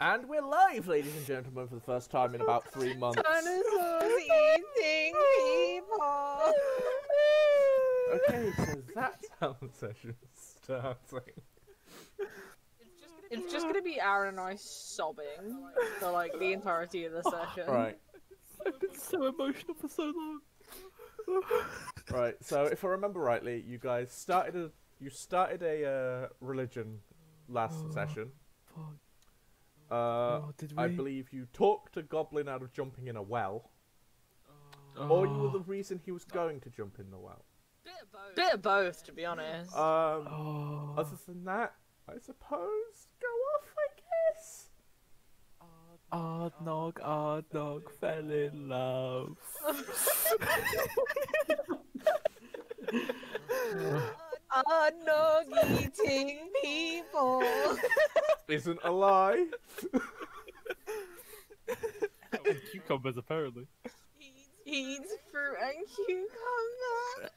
And we're live, ladies and gentlemen, for the first time in about three months. Dinosaurs eating people. Okay, so that's how the session's starting. It's just gonna be Aaron and I sobbing for like the entirety of the session. Right, I've been so emotional for so long. right. So if I remember rightly, you guys started a you started a uh, religion last Oh, session. Fuck. Uh, oh, did we? I believe you talked a goblin out of jumping in a well, or you were Oh. the reason he was going to jump in the well. Bit of both, to be honest. Um, Oh. other than that, I suppose go off. I guess. Ardnog, Ardnog fell in love. Nog eating people. Isn't a lie. and cucumbers, apparently. Eats fruit and cucumber.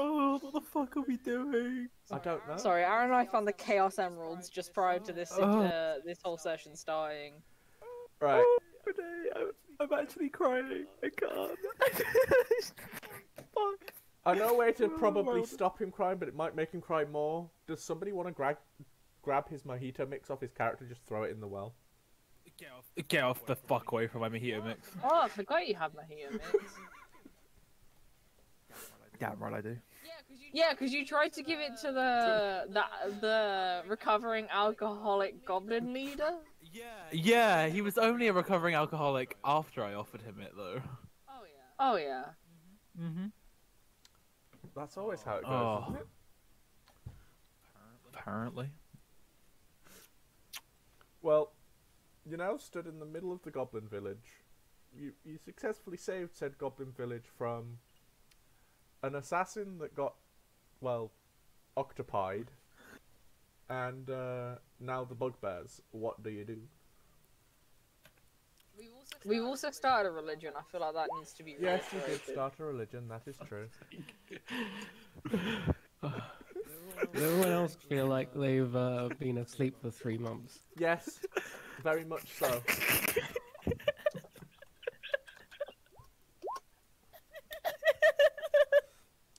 Oh, what the fuck are we doing? I don't know. Sorry, Aaron and I found the Chaos Emeralds just prior to this Oh. uh, this whole session starting. Right. Oh, Renee, I'm, I'm actually crying. I can't. fuck. I know where to Oh, probably well. stop him crying, but it might make him cry more. Does somebody want to grab grab his mojito mix off his character, just throw it in the well? Get off, get off the fuck away from my mojito mix. Oh, I forgot you have Mojito mix. Damn right I do. Yeah, because you tried to give it to the the the recovering alcoholic goblin leader. Yeah, Yeah, he was only a recovering alcoholic after I offered him it, though. Oh yeah. Oh yeah. Mm-hmm. That's always how it goes, Oh. isn't it? Apparently. Well, you now stood in the middle of the goblin village. You you successfully saved said goblin village from an assassin that got well octopied, and uh, now the bugbears. What do you do? We've also started a religion. I feel like that needs to be. Yes, you did start a religion. That is true. Does everyone else feel like they've uh, been asleep for three months? Yes, very much so.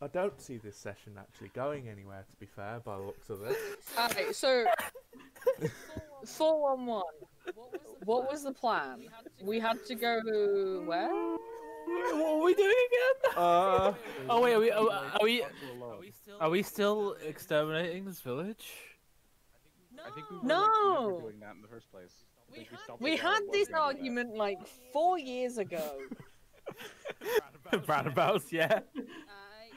I don't see this session actually going anywhere, to be fair, by the looks of it. Alright, so four one one. What was the plan? We had to go where? What are we doing again? Uh, Oh wait, are we? Are, are we? Are we still exterminating this village? I think we were, No. like, doing that in the first place. I think We had this we were argument like four years ago. Roundabouts, yeah.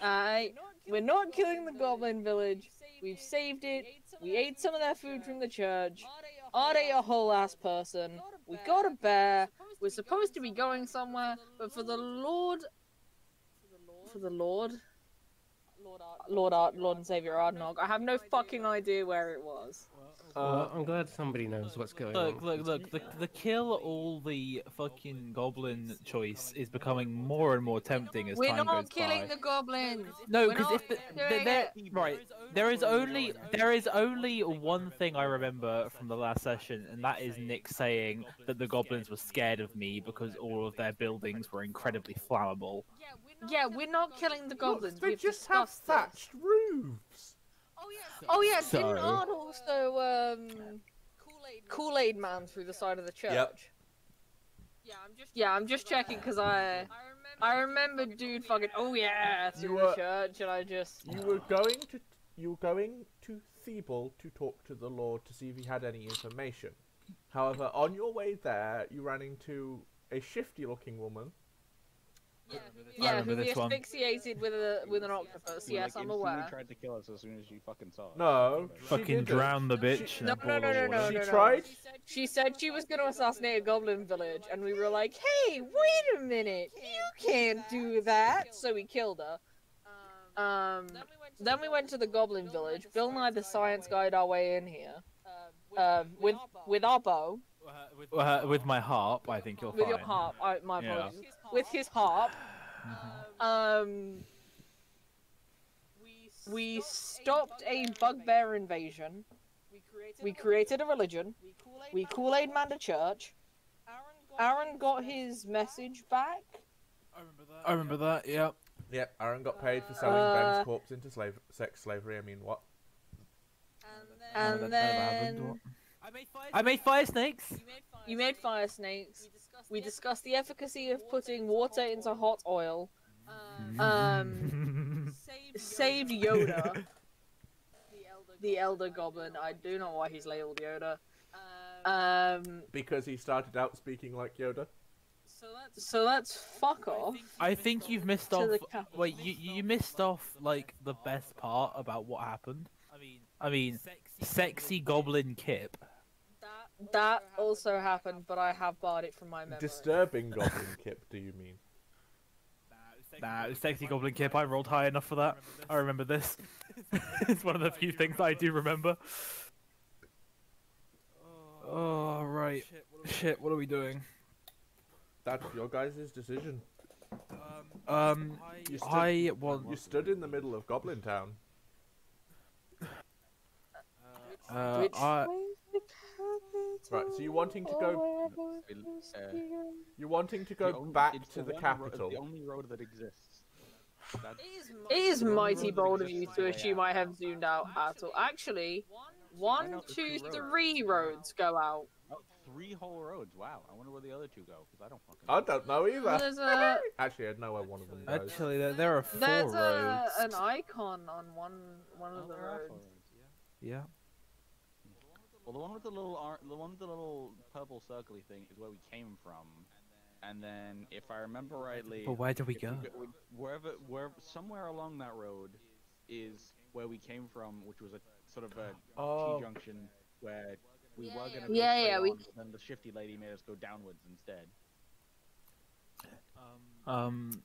Alright, we're not killing the goblin village. We've saved it. We ate some of their food from the church. Are they a whole ass person? We got a bear. We're supposed to be going somewhere, but for the Lord, for the Lord, Lord Art, Lord and Savior Ardnog, I have no fucking idea where it was. Well, uh, I'm glad somebody knows what's going Look, on. look, look. look. The, the kill all the fucking goblin choice is becoming more and more tempting as We're time not killing the goblins. No, because if the, doing the, right, there is only there is only one thing I remember from the last session, and that is Nick saying that the goblins were scared of me because all of their buildings were incredibly flammable. Yeah, we're not killing the goblins. they We've just have discussed this. thatched roofs. Oh yeah, So- didn't Ard also um Kool Aid Man through the side of the church? Yep. Yeah, I'm just checking because I I remember dude fucking oh yeah through You the church and I just You were going to you were going to Thebel to talk to the Lord to see if he had any information. However, on your way there, you ran into a shifty-looking woman. Yeah remember who we this one. asphyxiated with a with an octopus. He, Yes, like, I'm instantly aware. tried to kill us as soon as she fucking saw us. No, she Fucking didn't. drown the bitch. and No, then no, pour no, the no. She no, no. tried. She said she was going to assassinate a goblin village, and we were like, "Hey, wait a minute! You can't do that!" So we killed her. Um, then we went to the goblin village. Bill Nye, the science guide, our way in here. Uh, with with our bow, Uh, with my harp, I think you'll with find. your harp. I, my Yeah. Apologies. With his harp. Um, We stopped a bugbear invasion. We created a religion. We Kool Aid manned a church. Aaron got his message back. I remember that. Yeah. Yep, Aaron got paid for selling Uh, Ben's corpse into slave sex slavery. I mean, what? And then I made fire snakes. you made fire snakes. We discussed the efficacy of putting water into hot oil. Um, saved Yoda, the Elder Goblin. I do not know why he's labeled Yoda. Um, Because he started out speaking like Yoda. so let's fuck off. I think you've missed off. the. Wait, you you missed off like the best part about what happened. I mean, sexy goblin Kip. That also happened, but I have barred it from my memory. Disturbing Goblin Kip, do you mean? Nah, sexy goblin Kip. I rolled high enough for that. I remember this. it's one of the few things I do remember. Oh right. Shit. What are we doing? That's your guys' decision. Um, You stood, I want. you stood in the middle of Goblin Town. Uh, Which I, way is the capital? Right, so you wanting to go- Uh, You're wanting to go only- back to the one ro- capital. the only road that exists. That's It is mighty bold of you to assume. I have zoomed out at all. Actually, one, know, there's two, two roads. go out. oh, three whole roads. Wow. I wonder where the other two go because I don't fucking. I don't know either. A Actually, I know where one of them goes. actually, there, there are four there's a, roads. an icon on one one of Oh, the there roads. roads, yeah. Yeah. Well, the one with the little ar- the one with the little purple circly thing is where we came from, and then if I remember rightly, But where do we if go? we- wherever, where somewhere along that road is where we came from, which was a sort of a Oh. T-junction where we were gonna go Yeah, straight yeah, we- on, but then the shifty lady made us go downwards instead. Um,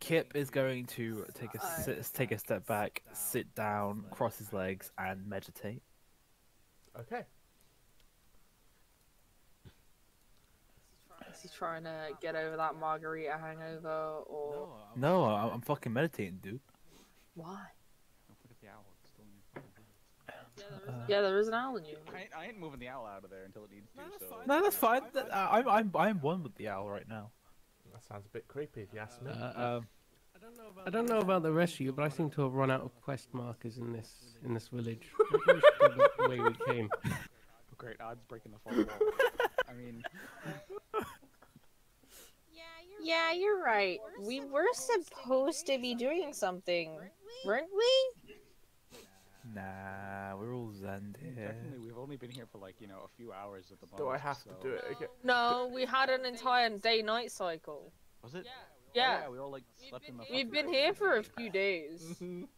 Kip is going to take a Uh, sit, take a step back, sit down, cross his legs, and meditate. Okay. Is he trying to get over that margarita hangover, or No, I- I'm fucking meditating, dude. why? Don't forget the owl. It's still in your fucking hands. Yeah, there is an owl in you. I ain't, I ain't moving the owl out of there until it needs to. so No, that's fine. Th- uh, I'm I'm I'm one with the owl right now. That sounds a bit creepy if you ask me. Uh, um, I don't know about the rest of you, but I seem to have run out of quest markers in this in this village. Maybe we should go back the way we came. great odds breaking the fourth wall. I mean, Yeah, you're right. We were supposed to be doing something, weren't we? Nah, we're all zen here. technically we've only been here for like you know a few hours at the moment. Do I have so... to do it again? No, we had an entire day-night cycle. Was it? Oh, Yeah, we all like slept in the. we've been here for a few days. Mhm.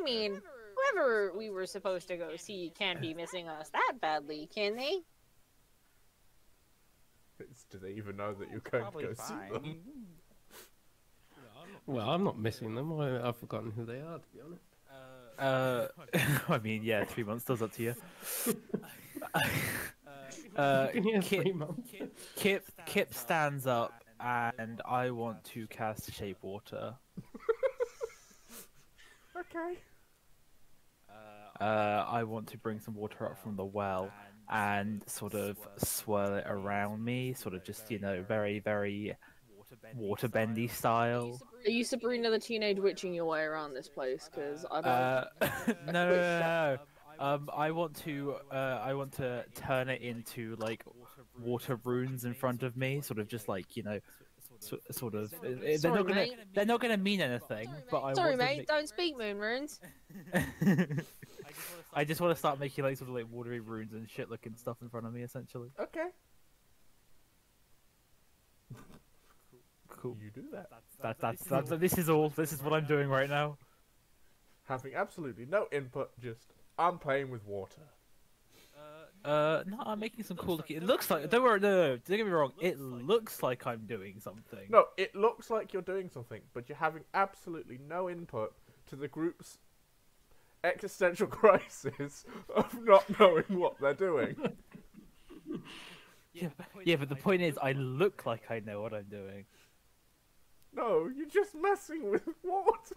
I mean, whoever we were supposed to go see can't be missing us that badly, can they? It's- Do they even know that you're going to Probably go see them? fine. Well, I'm not missing them. I, I've forgotten who they are, to be honest. Uh, I mean, yeah, three months does up to you. uh, Been here Kip. Kip, Kip stands up, and I want to cast Shape Water. Okay. Uh, I want to bring some water up from the well and sort of swirl it around me, sort of just you know, very, very water bendy style. Are you Sabrina the Teenage Witching your way around this place? Because I don't. Uh, no, no, no, no. Um, I want to, uh, I want to turn it into like water runes in front of me, sort of just like you know, so, sort of. They're Sorry, not gonna, mate. they're not gonna mean anything, but I Sorry, want to mate. make- Don't speak moon runes. I just want to start making like sort of like watery runes and shit looking stuff in front of me, essentially. Okay. Cool. You do that. That's that's, that's, this is all. This is what I'm doing right now. Having absolutely no input, just I'm playing with water. Uh, no, I'm making some cool looking. It looks like. Don't worry, no, no, no, don't get me wrong. It looks like I'm doing something. No, it looks like you're doing something, but you're having absolutely no input to the group's existential crisis of not knowing what they're doing. Yeah, yeah, but the point is, I look like I know what I'm doing. No, you're just messing with what?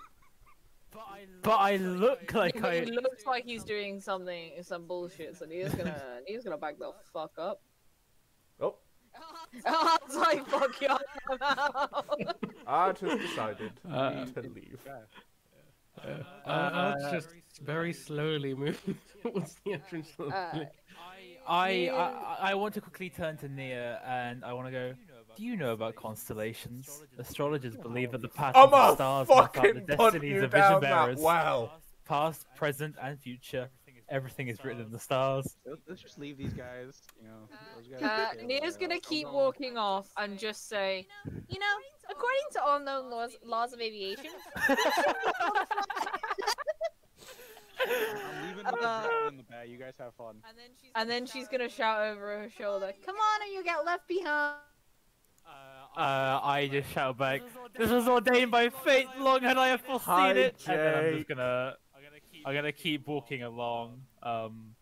But I look like But I. It looks like he's doing something, some bullshit. So Nia's gonna, Nia's gonna back the fuck up. Oh, I was like, fuck you. I'm out. I just decided Uh, to leave. Uh, uh, let's just very slowly move towards the entrance of Uh, village. I, I I want to quickly turn to Nia and I want to go. Do you know about constellations? Astrologers believe that the path I'm of the gonna stars map out the destinies of vision bearers. Wow. Past, present, and future. Everything is written in the stars. Let's, let's just leave these guys. You know, those guys. Uh, Nia's gonna keep walking off and just say, you know, according to all known laws, laws of aviation, I'm leaving with the Uh, in the bag. You guys have fun. and then she's gonna shout over her shoulder, "Come on, or you get left behind." Uh, I just shout back, "This was ordained by fate. Long had I have foreseen Hi, it." And then I'm just gonna, I'm gonna keep walking along, um,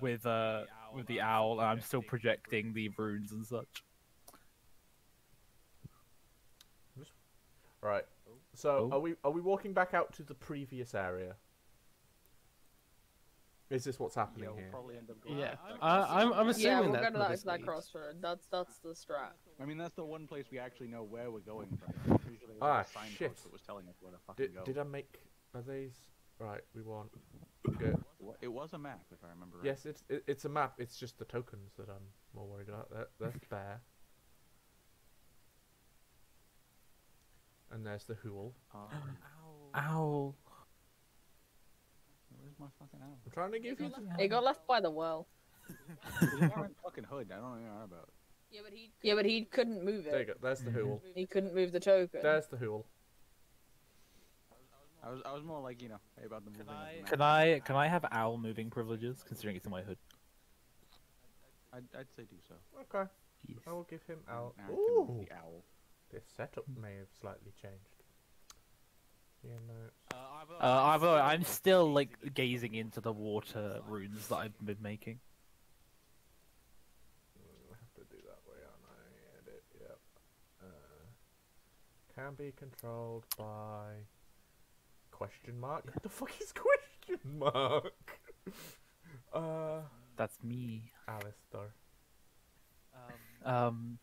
with uh, with the owl, and I'm still projecting the runes and such. Right. So Oh. are we are we walking back out to the previous area? Is this what's happening Yeah, we'll here? probably end up going Yeah, back I, there. I'm, I'm Yeah, assuming we'll that's go to that, this that crossroad. That's that's the strat. I mean, that's the one place we actually know where we're going from. Usually Ah, like shit. that was telling us where to fucking Did, go. did I make are these right? We want good. It was a map, if I remember right. Yes, it's it, it's a map. It's just the tokens that I'm more worried about. That that's bear. And there's the hool. Um, Owl. where's my fucking owl? I'm trying to give you. It got left by the well. There's an orange fucking hood. I don't know what you're on about. Yeah, but he couldn't move There you it. go. There's the mm-hmm. hool. He couldn't move the token. There's the hool. I was, I was more like, you know, hey, about the moving. of the. Can I can I have owl moving privileges considering it's in my hood? I'd, I'd say do so. Okay. I will give him out. Aaron can move Ooh, the owl. this setup may have slightly changed. Yeah, no. Uh, I'm, uh, I'm still like gazing into the water runes that I've been making. I have to do that way, aren't I? Edit, yep. Uh, can be controlled by question mark. What the fuck is question mark? uh, That's me. Alistair. Um.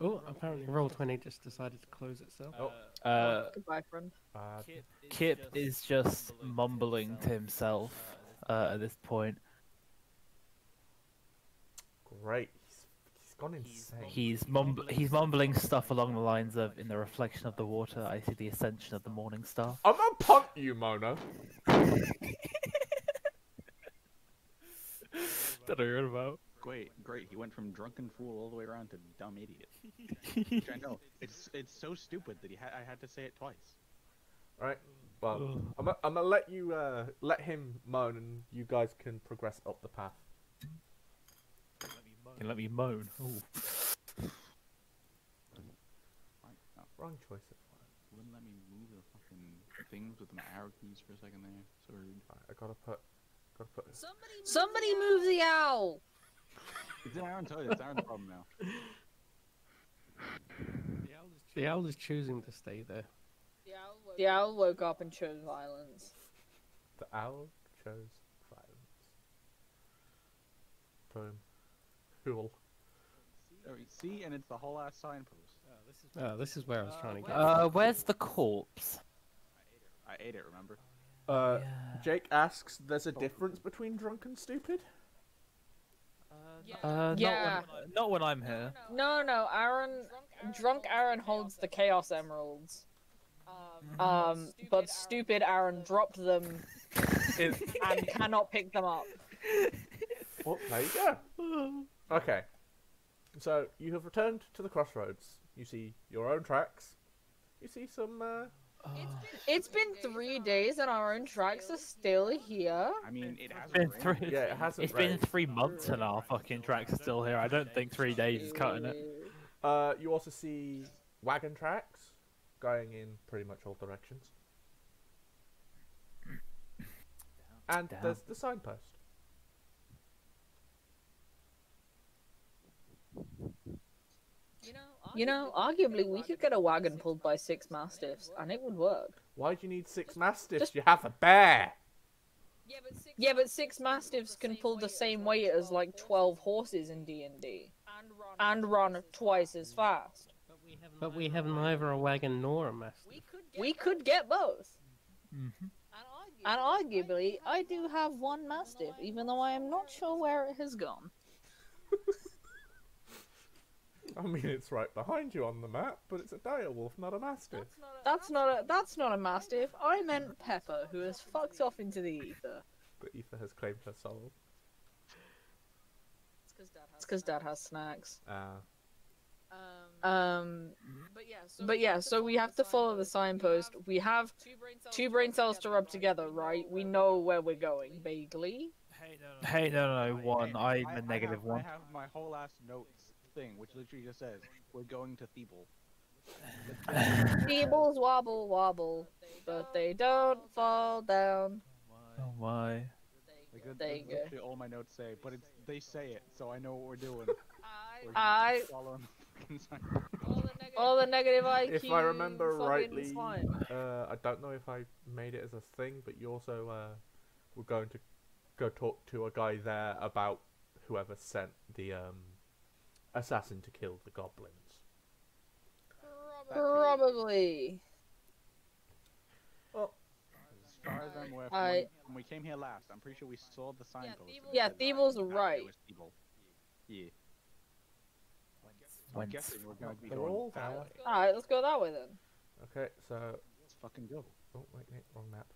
Oh, apparently Roll20 just decided to close itself. Oh, Uh. Goodbye, friend. bad. Kip is just mumbling to himself uh, at this point. Great. He's, he's gone insane. He's mumb- he's mumbling stuff along the lines of, "In the reflection of the water, I see the ascension of the morning star." I'm gonna punt you, Mona. That I heard about. Great, great. He went from drunken fool all the way around to dumb idiot. Which I know. It's it's so stupid that he ha- I had to say it twice. Right. Well, I'm, gonna- I'm gonna let you uh, let him moan, and you guys can progress up the path. Can let me moan. Ooh. Right. Oh, Wrong choice. wouldn't let me move the fucking things with my arrow keys for a second there. So rude. Right, I gotta put, gotta put. Somebody move the owl. It's an Aaron's hood. It's Aaron's problem now. The owl is choosing to stay there. The owl woke up and chose violence. The owl chose violence. Boom. Cool. There we- See, and it's the whole ass signpost. Oh, this is where I was trying to get. Uh, where's the corpse? I ate it. Remember? Uh, Yeah. Jake asks, "There's a difference between drunk and stupid?" Uh, Yeah. Not when, not when I'm here. No, no, Aaron, drunk Aaron holds the Chaos Emeralds. Um, but stupid Aaron dropped them and cannot pick them up. Well, there you go. Okay. So you have returned to the crossroads. You see your own tracks. You see some. Uh, It's been three days and our own tracks are still here. I mean, it has been three. yeah, it hasn't. It's been three months and our fucking tracks are still here. I don't think three days is cutting it. Uh, you also see wagon tracks going in pretty much all directions. And Damn. there's the signpost. You know, arguably we could get a wagon pulled by six mastiffs, and it would work. Why do you need six mastiffs? Just- You have a bear. Yeah, but six mastiffs can pull the same weight as like twelve horses in D and D, and run twice as fast. But we have neither a wagon nor a mastiff. We could get both. Mhm. And arguably, I do have one mastiff, even though I am not sure where it has gone. I mean, it's right behind you on the map, but it's a dire wolf, not a mastiff. That's not a that's not a mastiff. I meant Pepper, who has fucked off into the ether. But Ether has claimed her soul. It's because Dad has snacks. Ah. Um, but yeah, so we have to follow the signpost. We have two brain cells to rub together, right? We know where we're going vaguely. Hey, no, no, no, Wait, one. hey, I'm I- a I negative have, one. I have my whole ass notes thing, which literally just says, "We're going to Thebel." Feebles wobble wobble, but they don't fall down. Oh my. Like, that- There that's you go. literally all my notes say, but it's they say it, so I know what we're doing. We're I following the fucking sign. all the negative IQ. If I remember fucking rightly, uh, I don't know if I made it as a thing, but you also uh, were going to go talk to a guy there about whoever sent the um, assassin to kill the goblins. Probably. As far as I'm aware, I- when, when we came here last, I'm pretty sure we saw the signpost. and it Yeah, said Thebel's that right. was Thebel. Yeah. I'm Whence? guessing we're going to be They're going all that way. Alright, let's go that way then. Okay, so Let's fucking go. oh wait, wait wrong map.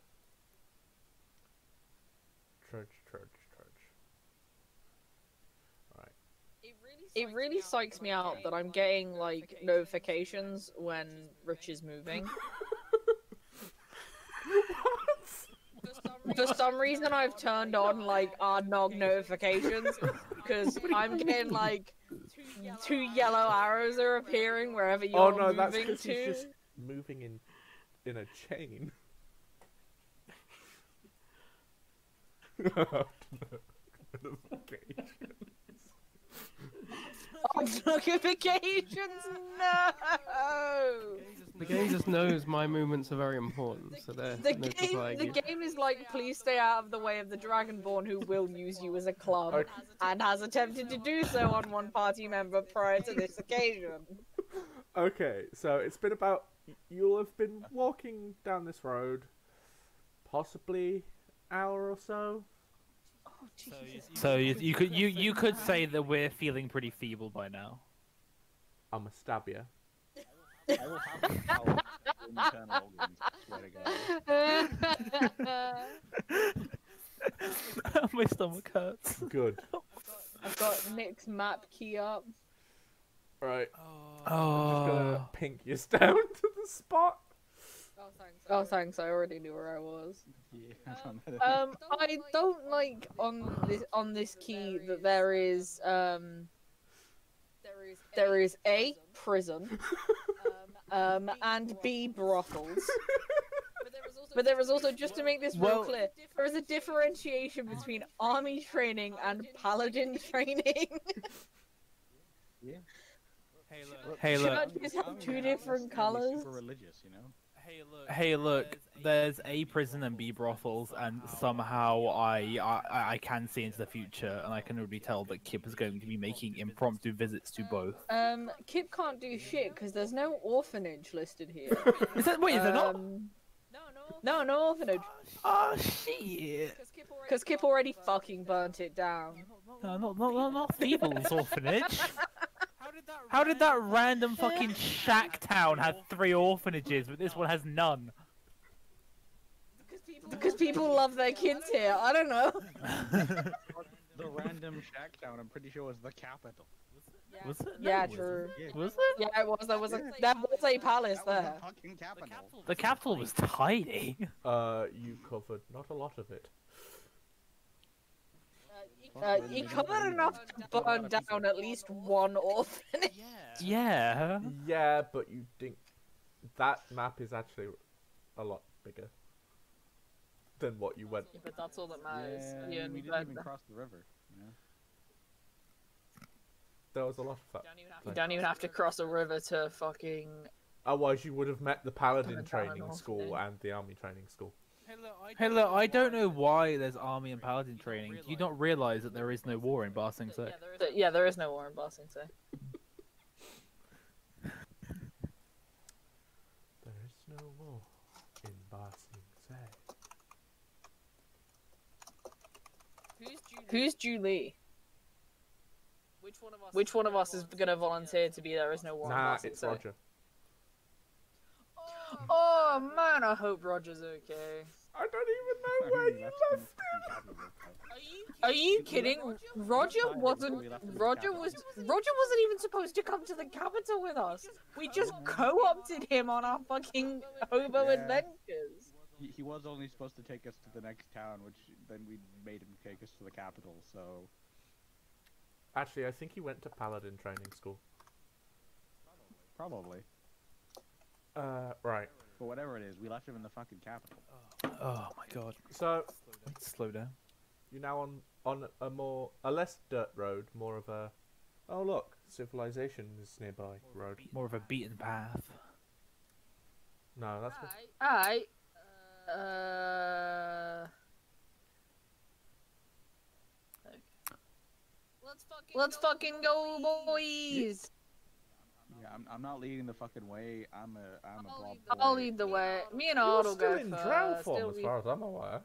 It really psychs me out that I'm getting like notifications when Rich is moving. For some reason, I've turned on like Ardnog notifications because I'm getting like two yellow arrows are appearing wherever oh, you're oh no, that's moving because to. he's just moving in in a chain. Notifications, no. The game just knows my movements are very important, so they're The game, the you. game is like, please stay out of the way of the Dragonborn who will use you as a club, Okay. and has attempted to do so on one party member prior to this occasion. Okay, so it's been about you'll have been walking down this road, possibly hour or so. Oh, Jesus. So you, you could you you could say that we're feeling pretty feeble by now. I'm a stab ya. I will have internal organs. Swear to God. My stomach hurts. Good. I've got Nick's map key up. Right. Oh. oh. I'm just gonna pink you down to the spot. Oh, thanks. I already knew where I was. Yeah, Um, I don't like on this on this key that there is um there is a prison um and b brothels. But there is also, just to make this real Well- clear, there is a differentiation between army training and paladin training. Yeah. Hey Should look. I just have two different colours? Super religious, you know. Hey look. There's A prison and B brothels, and somehow I, I I can see into the future, and I can already tell that Kip is going to be making impromptu visits to both. Um, Kip can't do shit because there's no orphanage listed here. Is that wait? Is there not? Um, No, no orphanage. Oh shit! Because Kip already fucking burnt it down. No, not not not, not Feeble's orphanage. How did that random fucking shack town have three orphanages, but this one has none? Because people love their kids here. I don't know. The random shack town, I'm pretty sure was the capital. Was it? Yeah, No, true. Yeah, Was it? Yeah, it was. There was a there was a palace that was there. the fucking capital. The capital was tiny. Uh, you covered not a lot of it. Uh, you covered enough to burn down at least one orphanage. Yeah. Yeah, but you think that map is actually a lot bigger than what you went. But that's all that matters. Yeah, You we didn't even the- cross the river. You know? there was a lot of that. You don't even have to cross a river to fucking. Otherwise, you would have met the paladin training school and the army training school. Hey, look, I don't know why there's army and paladin training. Do you not realize that there is no war in Ba Sing Se? Th- Yeah, there is no war in Ba Sing Se. There is no war in Ba Sing Se. Who's Julie? Which one of us is gonna volunteer to be there is no war in Nah, Ba Sing it's Se? Roger. Oh man, I hope Roger's okay. I don't even know where you left him. Are you kidding? Roger wasn't. Roger was. Roger wasn't even supposed to come to the capital with us. We just co-opted him on our fucking hobo Yeah. adventures. He, he was only supposed to take us to the next town, which then we made him take us to the capital. So Actually, I think he went to paladin training school. probably, Uh, right. But whatever it is, we left him in the fucking capital. Oh my god. So Slow down. you're now on on a more a less dirt road, more of a oh look, civilization is nearby road. More of a beaten path. No, that's what, Alright. Uh. Let's fucking go, boys! Yeah, I'm, I'm not leading the fucking way. I'm a I'm a blob. I'll lead the way. Me and you're Ard will still go in first. drow form, as far as I'm aware.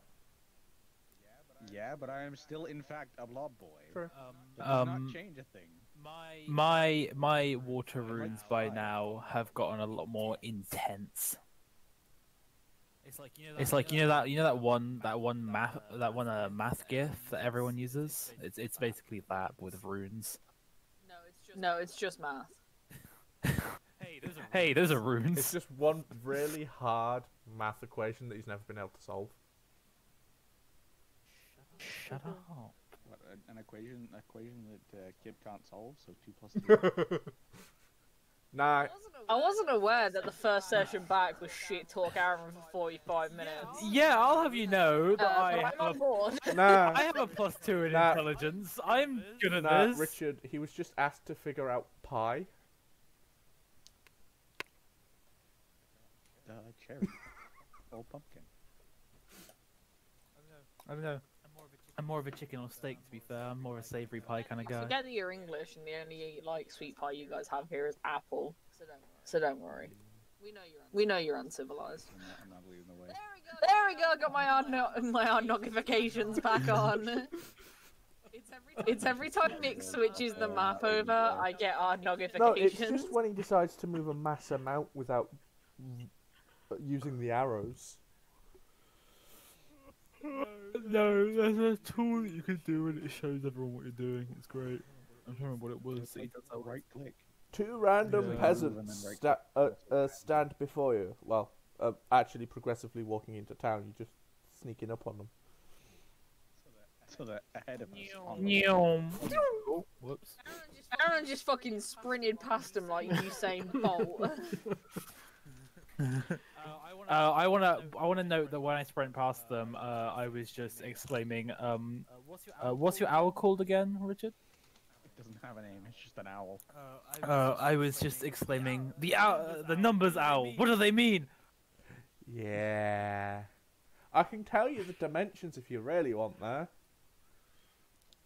Yeah, but I am still, in fact, a blob boy. True. That does Um, not change a thing. My my water runes by now have gotten a lot more intense. It's like you know that, it's like you know that you know that one that one math that one uh, math gif that everyone uses. It's it's basically that with runes. No, it's just math. Hey, those are It's runes. It's just one really hard math equation that he's never been able to solve. Shut up. What, an equation equation that uh, Kip can't solve? So two plus two. Nah, I wasn't aware that the first session back was shit talk Aaron for 45 minutes. Yeah, I'll have you know that Uh, I have I'm on a, board. nah, I have a plus two in Nah. intelligence. I'm good at nah, this. Richard. He was just asked to figure out pi. uh, cherry. or pumpkin. I don't know. I'm more of a chicken or steak, to be fair. I'm more of a savoury pie kind of guy. Forget that you're English and the only like sweet pie you guys have here is apple. So don't worry. We know you're we know you're uncivilized. I'm not, I'm not leading the way. There we go. Got my odd no- my odd notifications back on. It's every time Nick switches the map over, I get odd No, it's notifications. just when he decides to move a mass amount without using the arrows. No, there's a tool that you can do and it shows everyone what you're doing. It's great. I'm trying to remember what it was. Like, right click. Two random Yeah. peasants right sta- uh, uh, stand before you. Well, uh, actually, progressively walking into town. you're just sneaking up on them. So they're ahead of us. on the- Oh, whoops. Aaron just fucking sprinted past him like Usain Bolt. Uh, I wanna, I wanna note that when I sprint past them, uh, I was just exclaiming, um, uh, "What's your owl called again, Richard?" It doesn't have a name. It's just an owl. Uh, I was just exclaiming, "The owl, uh, the numbers owl. What do they mean?" Yeah. I can tell you the dimensions if you really want there.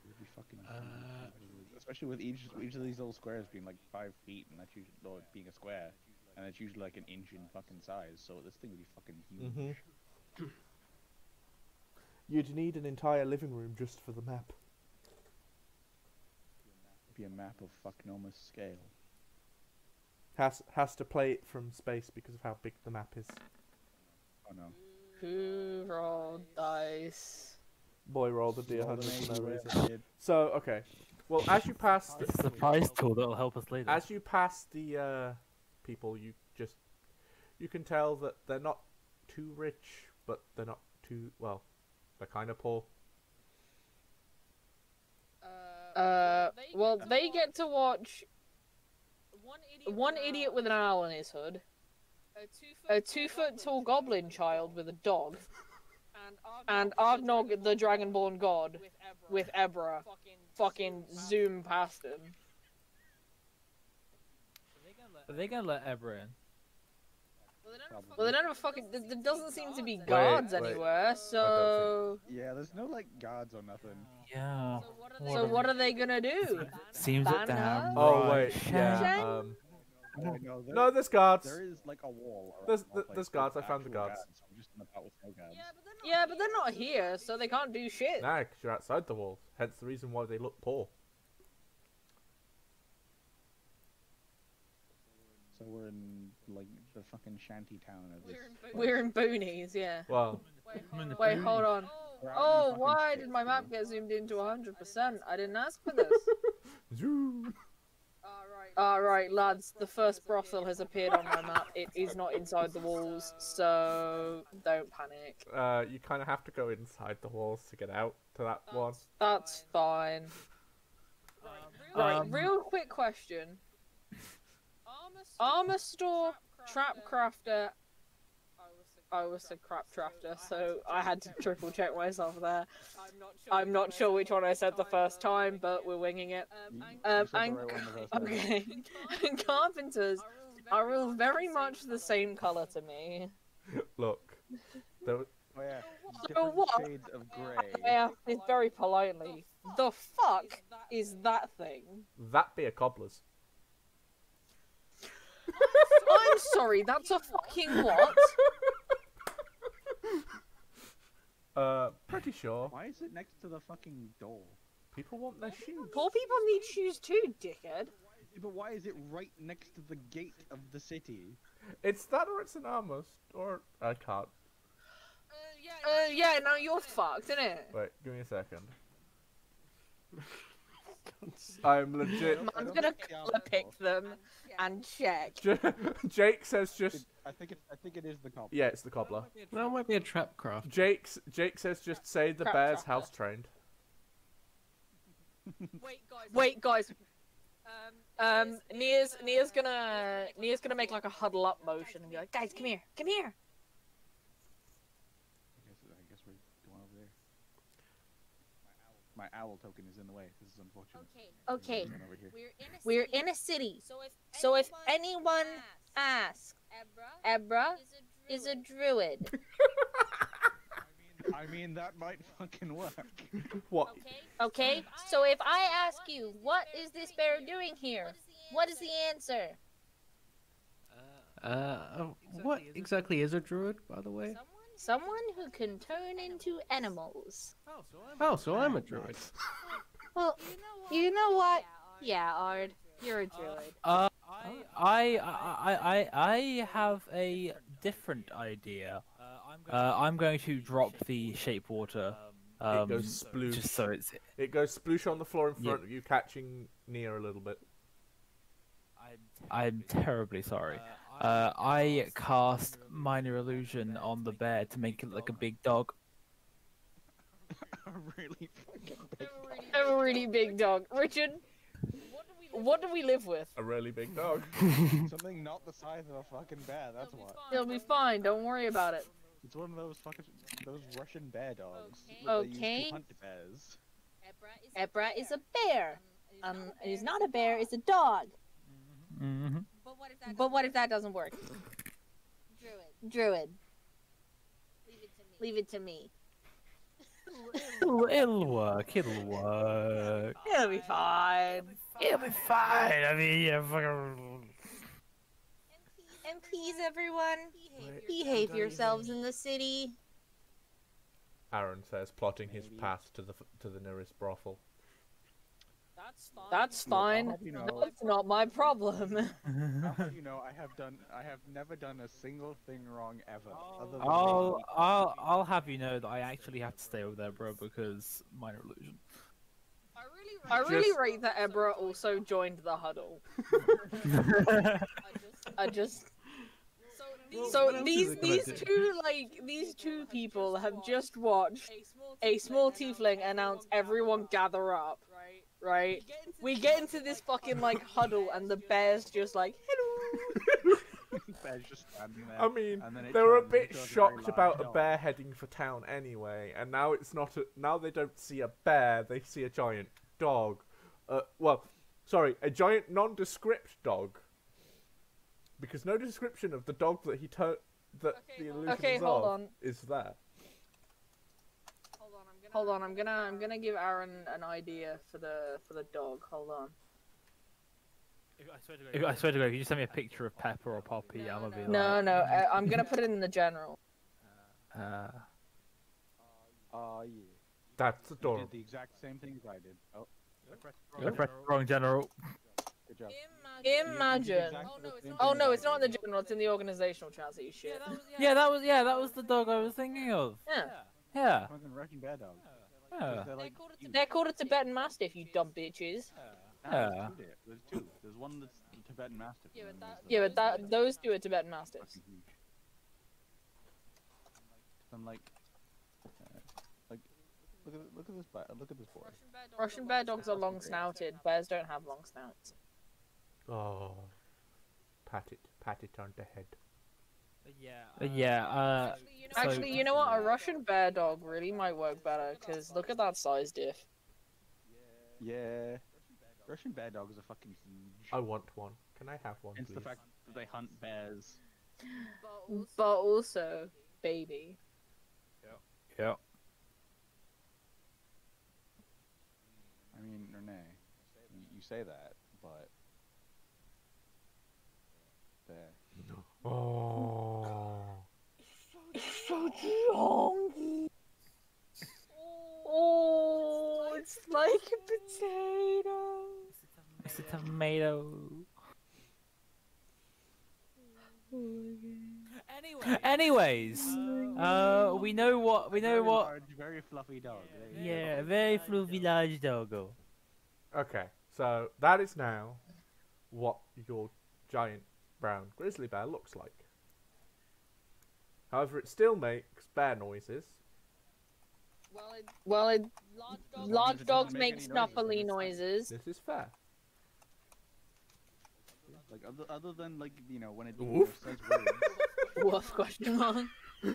Would be fucking Uh, especially with each each of these little squares being like five feet, and that's usually or being a square, and it's usually like an inch in fucking size. So this thing would be fucking huge. Mhm. You'd need an entire living room just for the map. Be a map of fucknomus scale. Has has to play it from space because of how big the map is. Oh no. Who rolled dice? Boy, roll the Roll d100 for no reason. So okay, well as you pass the, It's a surprise tool that'll help us later. as you pass the uh, people, you just you can tell that they're not too rich, but they're not too well. They're kind of poor. Uh, well, they get to watch one idiot with an owl in his hood, a two foot tall goblin child with a dog, and Ardnog the Dragonborn god with Ebra fucking zoom past him. Are they gonna let Ebra in? Well, they don't have a fucking. There, there doesn't seem to be Wait, guards wait. anywhere, so. Yeah, there's no like guards or nothing. Yeah. So what are they gonna do? Seems that Banner? damn Oh right. wait, yeah. Um, No, no, there, no, there's guards. there is like a wall. around There's- the there's place guards, I found the actual guards. I'm just in the part with no guards. Yeah, but they're not here, so they can't do shit. Nah, 'cause you're outside the walls. Hence the reason why they look poor. So we're in like the fucking shanty town of this. We're in boonies, yeah. Well, Wait, hold on. We're out in Oh, why did my map get zoomed into 100%? I didn't ask for this. zoom. Alright, lads, the first brothel has appeared on my map. It is not inside the walls, so don't panic. Uh, you kind of have to go inside the walls to get out to that one. That's fine. Right, Um, real quick question. Armor store, trap crafter. I always said crap crafter, so I had to triple check myself there. I'm not sure which one I said the first time, but we're winging it. You- you Um, and right one the first time. okay, and carpenters are all very much the same color to me. Look, there, Oh yeah. So what? shades of grey. I asked very politely. The fuck is that thing? that be a cobbler's. I'm sorry, that's a fucking what? Uh, pretty sure Why is it next to the fucking door? people want their shoes. Poor people need shoes too, dickhead. But why is it right next to the gate of the city? It's that or it's an armor or I can't. Uh, yeah, now you're fucked, isn't it? Wait, give me a second. I'm legit. I I'm gonna color pick store. them and check. Jake says just I think it. I think it is the cobbler. yeah, it's the cobbler. That might be a trap craft. Jake's Jake says just say the Crap, bear's crap, house trained. Wait, guys. Um, Nia's Nia's gonna Nia's gonna make like a huddle up motion and be like, guys, come here, come here. I guess. I guess we're going over there. My owl, token is in the way. This is unfortunate. Okay. Going over here. We're in a city. So if So if anyone anyone asks, Ebra Ebra is a druid. I mean, that might fucking work. What? Okay? So if I ask you, what is this bear doing here? What is the answer? Uh, what exactly is a druid, by the way? Someone who can turn into animals. Oh, so I'm a druid. Well, you know what? Yeah, Ard, you're a druid. Uh, I, I, I, I, I have a different idea. Uh, I'm going to drop the shape water. Um, it goes sploosh. just so it's. It goes sploosh on the floor in Yeah. front of you, catching Nia a little bit. I'm terribly sorry. Uh, I cast minor illusion on the bear to make it look like a big dog. A really fucking big. dog. A really big dog. Richard, what do we live with? A really big dog. Something not the size of a fucking bear. That's what. It'll be fine. Don't worry about it. It's one of those fucking those Russian bear dogs. Okay. that they use to Okay. hunt bears. Ebra is a bear. Um, it's not a bear, it's a dog. hmm But what if that doesn't work? Druid. Druid. Leave it to me. Leave It'll, it'll work. It'll work. It'll be fine. It'll be fine. I mean, yeah, fucking. And please, everyone, behave yourselves in the city. Aaron says, plotting his path to the f- to the nearest brothel. That's Look, I'll fine. have you know- That's not my problem. You know, I have done. I have never done a single thing wrong ever. Oh. Other than I'll, I'll, I'll have you know that I actually have to stay over there, bro, because minor illusion. I really I Just- rate that Ebra also joined the huddle. I just. Well, So what these these two like these two people have just watched a small tiefling announce everyone gather up, right? We get into this fucking like huddle and the bear's just like hello. bear's just standing there. I mean, and then it they were a bit shocked large about a bear heading for town anyway, and now it's not. A, now they don't see a bear; they see a giant dog. Uh, well, sorry, a giant nondescript dog. because no description of the dog that he tur- that the illusion Okay, is hold of on. is there. Hold on, I'm gonna I'm gonna give Aaron an idea for the for the dog. Hold on. If- I swear to God, if you just send me a picture of Pepper or Poppy, I'm gonna be like, No, no, I, I'm gonna put it in the general. Uh, Oh yeah. That's You adorable. did the exact same thing as I did. Oh, I pressed the wrong general. good job. Imagine. exactly Oh no, it's not in the general. It's in the organizational chassis. you Shit. Yeah, that was yeah, that was the dog I was thinking of. Yeah. Yeah. Fucking Russian bad dog. Yeah. They're like, you- They're called a Tibetan Mastiff, you dumb bitches. Nah, Yeah. there's two there. There's two. There's one that's the Tibetan Mastiff. Yeah, but and then that- there's the Yeah, one but that that's those two are Tibetan Mastiffs. fucking huge. I'm like, uh, like, look at look at this bi- look at this boy. Russian bear dogs are long snouted. Bears don't have long snouts. Oh, pat it, pat it on the head. Uh, Yeah. Uh, So- Actually, you know what? A Russian bear dog really might work better because look at that size diff. Yeah. Russian bear dogs are fucking huge. I want one. Can I have one, It's the fact that they hunt bears. But also, baby. yeah. Yeah. I mean, Renee, you, you say that, but bear. Oh. So chunky. Oh, it's like a potato. It's a tomato. Anyways, uh, we know what we know Very what. large, very fluffy dog. There you go. Yeah, very fluffy large doggo. Okay, so that is now what your giant brown grizzly bear looks like. However, it still makes bear noises. Well, it, long large as it dogs make make any noises, snuffly noises. This is fair. Like other, other than like you know when it Woof. says words. Woof question mark.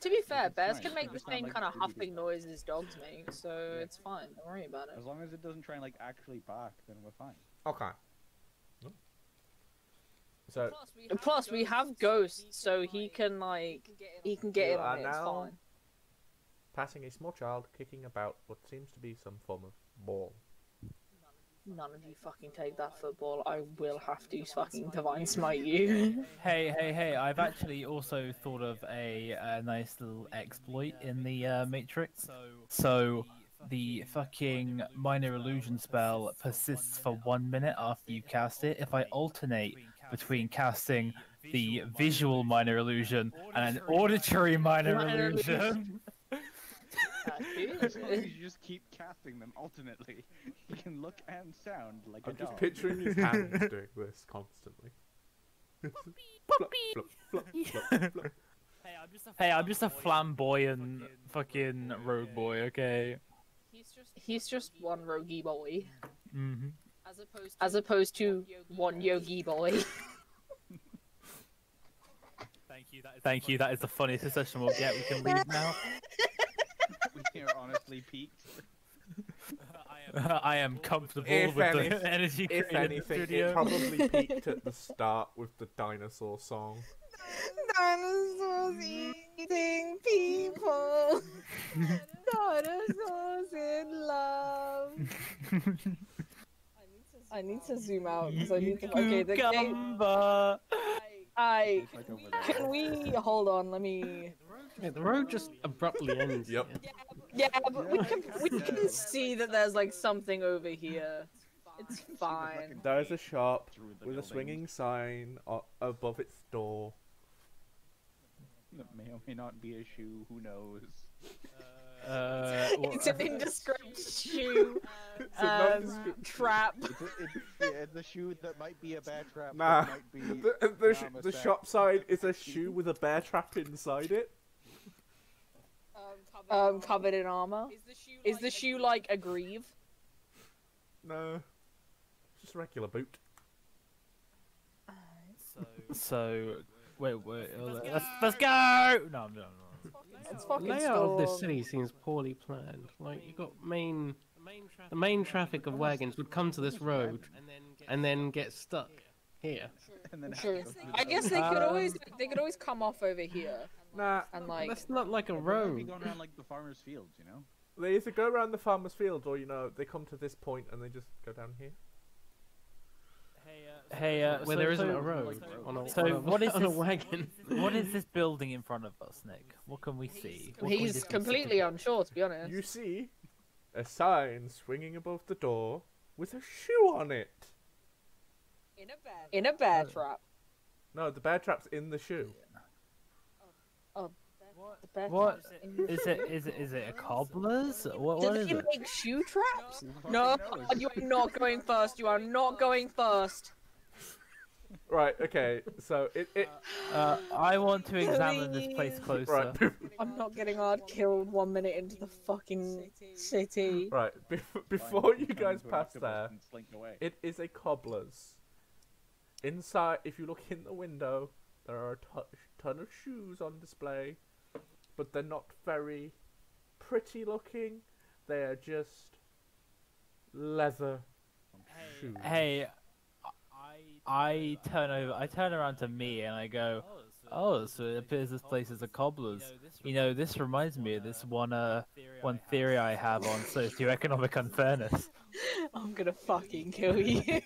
To be fair, bears fine. can make the same like kind of Scooby-Doo. huffing noises dogs make, so Yeah. it's fine. Don't worry about it. As long as it doesn't try and like actually bark, then we're fine. Okay. So And plus, we have ghosts, so he can like he can get in on it. It's fine. passing a small child kicking about what seems to be some form of ball. None of you fucking take that football. I will have to fucking divine smite you. Hey, hey, hey! I've actually also thought of a, a nice little exploit in the uh, Matrix. So the fucking minor illusion spell persists for one minute after you cast it. If I alternate between casting the visual minor illusion and an auditory minor Minor illusion, As long as you just keep casting them alternately, he can look and sound like I'm a just picturing his hands doing this constantly. Hey, I'm just a flamboyant fucking rogue boy, okay? He's just one rogi boy, hmm as opposed to one yogi boy. Thank you. That is the funniest session we'll get. We can leave now. We are honestly peaked. I am comfortable If with any- the energy If created in the anything, studio. it probably peaked at the start with the dinosaur song. Dinosaurs eating people. Dinosaurs in love. I need to zoom out because I need to. Okay, the game. Cucumber. I It's like over there. can we hold on? Let me. Yeah, the road just abruptly ends. Yep. here. Yeah, but we can we can see that there's like something over here. It's fine. There is a shop the with a swinging sign above its door. That may or may not be a shoe. Who knows? Uh, Uh, It's an indescript shoe It's a um, nondescript- trap. It's a, it's, yeah, it's a shoe that might be a bear trap. Nah. Might be The, the, sh- the shop sign is a shoe with a bear trap inside it. Um, covered in armor. Is the shoe like a greave? No, just a regular boot. so, wait, wait. uh, Let's, let's go! No, no, no. It's The fucking layout of this city seems poorly planned. Like you got main the main traffic of wagons would come to this road and then get stuck here. And then have True. to go through I guess they could always they could always come off over here Nah, and like That's not like a We're gonna be road. going around like the farmers' fields, you know. they either go around the farmer's field or, you know, they come to this point and they just go down here. Hey, uh, Where so- there isn't so- a road like on a, So on a, what is on a this- wagon. What is this building in front of us, Nick? What can we see? What can we he's completely unsure to be honest. You see a sign swinging above the door with a shoe on it. in a bear In a bear trap. No, the bear trap's in the shoe. The bear What trap's in the is it? Is it? Is it a cobbler's? What, Do what they is make shoe traps? Who No, you are not going first. You are not going first. Right, okay, so it. it Uh, I want to examine this place Please. closer. right, I'm not getting hard killed one minute into the fucking city. right, bef- Fine, before you guys pass there, and slink away. it is a cobbler's. Inside, if you look in the window, there are a ton, ton of shoes on display, but they're not very pretty looking. They are just leather shoes. Hey, I turn over. I turn around to me and I go, "Oh, so it appears this place is a cobbler's." You know, this reminds me of this one. Uh, one theory I have on socioeconomic unfairness. I'm gonna fucking kill you.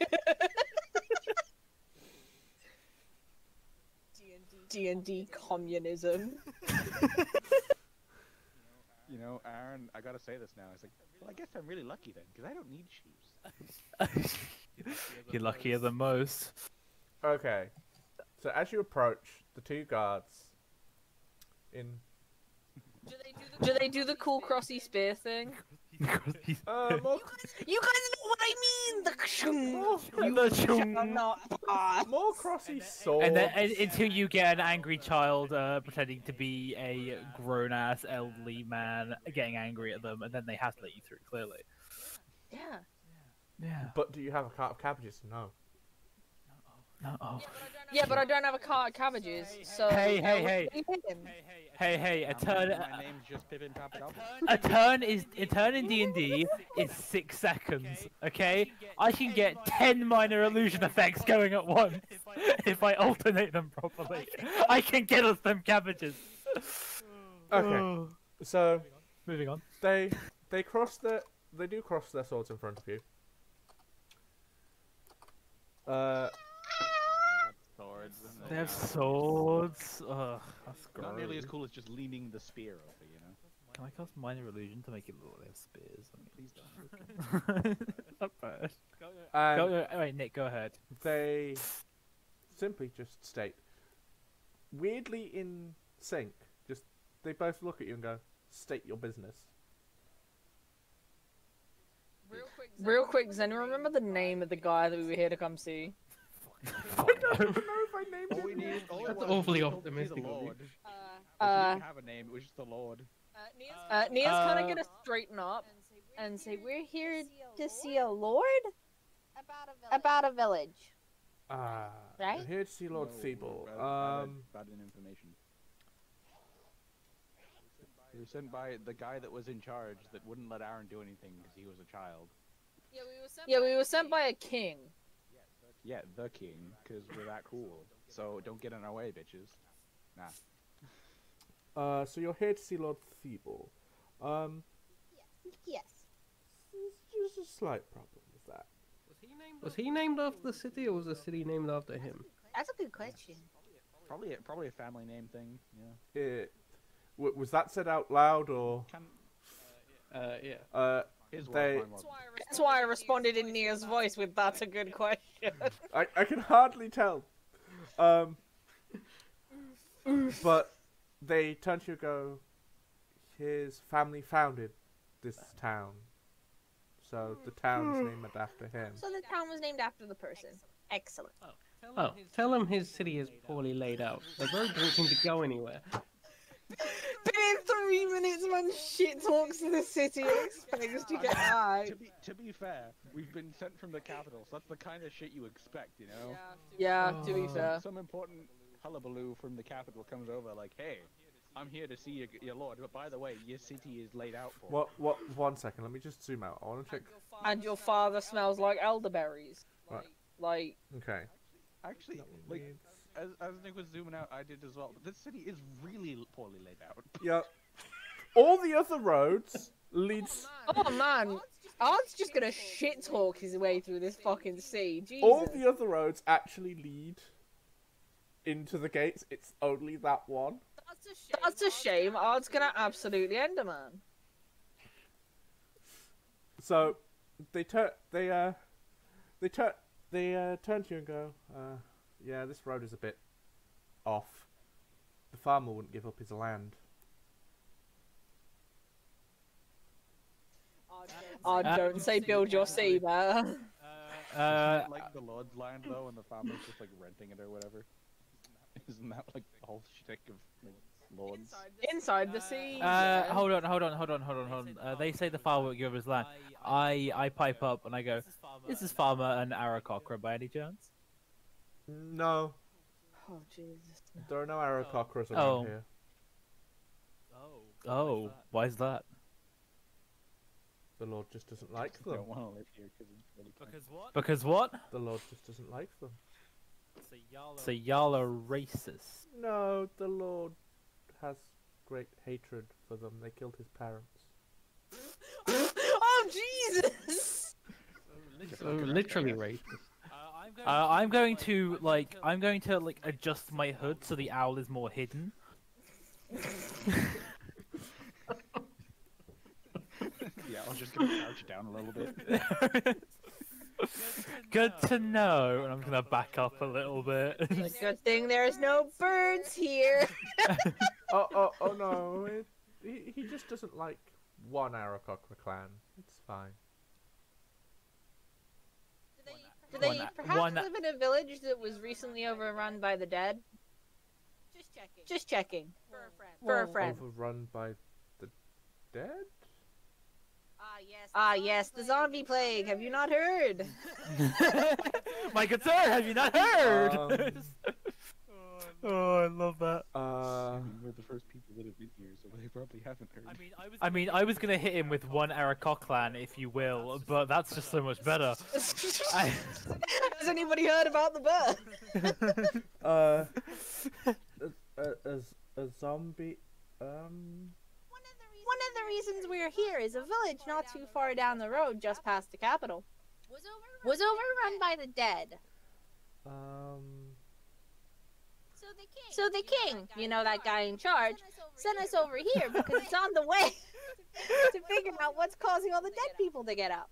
D and D communism. You know, Aaron, I gotta say this now. It's like, well, I guess I'm really lucky then, because I don't need shoes. You're luckier than most. Okay, so as you approach the two guards in Do they do the cool crossy spear thing? uh, more, You guys know what I mean. The The shall chung. not more crossy swords. And then and, until you get an angry child uh, pretending to be a grown ass elderly man getting angry at them, and then they have to let you through. Clearly. Yeah. Yeah. But do you have a cart of cabbages? No. No. Oh. Yeah, but I don't have a cart of cabbages, so. Hey, that hey, would hey. be him. Hey, hey! A turn. My name's just Pippin Papadopoulos. A turn is a turn in D and D is six seconds. Okay, I can get ten minor illusion effects going at once if I alternate them properly. I can get us them cabbages. Okay, so Moving on. they they cross their they do cross their swords in front of you. Uh, Swords. They have swords. Ugh, that's gross. Not nearly as cool as just leaning the spear over, you know. Can I cast minor illusion to make it look like they have spears? Please don't. I mean, not bad. and Go, go, wait, Nick, go ahead. they simply just state, weirdly in sync. Just they both look at you and go, "State your business." Real quick, does anyone remember the name of the guy that we were here to come see? I don't know if I named All him. need, all That's awfully was to be optimistic The of you. Lord. Uh, Uh, didn't have a name. It was just the Lord. Uh, Nia's kind Uh, of gonna straighten up and say, "We're here to see a lord about a village. Ah, Right? I'm here to see Lord No, Feeble. bad- bad- Um, bad in information. We were sent by the guy that was in charge that wouldn't let Aaron do anything because he was a child. Yeah, we were sent yeah, by a king. Yeah, the king, because we're that cool. So don't get in our way, bitches. Nah. uh, so you're here to see Lord Feeble. Um, Yes. there's just a slight problem with that. Was he named after the city, or was the city named after him? That's a good question. Probably, a, probably a family name thing. Yeah. It, w- was that said out loud or? Can, Uh, yeah. Uh, his They- wife, mine That's why I responded in Nia's voice with "That's a good question." I, I can hardly tell. Um, but they turn to you and go, his family founded this town. So the town is named after him. So the town was named after the person. Excellent. Oh, tell him his city is poorly laid out. The road doesn't seem to go anywhere. But in three minutes, man, shit talks to the city and expects to get high. To be, to be fair, we've been sent from the capital, so that's the kind of shit you expect, you know? Yeah, to be Oh. fair. Some important hullabaloo from the capital comes over, like, hey, I'm here to see your, your lord, but by the way, your city is laid out for. What? What? One second. Let me just zoom out. I want to check. And your father smells like elderberries. Right. Like, Okay. Actually, like needs- as, as Nick was zooming out, I did as well. But this city is really poorly laid out. Yeah. All the other roads leads. oh man, Ard's just gonna shit talk his way through this fucking sea. Jesus. All the other roads actually lead into the gates. It's only that one. That's a shame. Ard's gonna absolutely end a man. So they turn. They uh. They turn. They uh, turn to you and go. Uh, yeah, this road is a bit off. The farmer wouldn't give up his land. Ard, Uh, don't say build your sea, man. Uh, like the lord's land though, and the farmer's just like renting it or whatever. Isn't that like the whole shtick of like lords? Inside the sea. uh, yeah. hold on, hold on, hold on, hold on, hold on. Uh, they say the farmer won't give up his land. I I pipe up and I go, "This is farmer and Aarakocra by any chance?" No, Oh Jesus. there are no arrow Aarakocras around Oh. here. Oh, Oh, why is that? The Lord just doesn't like I them. don't want to live here because it's really fun. what? Because what? The Lord just doesn't like them. So y'all are racist. No, the Lord has great hatred for them. They killed his parents. oh Jesus! So literally racist. Uh, I'm going to like I'm going to like adjust my hood so the owl is more hidden. Yeah, I was just gonna crouch down a little bit. Good to know. And I'm gonna back up a little bit. It's a good thing there's no birds here. oh, oh, oh no! It, he, he just doesn't like one Aarakocra clan. It's fine. Do they One- perhaps one- live in a village that was recently overrun by the dead? Just checking. Just checking. for a friend. For a Well, friend. Overrun by the dead? Ah yes. Ah yes, the zombie plague. Have you not heard? My good sir, have you not heard? Um, oh, I love that. Uh, We're the first people that have been here, so they probably haven't heard. I mean, I was gonna hit him with one Aarakoclan, if you will, but that's just so much better. I... Has anybody heard about the bird? uh, a, a, a, a zombie. Um, One of the reasons we're here is a village not too far down the road, just past the capital, was overrun by the dead. um. So the king, you know that guy in charge, sent us over here because it's on the way to figure out what's causing all the dead people to get up.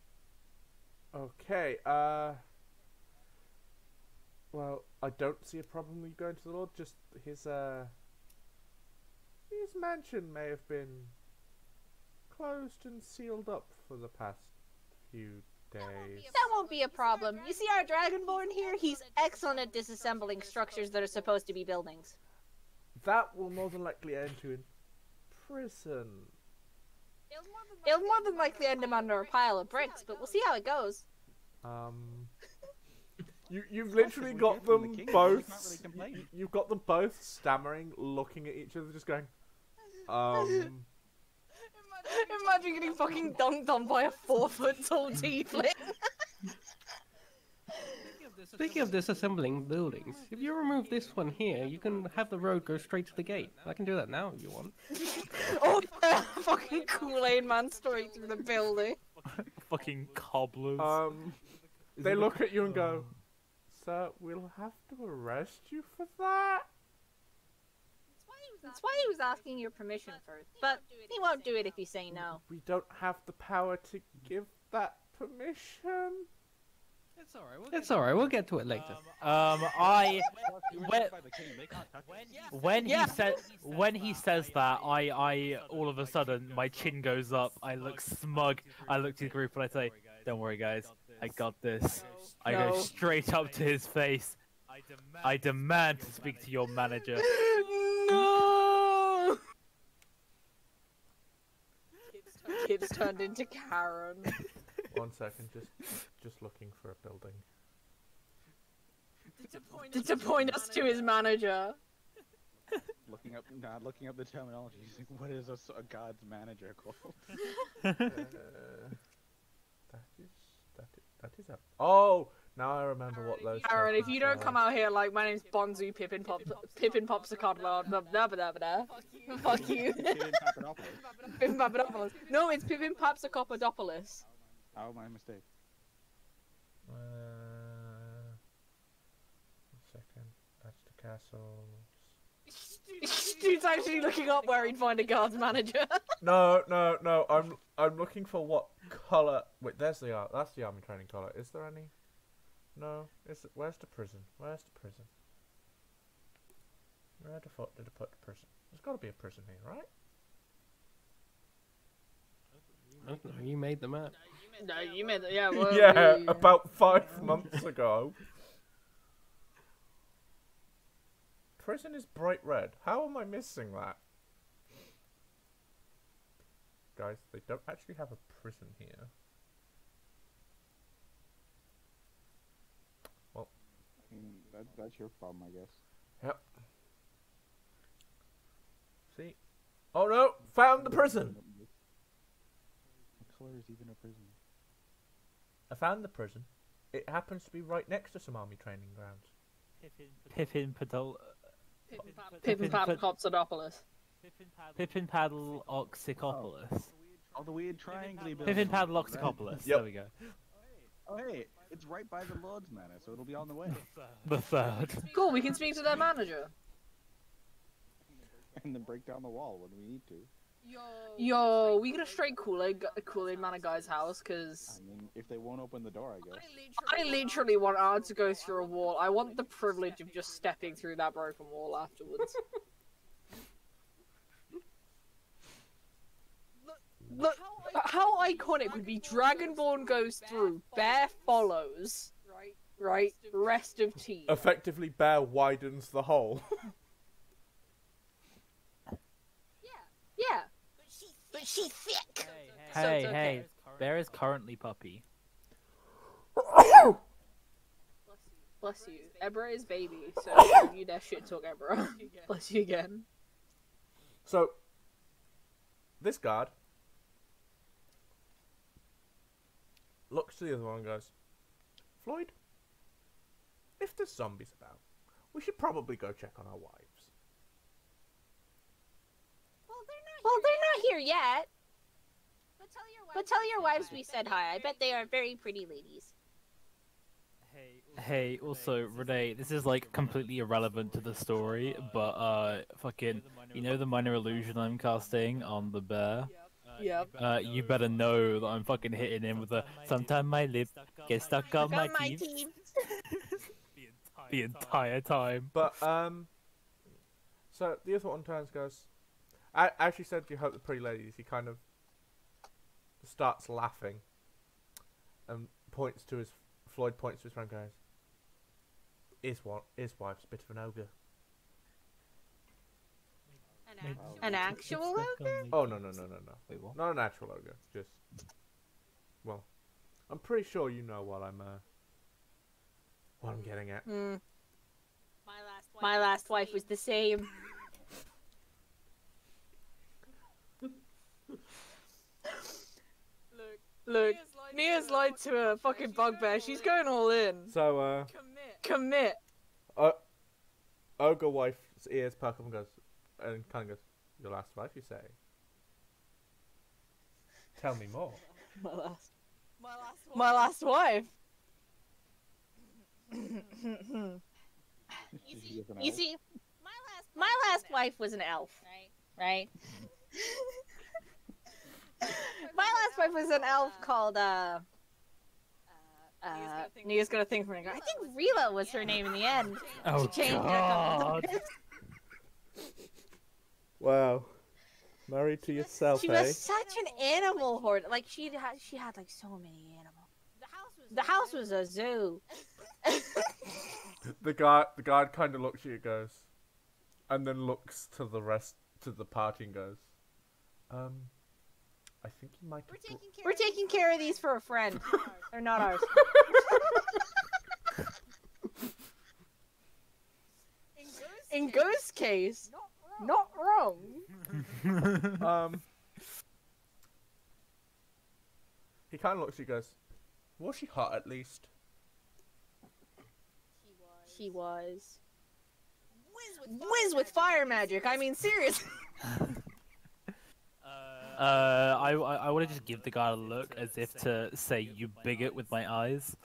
Okay, uh. Well, I don't see a problem with you going to the Lord, just his, uh. His mansion may have been closed and sealed up for the past few days. That won't be a problem. You see our dragonborn here? He's excellent at disassembling structures that are supposed to be buildings. That will more than likely end you in prison. It'll more than likely end him under a pile of bricks, but we'll see how it goes. Um. You, you've literally got hear from the them both. really you, you've got them both stammering, looking at each other, just going. Um. Imagine getting fucking dunked on by a four foot tall tiefling. Speaking of disassembling buildings, if you remove this one here, you can have the road go straight to the gate. I can do that now if you want. oh, fucking Kool Aid man straight through the building. Fucking cobblers. Um. They look at you and go, Sir, we'll have to arrest you for that? That's why he was asking your permission first, but he won't do it if you say no. We don't have the power to give that permission. It's alright, It's alright. we'll get to it later. Um, I when told by the king, they can't touch us. when he said when he says that, I I all of a sudden my chin goes up. I look smug. I look to the group and I say, "Don't worry, guys, I got this." I go straight up to his face. I demand to speak to your manager. no! Kid's turned into Karen. One second, just just looking for a building. to point us to his manager. Looking looking up, nah, looking up the terminology. He's like, What is a god's manager called? Uh, that is that is that is a. Oh, now I remember what those. Aaron, if you don't tokens come out here like my name's Bonzu Pippin Pop Pippin Popsicodler, blah blah blah blah blah. Fuck you. Pippin Papadopoulos. No, it's Pippin Popsicopodopoulos. Oh, my mistake. Uh, one second. That's the castles. Dude's actually looking up where he'd find a guards manager. No, no, no. I'm I'm looking for what color. Wait, there's the art. That's the army training color. Is there any? No. Is it? Where's the prison? Where's the prison? Where the fuck did I put the prison? There's got to be a prison here, right? I don't know. You made the map. no, you made it. Yeah, well, yeah, we- about five months ago. Prison is bright red. How am I missing that? Guys, they don't actually have a prison here. Mm, That, that's your problem, I guess. Yep. See? Oh no! Found the prison! What color is even a prison? I found the prison. It happens to be right next to some army training grounds. Pippin Paddle. Pippin Pippin Pad- Pippin Paddle Oxycopolis. Oh, the weird triangle. Pippin Paddle Oxycopolis. Yep. There we go. Oh, hey, it's right by the Lord's Manor, so it'll be on the way. The third. Cool, we can speak to their manager. and then break down the wall when we need to. Yo, Yo we get a straight Kool-Aid, gu- Kool-Aid man at guy's house, cause I mean, if they won't open the door, I guess. I literally want Ard to go through a wall. I want the privilege of just stepping through that broken wall afterwards. Look, how iconic would be Dragonborn goes through, Bear follows, right? Rest of team. Effectively, Bear widens the hole. Yeah. Yeah. But she's thick. So Hey, it's okay. hey. Bear is currently puppy. Bless you. Ebra is baby, so you dare shit talk Ebra. Bless you again. So, this guard looks to the other one and goes, Floyd, if there's zombies about, we should probably go check on our wives. Well, they're not here yet. But tell your wives we said hi. I bet they are very pretty ladies. Hey, also, Renee, this is like completely irrelevant to the story, but uh, fucking, you know the minor illusion I'm casting on the bear? Yep. Uh, you better know that I'm fucking hitting him with a. Sometimes my lip gets stuck on my Got my teeth teeth. the entire time. But, um, so the other one turns and goes, I actually said you hope the pretty ladies, he kind of starts laughing and points to his, Floyd points to his friend and goes, his, one, his wife's a bit of an ogre. An actual ogre? Oh, no, no, no, no, no. Wait, what? Not an actual ogre, just well, I'm pretty sure you know what I'm uh what I'm getting at. Hmm. My last wife was the same. Look, Mia's lied to a fucking bugbear. She's going all in. So uh Commit. Commit. Uh ogre wife's ears perk up and goes and kind of goes, Your last wife you say? Tell me more. My last. My last wife. He is an You elf. see, my last wife was an elf, right? my last wife was an elf called uh. Uh, Nia's gonna think for a minute. I think Rila was her name in the end. Oh She changed her god! couple Wow. Married to yourself, She eh? was such an animal hoarder. Like she had, she had like so many animals. The house was a zoo. The guard the guard kinda looks at you and goes and then looks to the rest to the party and goes, Um I think you might have br- We're taking care of these for a friend. They're not ours. In Ghost's case, Not wrong. Um, he kind of looks at you, goes, "Was she hot at least?" She was. Whiz with fire magic. I mean, seriously. Uh, I I, I want to just give the guy a look as if to say you bigot with my eyes.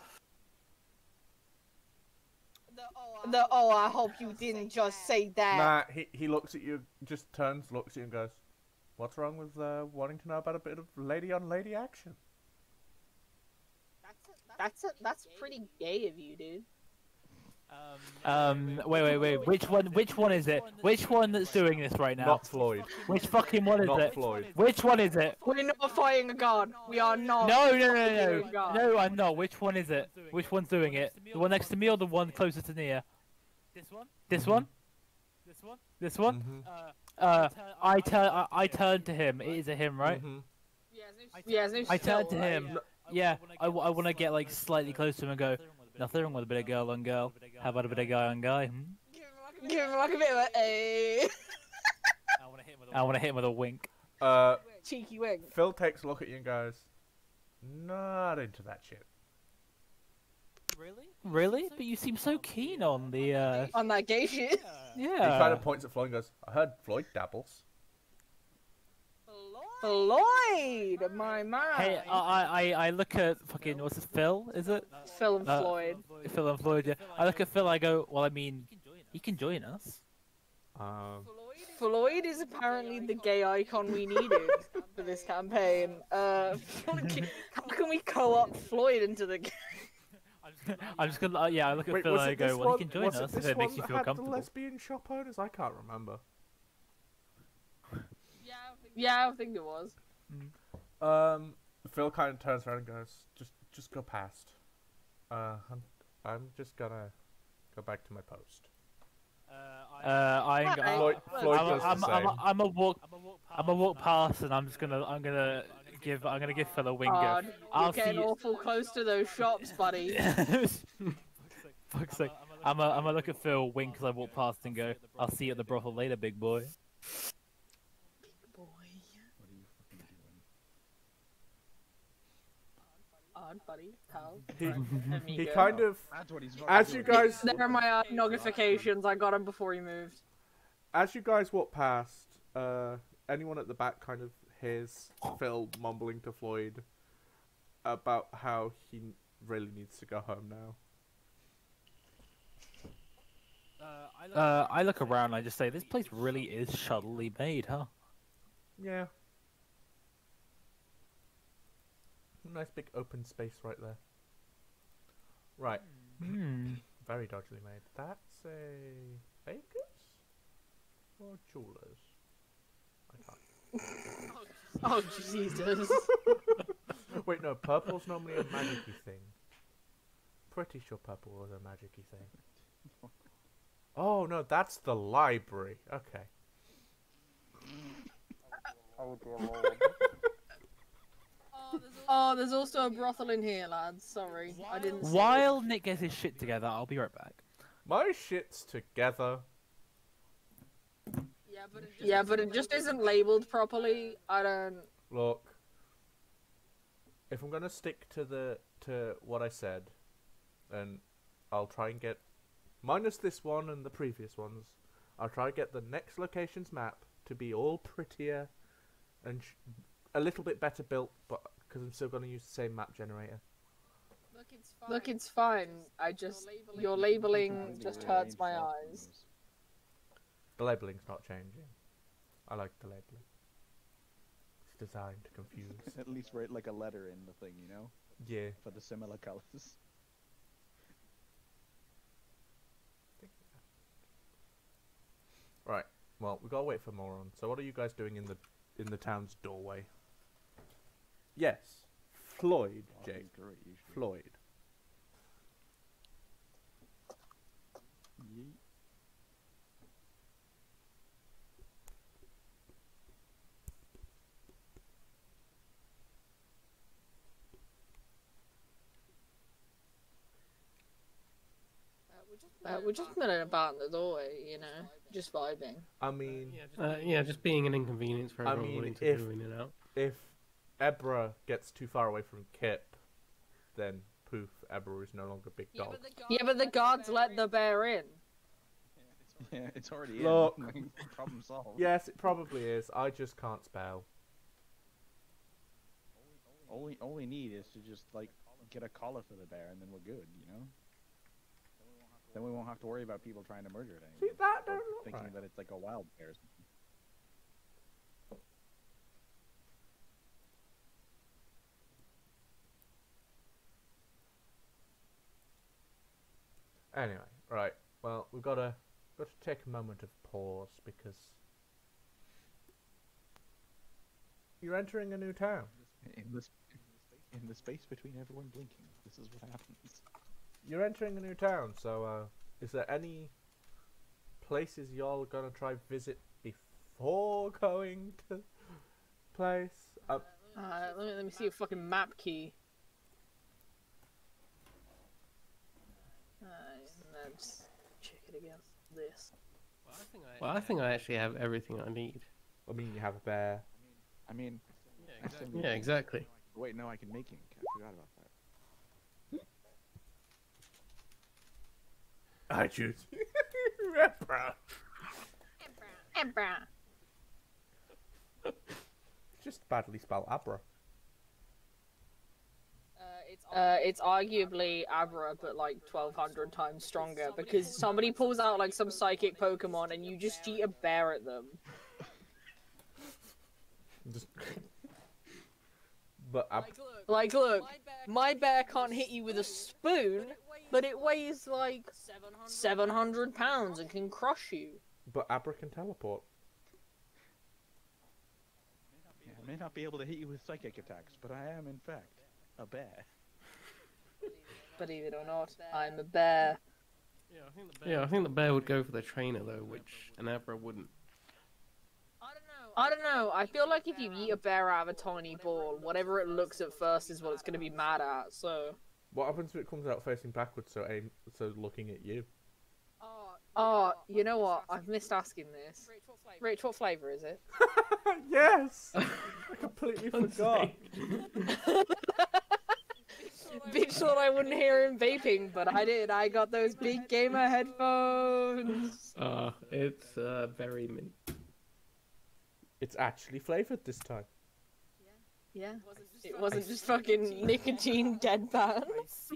The oh, I hope you didn't just say that. Nah, he he looks at you, just turns, looks at you, and goes, "What's wrong with uh, wanting to know about a bit of lady on lady action?" That's a, that's pretty gay of you, dude. Um, wait, wait, wait. Which one? Which one is it? Which one that's doing this right now? Not Floyd. Which fucking one is Not it? Floyd. Which one is it? We're not fighting a god. We are not. No, no, no, fighting no, no. I'm not. Which one is it? Which one's doing it? The one next to me or the one closest to Nia? This one. This one. This one. This one. Mhm. Uh, I turn. I, I turn to him. It is a him, right? Mhm. Yeah, no I turn still, to right? him. Yeah, I want to get like slightly close to him and go. Nothing wrong with a bit of girl on girl. How about a bit of guy on guy? Hmm? Give him like a bit of a eh, I want to hit him with a wink. Uh, cheeky wink. Phil takes a look at you and goes, "Not into that shit." Really? Really? But you seem so keen on the. uh... On that gay shit. Yeah. He Yeah. kind of points at Floyd and goes, "I heard Floyd dabbles." Floyd, my man. Hey, I, I I look at fucking what's it? Phil? Is it? Phil and Uh, Floyd. Phil and Floyd. Yeah. I look at Phil. I go, well, I mean, he can join us. Um, Floyd is apparently the gay icon we needed for this campaign. Uh, how can we co-opt Floyd into the? I'm just gonna. Uh, yeah, I look at wait, Phil and I go, well, one? he can join us it if it makes you that feel had comfortable. the lesbian shop owners? I can't remember. Yeah, I think it was. Um, Phil kind of turns around and goes, "Just, just go past. Uh, I'm, I'm just gonna go back to my post." Uh, I'm. Alright. I'm, Floyd, Floyd I'm, does I'm, I'm. I'm a walk. I'm a walk past, and I'm just gonna. I'm gonna give. I'm gonna give Phil a wink. and go, God, you're I'll see getting you. awful close to those shops, buddy. Fuck's sake. I'm a, I'm a look at Phil, wink as I walk past and go, I'll see you at the brothel later, big boy. Big boy. Odd buddy, pal. He, he kind of, That's what he's. as you guys, There are my uh, notifications. I got him before he moved. as you guys walk past, uh, anyone at the back kind of hears Phil mumbling to Floyd about how he really needs to go home now. Uh, I look around, I just say, this place really is shuttily made, huh? Yeah. Nice big open space right there. Right. Hmm. Very dodgily made. That's a bakers or jewelers. I. Oh Jesus! Wait, no. Purple's normally a magicy thing. Pretty sure purple was a magicy thing. Oh no, that's the library. Okay. Oh dear lord. oh, there's also a brothel in here, lads. Sorry, I didn't. see it. While Nick gets his shit together, I'll be right back. My shit's together. Yeah, but it just isn't labeled properly. I don't. Look. If I'm gonna stick to the to what I said, then I'll try and get minus this one and the previous ones. I'll try and get the next location's map to be all prettier and sh- a little bit better built, but because I'm still gonna use the same map generator. Look, it's fine. I just your labeling just hurts my eyes. The labeling's not changing. I like the labeling. It's designed to confuse. At least write like a letter in the thing, you know, yeah. for the similar colors. Right. Well, we gotta wait for Moron. So, what are you guys doing in the in the town's doorway? Yes, Floyd, Oh, Jake. he's great. Floyd. Yeet. Uh, we're just milling about in the doorway, you know, just vibing. I mean, Uh, yeah, just being an inconvenience for I everyone mean, wanting to if- go in and out. if Ebra gets too far away from Kip, then poof, Ebra is no longer big dog. Yeah, but the guards let the bear in. Yeah, it's already Look. in. Problem solved. Yes, it probably is. I just can't spell. All we, all we need is to just like get a collar for the bear, and then we're good. You know. Then we won't have to worry about people trying to murder it See, that or don't look thinking right. that it's like a wild bear. Anyway, right. Well, we've got to got to take a moment of pause because you're entering a new town. In this, in the space between everyone blinking, this is what happens. You're entering a new town, so uh, is there any places y'all gonna try visit before going to place? Uh, Uh, let me let me see a fucking map key. Uh, and let's check it against this. Well, I think I actually have everything I need. I mean, you have a bear. I mean, I still need Yeah, exactly. Wait, no, I can make ink. I forgot about that. I choose. Ebra. Emperor. Just badly spelled Abra. Uh, it's arguably Abra, but like 1200 times stronger because somebody pulls out like some psychic Pokemon and you just eat a bear at them. Just. but Ab- Like, look, my bear can't hit you with a spoon, but it weighs like 700 pounds and can crush you. but Abra can teleport. Yeah, I may not be able to hit you with psychic attacks, but I am, in fact, a bear. Believe it or not, I'm a bear. Yeah, I think the bear would go for the trainer though, which an Abra wouldn't. I don't know, I feel like if you eat a bear out of a tiny ball, whatever it looks at first is what it's gonna be mad at, so. What happens if it comes out facing backwards, so aim, so looking at you? Oh, you know what? I've missed asking this. Rich, what flavour is it? yes. I completely forgot. Bitch thought I wouldn't hear him vaping, but I did. I got those big gamer headphones. Uh, it's uh, very mint. It's actually flavored this time. Yeah. It wasn't just fucking nicotine deadpan.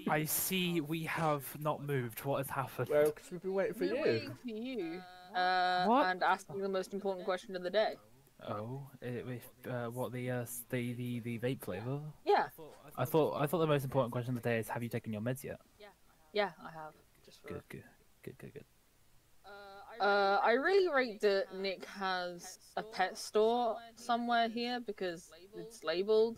I see we have not moved. What has happened? Well, because we've been waiting for We're you. waiting for you. Uh, What? and asking the most important question of the day. Oh, it, uh, what the uh, the the the vape flavor? Yeah, I thought I thought the most important question of the day is have you taken your meds yet? yeah, Yeah, I have. Just for Good, good, good, good, good. Uh, I really rate that Nick has a pet store somewhere here because it's labeled.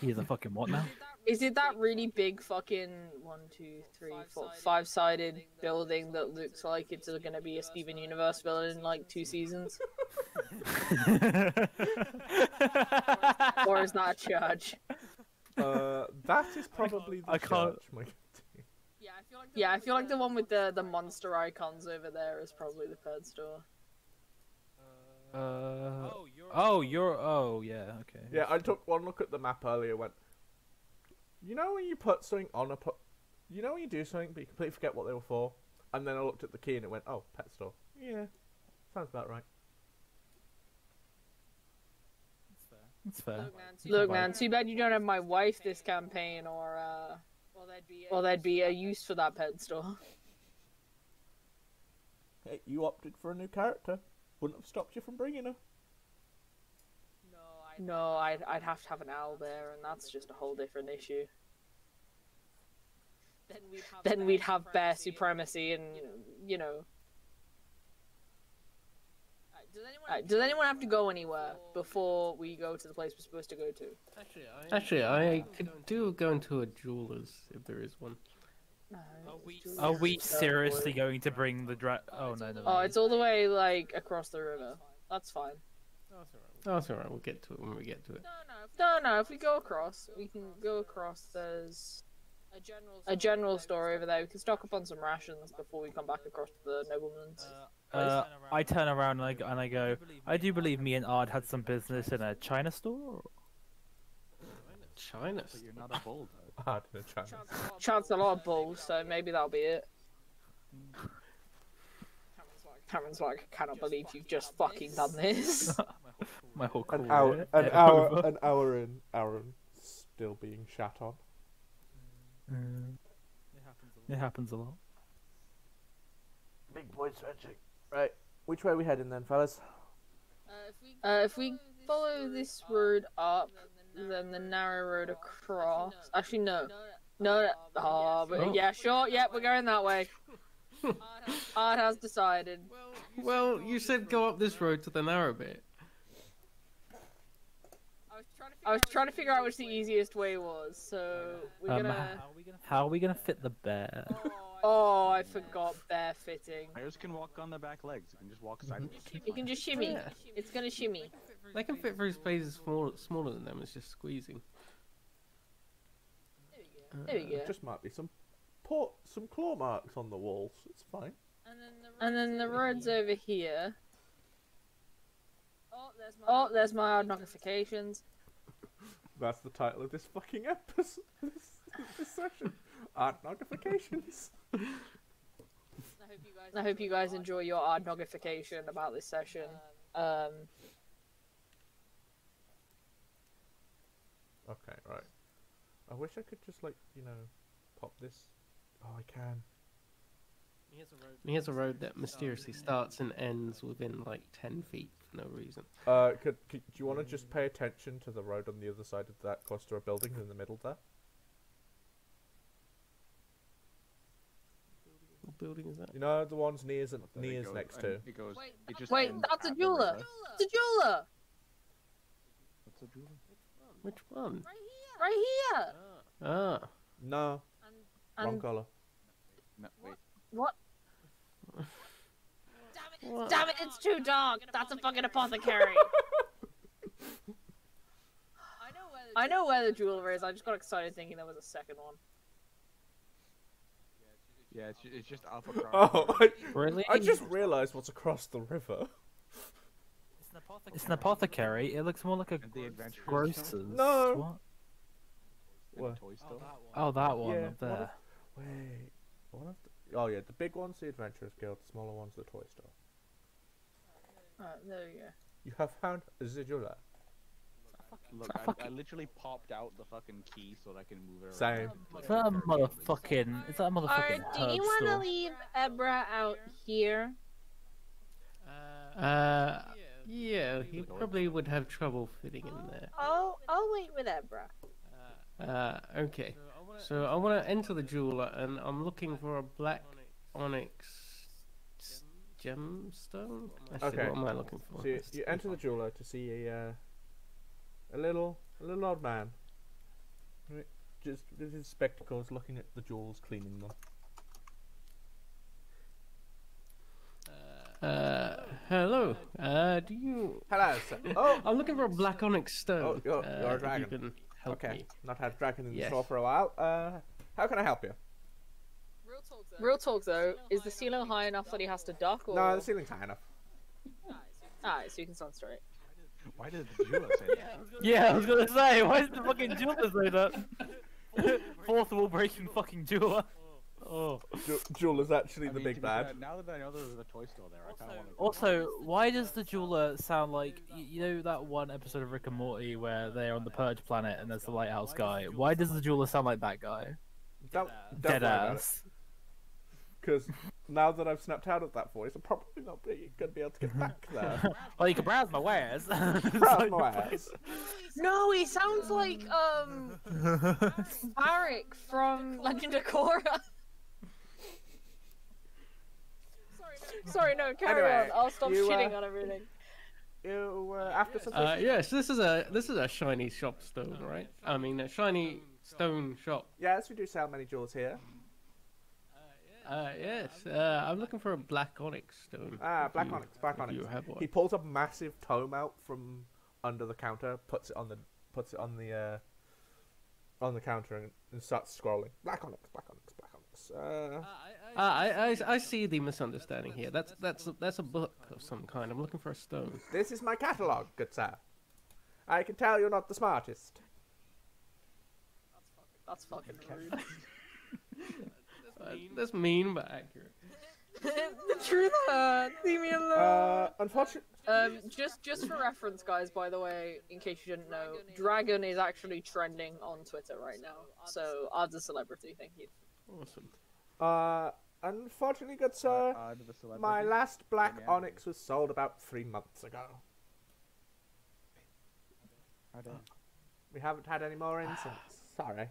He's a fucking what now? Is it that really big fucking one, two, three, four, five-sided building that looks like it's gonna be a Steven Universe villain in like two seasons? or is that a church? Uh, that is probably the I can't- church, my- Yeah, I feel like the one with the the monster icons over there is probably the pet store. Uh, oh, you're. Oh, yeah. Okay. Yeah, I took one look at the map earlier. and Went. You know when you put something on a put. You know when you do something, but you completely forget what they were for. And then I looked at the key and it went, "Oh, pet store." Yeah, sounds about right. That's fair. It's fair. Look, man, too bad you don't have my wife this campaign, or uh, well, there'd be a use for that pet store. Hey, you opted for a new character. Wouldn't have stopped you from bringing her. No, I'd I'd have to have an owl there, and that's just a whole different issue. Then we'd have bear supremacy, and you know. Alright, does anyone have to go anywhere before we go to the place we're supposed to go to? Actually, I could do go into a jeweler's if there is one. No, it's Are we just- seriously going to bring the dra? Oh no, no. Oh, it's all the way like across the river. That's fine. Oh, that's alright. We'll get to it when we get to it. No, no. No. If we go across, we can go across. There's a general a general store over there. We can stock up on some rations before we come back across to the nobleman's. Uh, I turn around and I, go- and I go, I do believe me and Ard had some business in a China store. China. But you're not a bull, though. Hard in a chance. Chance a lot of balls, so maybe that'll be it. Cameron's like, I cannot believe you've just fucking done this. My whole An hour, an over. hour, an hour in. Aaron still being shat on. Mm. It happens a lot. Big boy stretching. Right, which way are we heading then, fellas? Uh, if we follow this road up, then the narrow road across. Actually, no. No, no. Oh, but Oh. yeah, sure. Yep, we're going that way. Ard has decided. Well, you said go up this road to the narrow bit. I was trying to figure out which the easiest way was, so we're Um, gonna. How are we gonna fit the bear? Oh, I forgot barefitting. Bears can walk on their back legs. You can just walk sideways. You can just shimmy. Yeah. It's gonna shimmy. They can fit through spaces smaller, smaller than them. It's just squeezing. There we go. There we go. Just might be some port, some claw marks on the walls. It's fine. And then the road's over here. Oh, there's my oh, odd notifications. That's the title of this fucking episode. This, this session. Art notifications. I hope you guys enjoy your odd notification about this session. Um, Okay, right. I wish I could just like you know, pop this. Oh, I can. Here's a road that mysteriously starts and ends within like 10 feet for no reason. Uh, could, could do you want to just pay attention to the road on the other side of that cluster of buildings in the middle there? What building is that? You know the ones Nia's and There Nia's goes, next to. It goes. It just wait, that's a jeweler. It's a jeweler What's a jeweler? Which one? right here. Right here! Ah, No, wrong And color. No, wait. what? what? Damn it, it's too dark. That's a fucking apothecary. I know where the jeweler is. I just got excited thinking there was a second one. Yeah, it's, it's just Alpha Cross. Oh, I, Really? I just realised what's across the river. It's an apothecary. It looks more like a And the adventurers grocer's. No. What? What? Toy oh, store. Oh, that one Yeah, up what there. Wait, one of the. Oh yeah, the big one's the Adventurers Guild. The smaller one's the Toy Store. Alright, there you go. You have found a Zidula. Look, a I, I fucking- literally popped out the fucking key so that I can move it around. Same. Like Is that a very motherfucking? Is that a motherfucking Alright, do you want to leave Ebra out here? Uh, yeah, he probably would have trouble fitting in there. I'll, I'll wait with Ebra. Uh, okay. So I want to enter the jeweler, and I'm looking for a black onyx gemstone. I said, Okay. What am I looking for? So you, you enter the jeweler to see a uh, a little a little odd man. Right, Just with his spectacles, looking at the jewels, cleaning them. Uh, hello. Uh, do you? Hello, sir. Oh, I'm looking for a black onyx stone. Oh, you're- uh, you're a dragon. You can help okay. me. Not had dragon in the store for a while. Uh, how can I help you? Real talk though, is the ceiling high enough that he has to duck, or? No, the ceiling's high enough. Alright, so you can stand straight. Why did the jeweler say that? Yeah, I was gonna say, why is the fucking jeweler say that? Fourth wall breaking fucking jeweler. Oh. Ju- jeweler's actually I the mean, big to be fair, bad. Now that I know there's a toy store there, I kind of want to. Also, why does the jeweler sound like you know that one episode of Rick and Morty where they're on the Purge planet and there's the lighthouse guy? Why does the jeweler sound like that guy? Don't, don't Dead worry about it. ass. Because now that I've snapped out of that voice, I'm probably not be, gonna be able to get back there. Well, you can browse my wares. Browse my wares. No, he sounds like um Varrick from Legend of Korra. Sorry, no, carry Anyway, on. I'll stop you, uh, shitting on everything. You uh, after some Uh, yes, this is a this is a shiny shop stone, right? I mean, a shiny stone shop. Yes, we do sell many jewels here. Uh, yes, uh, I'm looking for a black onyx stone. Ah, black you- onyx, black onyx. You have one. He pulls a massive tome out from under the counter, puts it on the puts it on the uh, on the counter and, and starts scrolling. Black onyx, black onyx, black onyx. Uh, Uh, I, I, I see the misunderstanding here. That's that's a, that's a book of some kind. I'm looking for a stone. this is my catalogue, good sir. I can tell you're not the smartest. That's fucking rude. Uh, that's mean but accurate. the truth hurts. Leave me alone. Uh, unfortunately, Um, just just for reference, guys. By the way, in case you didn't know, Dragon is actually trending on Twitter right now. So odds a celebrity. Thank you. Awesome. uh, unfortunately, good sir, Uh, my last black Yeah. onyx was sold about three months ago. I don't- We haven't had any more in since. Sorry.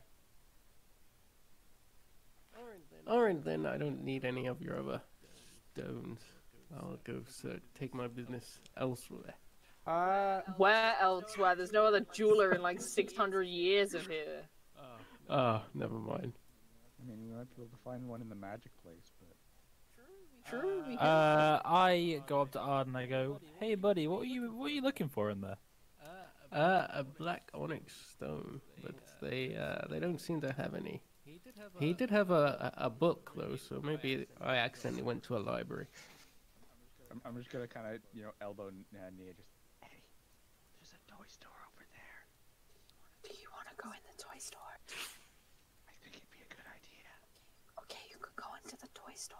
Alright then, I don't need any of your other stones. I'll go so take my business elsewhere. Uh, Where elsewhere? There's no other jeweler in like 600 years of here. Ah, never mind. I mean, we might be able to find one in the magic place, but True. We can... Uh, I go up to Ard and I go, "Hey, buddy, what are you what are you looking for in there?" Uh, a black onyx stone, but they uh, they don't seem to have any. He did have a, a, a book though, so maybe I accidentally went to a library. I'm, I'm just gonna kind of, you know, elbow uh, Nia. Just, hey, there's a toy store over there. Do you want to go in the toy store? I think it'd be a good idea. Okay, you could go into the toy store.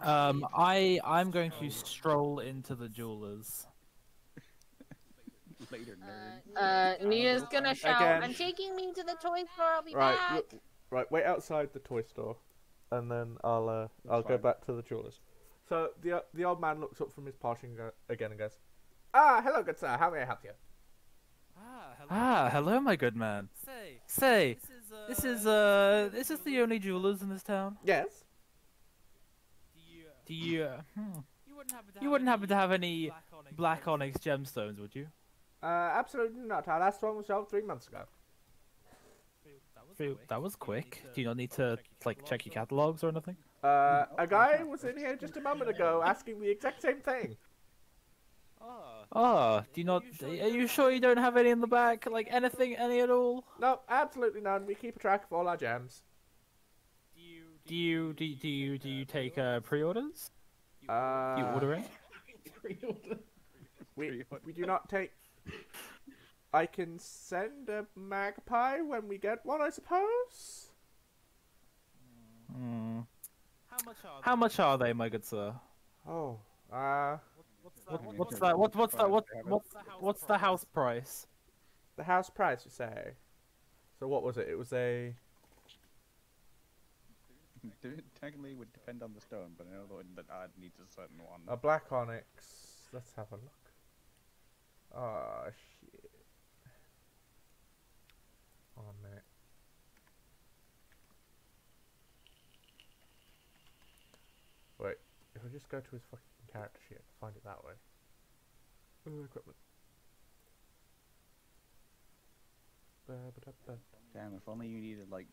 Um, I I'm going to stroll into the jewelers. Later, nerd. Uh, Nia's gonna shout. Again. I'm taking me to the toy store. I'll be right, back. Look- right. Wait outside the toy store, and then I'll uh, I'll go back to the jewelers. So the o- the old man looks up from his polishing again and goes, "Ah, hello, good sir. How may I help you?" Ah, hello, ah, hello my good man. Say, say, this is uh, this is the only jewelers in this town. Yes. Do you? Uh, hmm. You wouldn't happen to have any black onyx gemstones, would you? Uh, absolutely not. Our last one was sold three months ago. Phew, That was quick. Do you not need to like check your catalogs or anything? Uh, a guy was in here just a moment ago asking the exact same thing. Oh, do you not? Are you sure you don't have any in the back? Like anything, any at all? No, absolutely none. We keep a track of all our gems. Do you do you, do you do you take uh, pre-orders? Uh, You ordering? We, we do not take. I can send a magpie when we get one, I suppose. Hmm. How much are they, my good sir? Oh, uh, What, what's that? What, what's that? What, what's what's the house price? the house price, you say? So what was it? It was a... Technically, it would depend on the stone, but I know that Ard need a certain one. A black onyx. Let's have a look. Oh shit. Hold on a minute. Wait, if I just go to his fucking character sheet, I find it that way. Uh, equipment. Ba-ba-da-ba. Damn, if only you needed like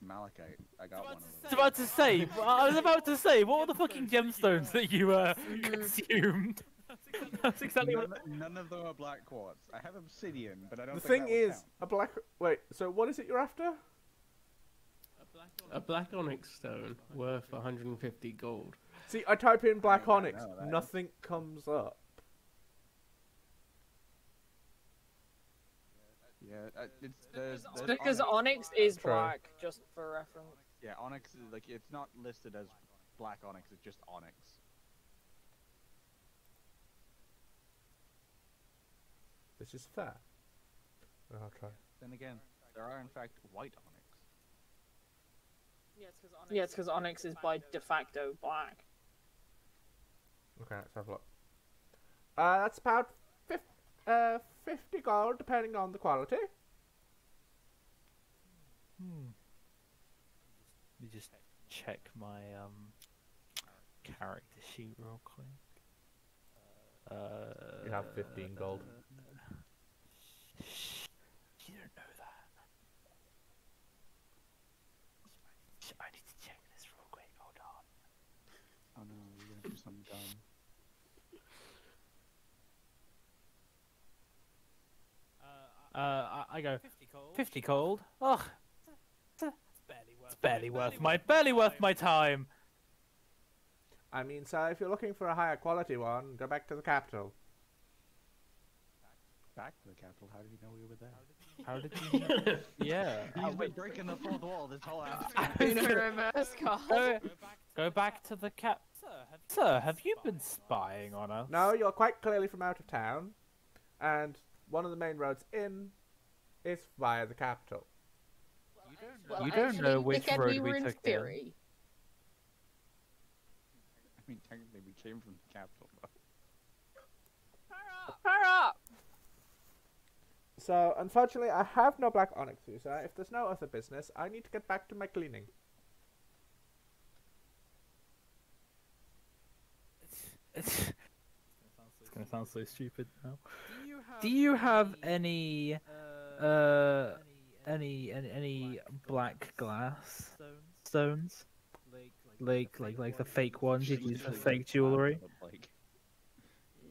malachite. I got one of I was about to say. I was about to say. What were the fucking gemstones that you uh consumed? That's exactly what. None, none of them are black quartz. I have obsidian, but I don't. The think thing that would is, count. a black. Wait, so what is it you're after? A black onyx stone worth 150 gold. See, I type in black I onyx, know that. nothing comes up. Yeah, uh, it's there's, there's because onyx. Onyx is True. black, just for reference. Yeah, onyx is like it's not listed as black onyx. It's just onyx. This is fair. I'll try. Then again, there are in fact white onyx. Yeah, it's because Onyx is by de facto black. Okay, let's have a look. Uh, that's about fif- uh, 50 gold, depending on the quality. Hmm. Let me just check my um character sheet real quick. Uh, You have 15 gold. You don't know that. Sh- I need to check this real quick. Hold on. Oh no, you're gonna do something dumb. Uh, Uh, I, I go 50 cold. Ugh, barely worth my barely worth my time. I mean, sir, if you're looking for a higher quality one, go back to the capital. Back to the capital. How did you know we were there? How did you? Know? yeah. He's been breaking the fourth wall this whole ass. Doing a reverse call. Go, go back to the cap. Sir, have you been spying on us? No, you're quite clearly from out of town, and one of the main roads in is via the capital. Well, You don't know which road we we in took there. I mean, technically, we came from the capital. But... Hurrah! So, unfortunately, I have no black onyx for you, sir. If there's no other business, I need to get back to my cleaning. It's gonna sound so stupid now. Do you have any, uh, any any, any black glass stones? Like like like the fake ones you use for fake jewelry?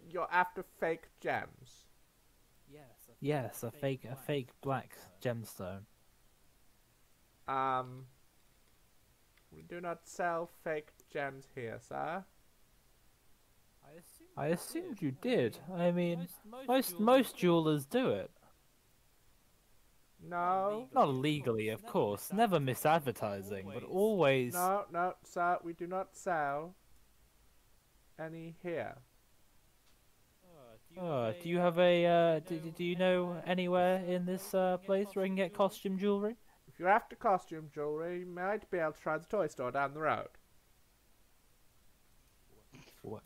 You're after fake gems. Yes, a fake a fake black gemstone. Um, we do not sell fake gems here, sir. I assumed you did. I mean, most most jewelers do it. No, Not legally, of course. Never misadvertising, but always. no, no, sir. We do not sell any here. Uh, do you have a? Uh, do, do you know anywhere in this uh, place where I can get costume jewelry? If you're after costume jewelry, you might be able to try the toy store down the road. What?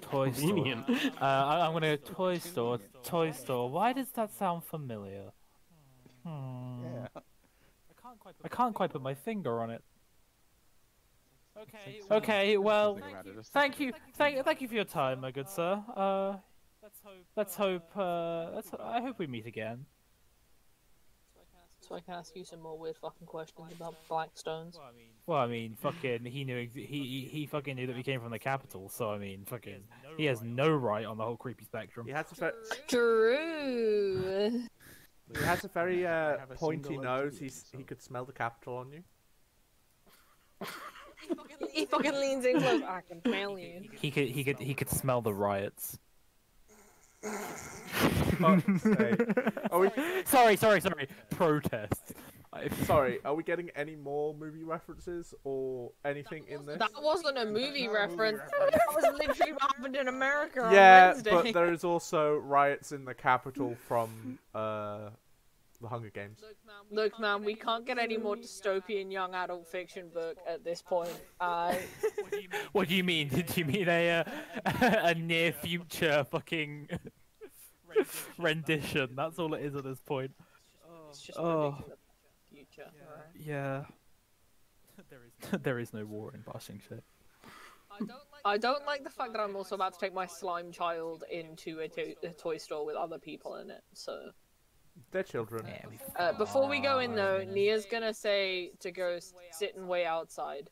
Toy store. Uh, I, I'm gonna toy store. Toy store. Why does that sound familiar? Hmm. yeah. I can't quite put my finger on it. Okay. Okay, well, Think about it, just thank you, thank, thank you for your time, my good sir. Uh, let's hope. Uh, let's. I hope we meet again. So I can ask you some more weird fucking questions about black stones. Well, I mean, fucking, he knew ex- he he he fucking knew that we came from the capital, so I mean, fucking, he has no right on the whole creepy spectrum. He has a, ve- True. he has a very uh, pointy nose. entity, He's, he could smell the capital on you. he fucking leans in close. I can smell you. He could he could he could smell the riots. Fuck's sake. Are we, sorry, sorry, sorry. Protest. Sorry, are we getting any more movie references or anything in this? That wasn't a movie reference. That was literally what happened in America on yeah, Wednesday. but there is also riots in the capital from uh, the Hunger Games. Look, man, we can't get any more dystopian young adult fiction book at this point. Uh, What do you mean? Did you mean a uh, a near future fucking rendition? That's all it is at this point. it's just Oh. predicting the future. alright? Yeah. there is there is no war in Washington. I don't like the fact that I'm also about to take my slime child into a, to- a toy store with other people in it. So, They're children. Yeah, we uh, before we go in though, Nia's gonna say to go s- sit and wait outside.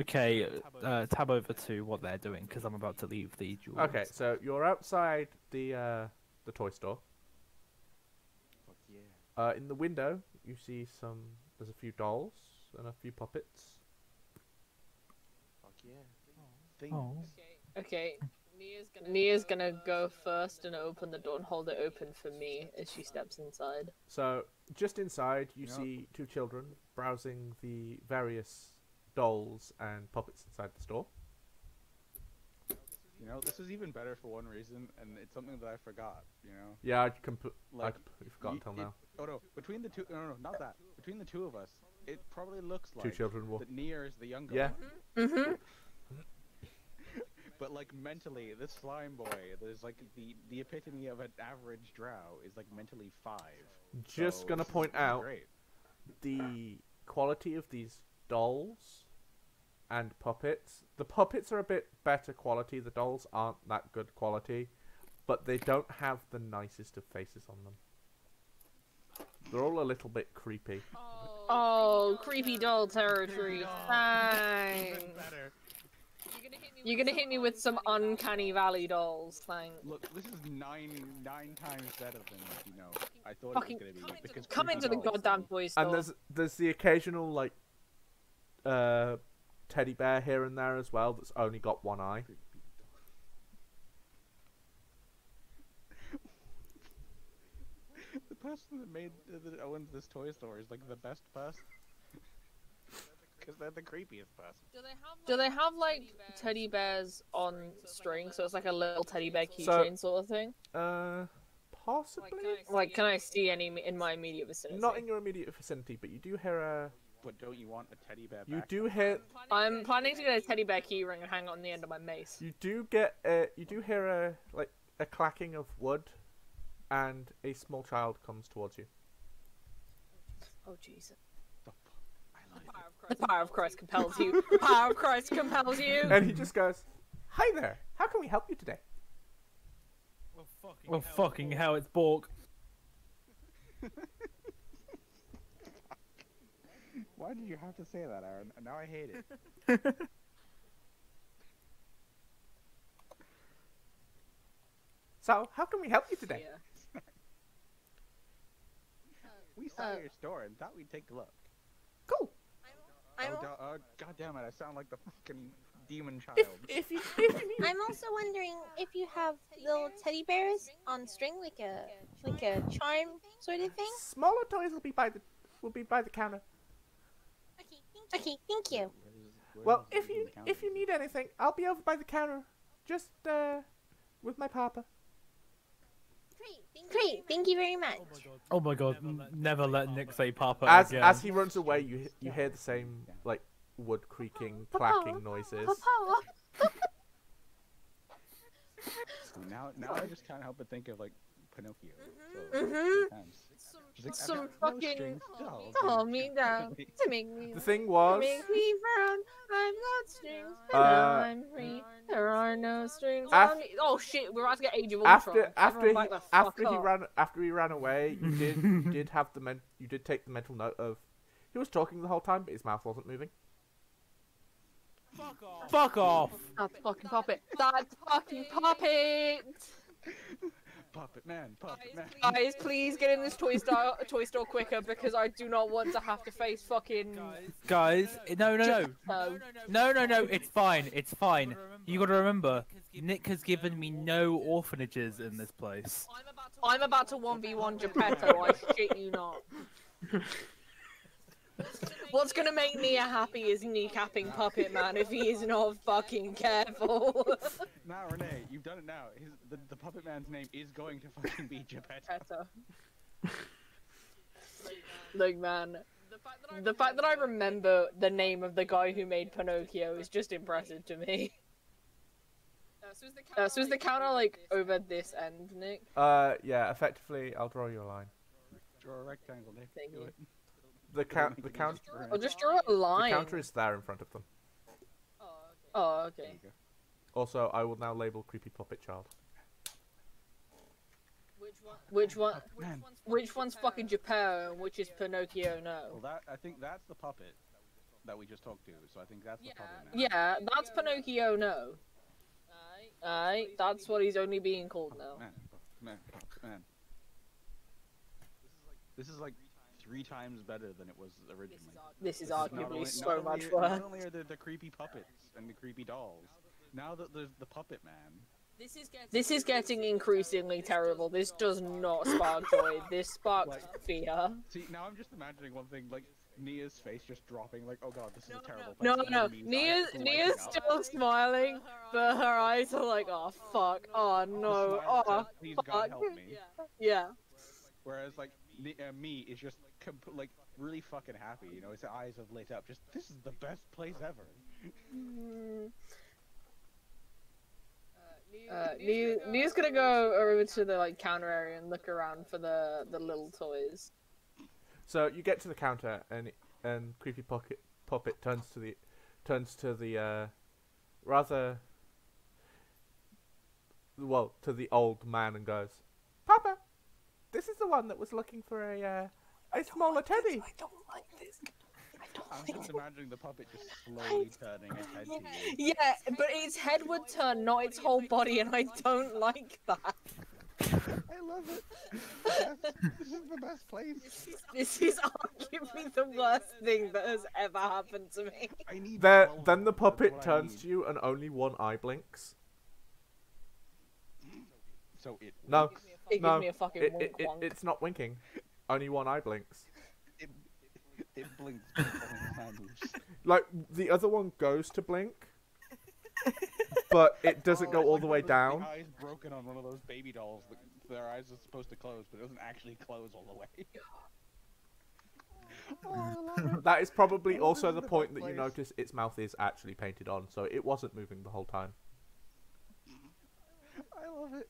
Okay, uh, tab over to what they're doing because I'm about to leave the jewel. Okay, so you're outside the uh, the toy store. Uh, in the window, you see some. There's a few dolls and a few puppets. Fuck yeah. Things. Oh. Okay. Nia's gonna go first and open the door and hold it open for me as she steps inside. So just inside, you Yep. see two children browsing the various dolls and puppets inside the store. You know, this is even better for one reason, and it's something that I forgot. You know, Yeah, I compl- I completely forgot Ye- until it- now. Oh no, between the two, no, no, no, not that. Between the two of us, it probably looks like Two children will. that Nia is the younger Yeah. one. Mm-hmm. But like mentally, this slime boy, there's like the the epitome of an average drow is like mentally five. Just So gonna point out Great. the quality of these dolls and puppets. The puppets are a bit better quality. The dolls aren't that good quality, but they don't have the nicest of faces on them. They're all a little bit creepy. Oh, oh creepy doll territory. Thanks. You're gonna hit me with some uncanny valley dolls. Thanks. Look, this is nine nine times better than you know. I thought Fucking it was gonna be because Come creepy into the goddamn though. toy store. And there's there's the occasional like uh, teddy bear here and there as well that's only got one eye. the person that made uh, that owns this toy store is like the best person. Because they're the creepiest person. Do they have like teddy bears on string? So it's like a little teddy bear So- keychain sort of thing. Uh, possibly. Like, can I see any in my immediate vicinity? Not in your immediate vicinity, but you do hear a. But don't you want a teddy bear? You do hear. I'm planning to get a teddy bear key ring and hang it on the end of my mace. You do get a. You do hear a like a clacking of wood, and a small child comes towards you. Oh Jesus! The fu- I like it. The power of Christ compels you. The power of Christ compels you. And he just goes, "Hi there. How can we help you today?" Oh fucking hell! It's Bork. Why did you have to say that, Aaron? Now I hate it. So, how can we help you today? Yeah. We saw Uh, your store and thought we'd take a look. Cool. I'm, oh, al- da- oh, God damn it! I sound like the fucking demon child. If if you if you I'm also wondering if you have little teddy bears on string, like a like a charm sort of thing. smaller toys will be by the will be by the counter. Okay, thank you. Well, if you if you need anything, I'll be over by the counter, just uh, with my papa. Great, thank you very much. Oh my god! Never let Nick say Papa As again. as he runs away, you you hear the same like wood creaking, clacking noises. Papa. now, now I just can't help but think of like Pinocchio. Mhm. sometimes. She's like, "I've Some got no fucking- dolls." Oh, me down to make me The thing to was, make me frown. I'm not strings, but Uh, I'm free. There are no strings af- on me. Oh shit! We're about to get Age of after Ultron. after Everyone he, back the fuck after he up. ran after he ran away, you did you did have the men you did take the mental note of he was talking the whole time, but his mouth wasn't moving. Fuck off! That fucking puppet. That fucking puppet. Puppet man, puppet man. Guys, please get in this toy store, toy store quicker because I do not want to have to face fucking. Guys, no, no, no, No. no, no, no. It's fine. It's fine. You gotta remember, Nick has given me no orphanages in this place. I'm about to 1v1 Geppetto, I shit you not. What's gonna make Nia happy is kneecapping Puppet Man if he is not fucking careful. Now, Renee, you've done it now. His, the, the puppet man's name is going to fucking be Geppetto. Geppetto. Look, man. The fact that I remember the name of the guy who made Pinocchio is just impressive to me. Uh, so is the counter like over this end, Nick? Uh, yeah, effectively, I'll draw you a line. Draw a rectangle, Nick. Thank Do you. it. The count the Make count easy for I'll Renee. just draw a line. the counter is there in front of them. Oh, There okay. you go. Also, I will now label creepy puppet child. Which one? Man. Which one's fucking Geppetto and which is Pinocchio? No. Well, No. that I think that's the puppet that we just talked to. So I think that's the puppet man. Yeah, that's Pinocchio. No. Aye, that's what he's only being called now. Man, puppet man, puppet man. This is like three times better than it was originally. This is This not arguably only- so much worse. Not only are there the creepy puppets and the creepy dolls, now that there's the puppet man. This is getting increasingly terrible. This does not spark joy. This sparks Like- fear. See, now I'm just imagining one thing, like Nia's face just dropping, like, oh god, this is a terrible. No, place," and no. then Mia's Nia's, Nia's lighting up. still smiling, but her eyes are like, oh fuck, oh no, oh says, Please God help me. Yeah. Whereas like uh, me is just comp- like really fucking happy. You know, his eyes have lit up. Just this is the best place ever. Uh, Nia, Nia's gonna go over to the like counter area and look around for the the little toys. So you get to the counter and and creepy pocket puppet turns to the turns to the uh, rather well to the old man and goes, "Papa, this is the one that was looking for a uh, a smaller teddy." I don't like this. I don't I'm like just imagining the puppet just slowly turning its head to you. Yeah, but its head would turn, not its whole body, and I don't like that. I love it. This is the best place. This is arguably the worst thing that has ever happened to me. There, then the of them, that's puppet turns to you and only one eye blinks. So it. No, winks. It no, me a fucking it, wonk it, it, it's not winking. Only one eye blinks. It, it blinks. but only hand moves. Like the other one goes to blink, but it doesn't Oh, go all like the way of down. The eyes broken on one of those baby dolls. That their eyes are supposed to close, but it doesn't actually close all the way. oh, I love it. That is probably also the the point best that you notice its mouth is actually painted on, so it wasn't moving the whole time. I love it.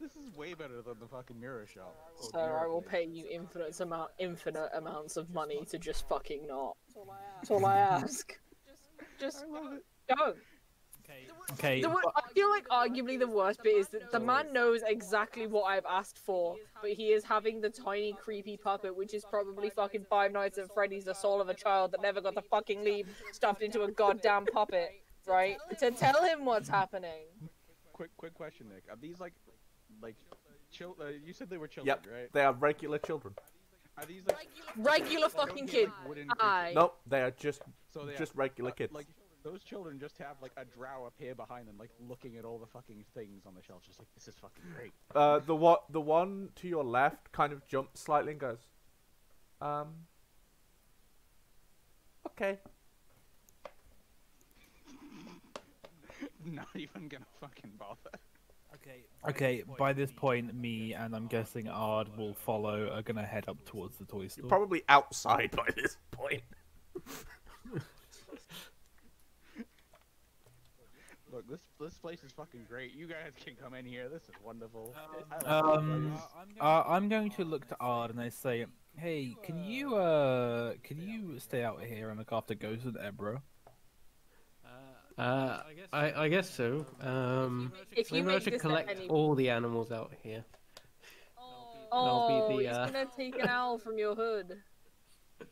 This is way better than the fucking mirror shop. or So I will pay you infinite amount, infinite amounts of money to just fucking not. That's all I ask. Just I love it. go. Okay, The, I feel like arguably the worst bit is that the man knows exactly what I've asked for, but he is having the tiny creepy puppet, which is probably fucking Five Nights at Freddy's, the soul of a child that never got to fucking leave, stuffed into a goddamn puppet, right? To tell him what's happening. Quick, quick question, Nick. Are these like, like, chil- uh, You said they were children, Yep, right? they are regular children. Are these like Regular don't fucking kids? like, Aye. Nope, they are just So they just are, regular uh, kids. Like those children just have like a drow appear behind them, like looking at all the fucking things on the shelf, just like this is fucking great. Uh, the what the one to your left kind of jumps slightly and goes, um, okay. Not even gonna fucking bother. Okay. By this point, me and I'm guessing Ard will follow. Are gonna head up towards the toy store. You're probably outside by this point. Look, this this place is fucking great. You guys can come in here. This is wonderful. Um, uh, I'm going to look to Ard and I say, "Hey, can you uh, can you stay out here and look after Ghost and Ebra?" Uh, I, I guess so. Um, If you maybe I make should this collect any... all the animals out here. Oh, That'll be the, he's uh, gonna take an owl from your hood.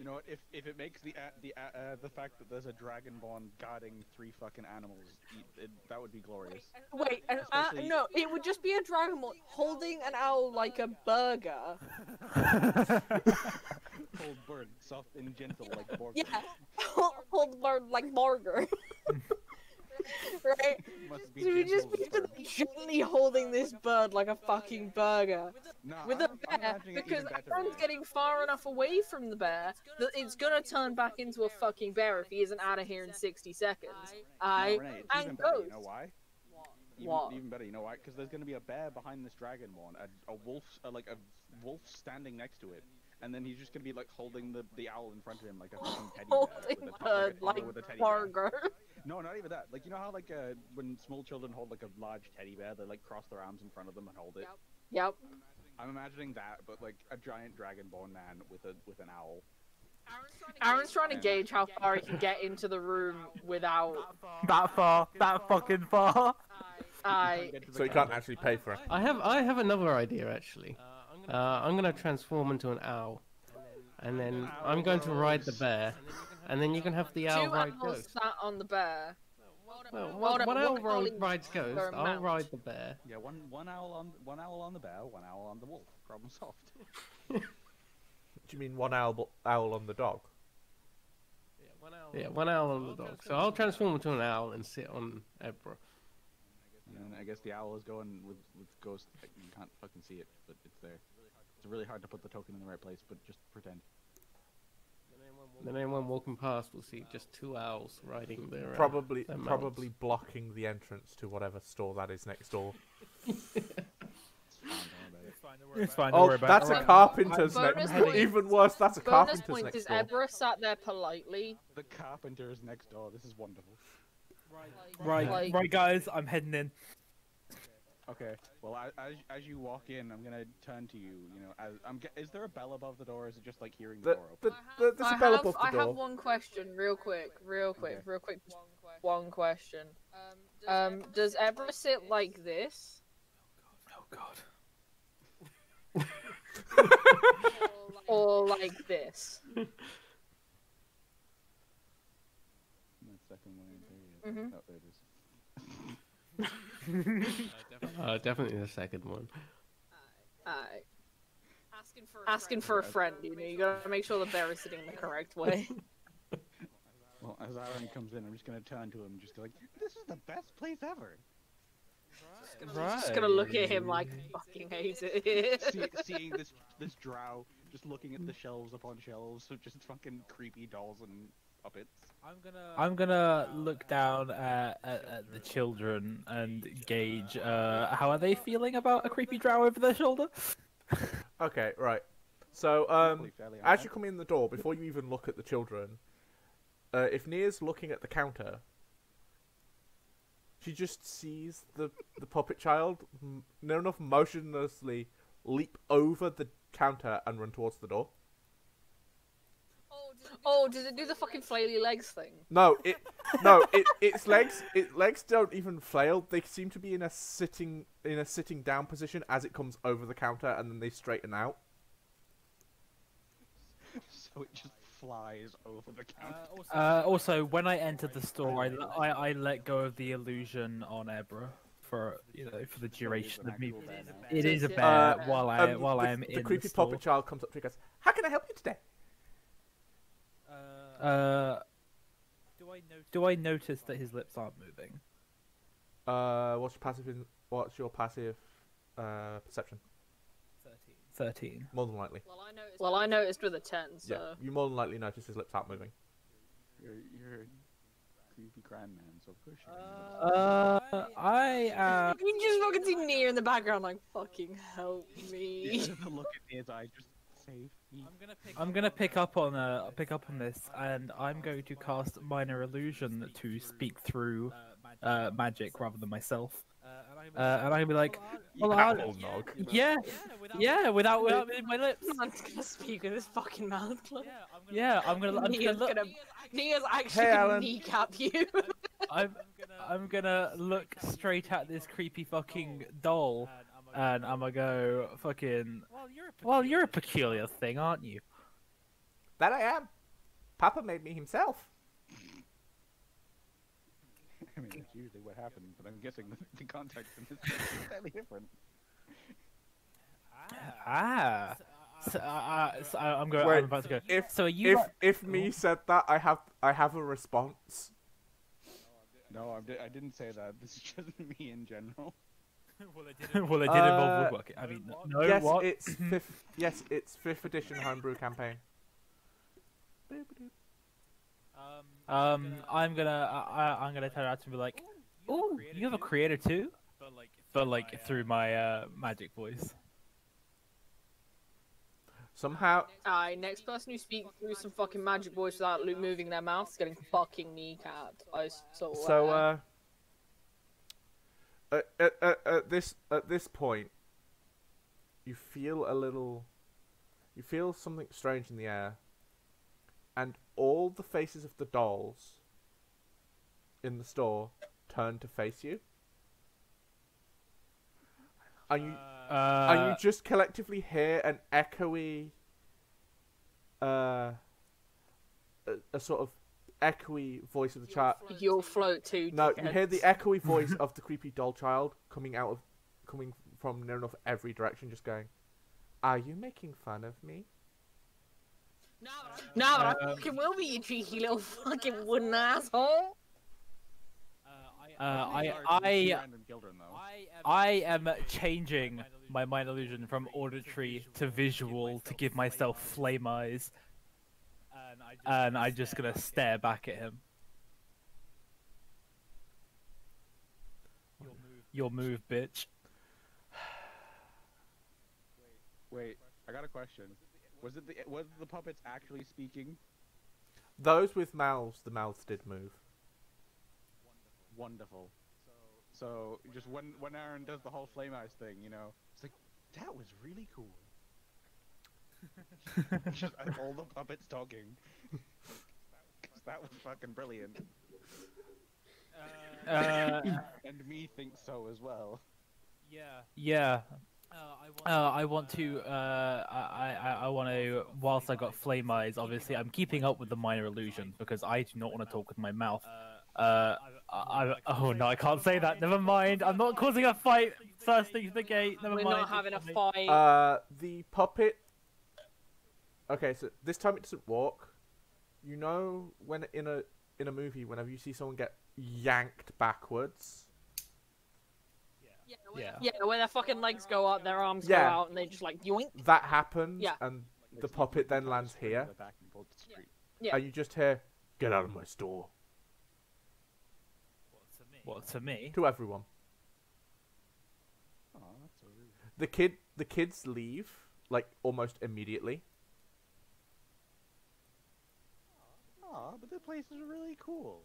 You know what? If if it makes the uh, the uh, uh, the fact that there's a dragonborn guarding three fucking animals, y- it, that would be glorious. Wait, an, uh, no, it would just be a dragonborn holding an owl like a burger. Cold bird, soft and gentle like Borg. Yeah, hold bird like burger. right? So we just be gently holding this bird like a fucking burger Nah, with a I'm- I'm bear because. Aaron's getting far enough away from the bear that it's gonna turn back into a fucking bear if he isn't out of here in 60 seconds. No, I Renee, and better. You know ghost. why? Even, even better. You know why? Because there's gonna be a bear behind this dragonborn, a, a wolf, uh, like a wolf standing next to it, and then he's just gonna be like holding the, the owl in front of him like a fucking teddy bear. holding with a bird a like with a teddy bear. Burger. No, not even that. Like you know how like uh, when small children hold like a large teddy bear, they like cross their arms in front of them and hold it. Yep. yep. I'm imagining that, but like a giant dragonborn man with a with an owl. Aaron's trying to Yeah. gauge how far he can get into the room without. That far, that fucking far. I. Get So you car. can't actually pay for it. I have I have another idea actually. Uh, I'm gonna transform into an owl, and then I'm going to ride the bear, and then you can have the owl Two ride animals Ghost. sat on the bear. Well, Hold one, one owl owl ri- rides Ghost. I'll mount? ride the bear. Yeah, one one owl on one owl on the bear, one owl on the wolf. Problem solved. Do you mean one owl, owl on the dog? Yeah, one owl Yeah, one owl on the dog. So I'll transform into an owl and sit on Ebra. And I guess the owl is going with with ghost. like, You can't fucking see it, but it's there. It's really hard to put the token in the right place, but just pretend. Then anyone walking past will see just two owls riding their. uh, Probably, their probably blocking the entrance to whatever store that is next door. It's fine, don't worry about it. It's fine. Don't Oh, that's a Alright. carpenter's Bonus next. points. Even worse, that's a Bonus carpenter's point next is door. Ebra sat there politely. The carpenter is next door. This is wonderful. Right, Like- right, guys. I'm heading in. Okay. Well, as, as as you walk in, I'm gonna turn to you. You know, as I'm. Is there a bell above the door? Or is it just like hearing the, The, door open? the, the, there's I a bell have, above the I door. have one question, real quick, real quick, Okay. real quick. One question. Um, does Ebra sit like this? Oh God. Or like this? That second one. There, it is. Mhm. Oh, there it is. Uh, definitely the second one. Alright. Asking for a friend, you know, you gotta make sure the bear is sitting the correct way. Well, as Aaron comes in, I'm just gonna turn to him and just go like, "This is the best place ever." Just gonna look at him like fucking hate it. See, seeing this this drow just looking at the shelves upon shelves of just fucking creepy dolls and puppets. I'm gonna I'm gonna look down at, at, at the children and gauge uh, how are they feeling about a creepy drow over their shoulder. Okay, right. So, um, as you come in the door, before you even look at the children, uh, if Nia's looking at the counter, she just sees the the puppet child m- near enough motionlessly leap over the counter and run towards the door. Oh, does it do the fucking flaily legs thing? No, it no, it its legs its legs don't even flail. They seem to be in a sitting in a sitting down position as it comes over the counter and then they straighten out. so it just flies over the counter. Uh, also, when I entered the store, I, I, I let go of the illusion on Ebra for you know for the duration of me. It is a bear Uh, while I Um, while the, I am the in creepy the store. puppet child comes up to you and goes, "How can I help you today?" Uh, do I notice that his lips aren't moving? Uh, what's your passive? In, what's your passive uh, perception? Thirteen. More than likely. Well, I noticed Well, I noticed with a 10, so. Yeah, you more than likely notice his lips aren't moving. You're, you're a creepy grandman, so of course you're Uh, I am. You just fucking see Nia in the background, like, fucking help me. Yeah, the look in his eye, just save me. I'm gonna pick up on uh pick up on this, and I'm going to cast minor illusion to speak through uh magic rather than myself. Uh, and I'm gonna be like, well, I, Apple nog. yeah, yeah, without without moving my lips. Man's gonna speak with his fucking mouth closed. Yeah, I'm gonna I'm gonna Nia's look. gonna, Nia's actually Hey, gonna kneecap you. I'm I'm gonna look straight at this creepy fucking doll, and I'm gonna go fucking. Well, you're a peculiar thing, aren't you? That I am. Papa made me himself. I mean, that's usually what happens, but I'm guessing the, the context in this is slightly different. Ah. So, uh, uh, so I- I'm going. Wait, I'm about to go. If So you. if if me said that, I have I have a response. No, I, di- I didn't say that. This is just me in general. well, it did involve Uh, woodworking. I mean, no, yes, what? it's fifth. Yes, it's fifth edition homebrew campaign. Um, I'm gonna, I, I- I'm gonna turn around to be like, "Oh, you have a creator too?" But like through my uh, magic voice. Somehow, Aye, next person who speaks through some fucking magic voice without moving their mouth is getting fucking kneecapped. I swear. so uh, at, at, at, at this at this point, you feel a little, you feel something strange in the air, and all the faces of the dolls in the store turn to face you. And you Uh, and you just collectively hear an echoey, uh, a, a sort of echoey voice of the child. You'll float too. No, you hear the dickheads. echoey voice of the creepy doll child coming out of, coming from near enough every direction, just going, "Are you making fun of me?" No, but I fucking will be, you cheeky little fucking wooden asshole. uh, I, Sorry, I, two random children, though. I am changing my mind illusion from auditory to visual to give myself flame eyes, and I'm just gonna stare back at him. Your move, bitch. Wait, I got a question. Was it the was the puppets actually speaking? Those with mouths, the mouths did move. Wonderful. So just when when Aaron does the whole flame eyes thing, you know, it's like that was really cool. Just uh, all the puppets talking. 'Cause that was fucking brilliant, Uh, and me think so as well. yeah. Uh, I want to. Uh, I, I, I want to. Whilst I got flame eyes, obviously, I'm keeping up with the minor illusion because I do not want to talk with my mouth. Uh, I, I, oh no, I can't say that. Never mind. I'm not causing a fight. First thing to the gate. Never mind. We're not having a fight. Uh, the puppet. Okay, so this time it doesn't walk. You know when in a in a movie, whenever you see someone get yanked backwards, Yeah. yeah, yeah, when their fucking legs go up, their arms Yeah. go out, and they just like yoink. that happens, Yeah. and the puppet then lands here, to the back and pull it to the street. Yeah. and you just hear, "Get out of my store!" What to me? to everyone. Aw, that's so rude. The kid, the kids leave like almost immediately. Aw, but the place is really cool.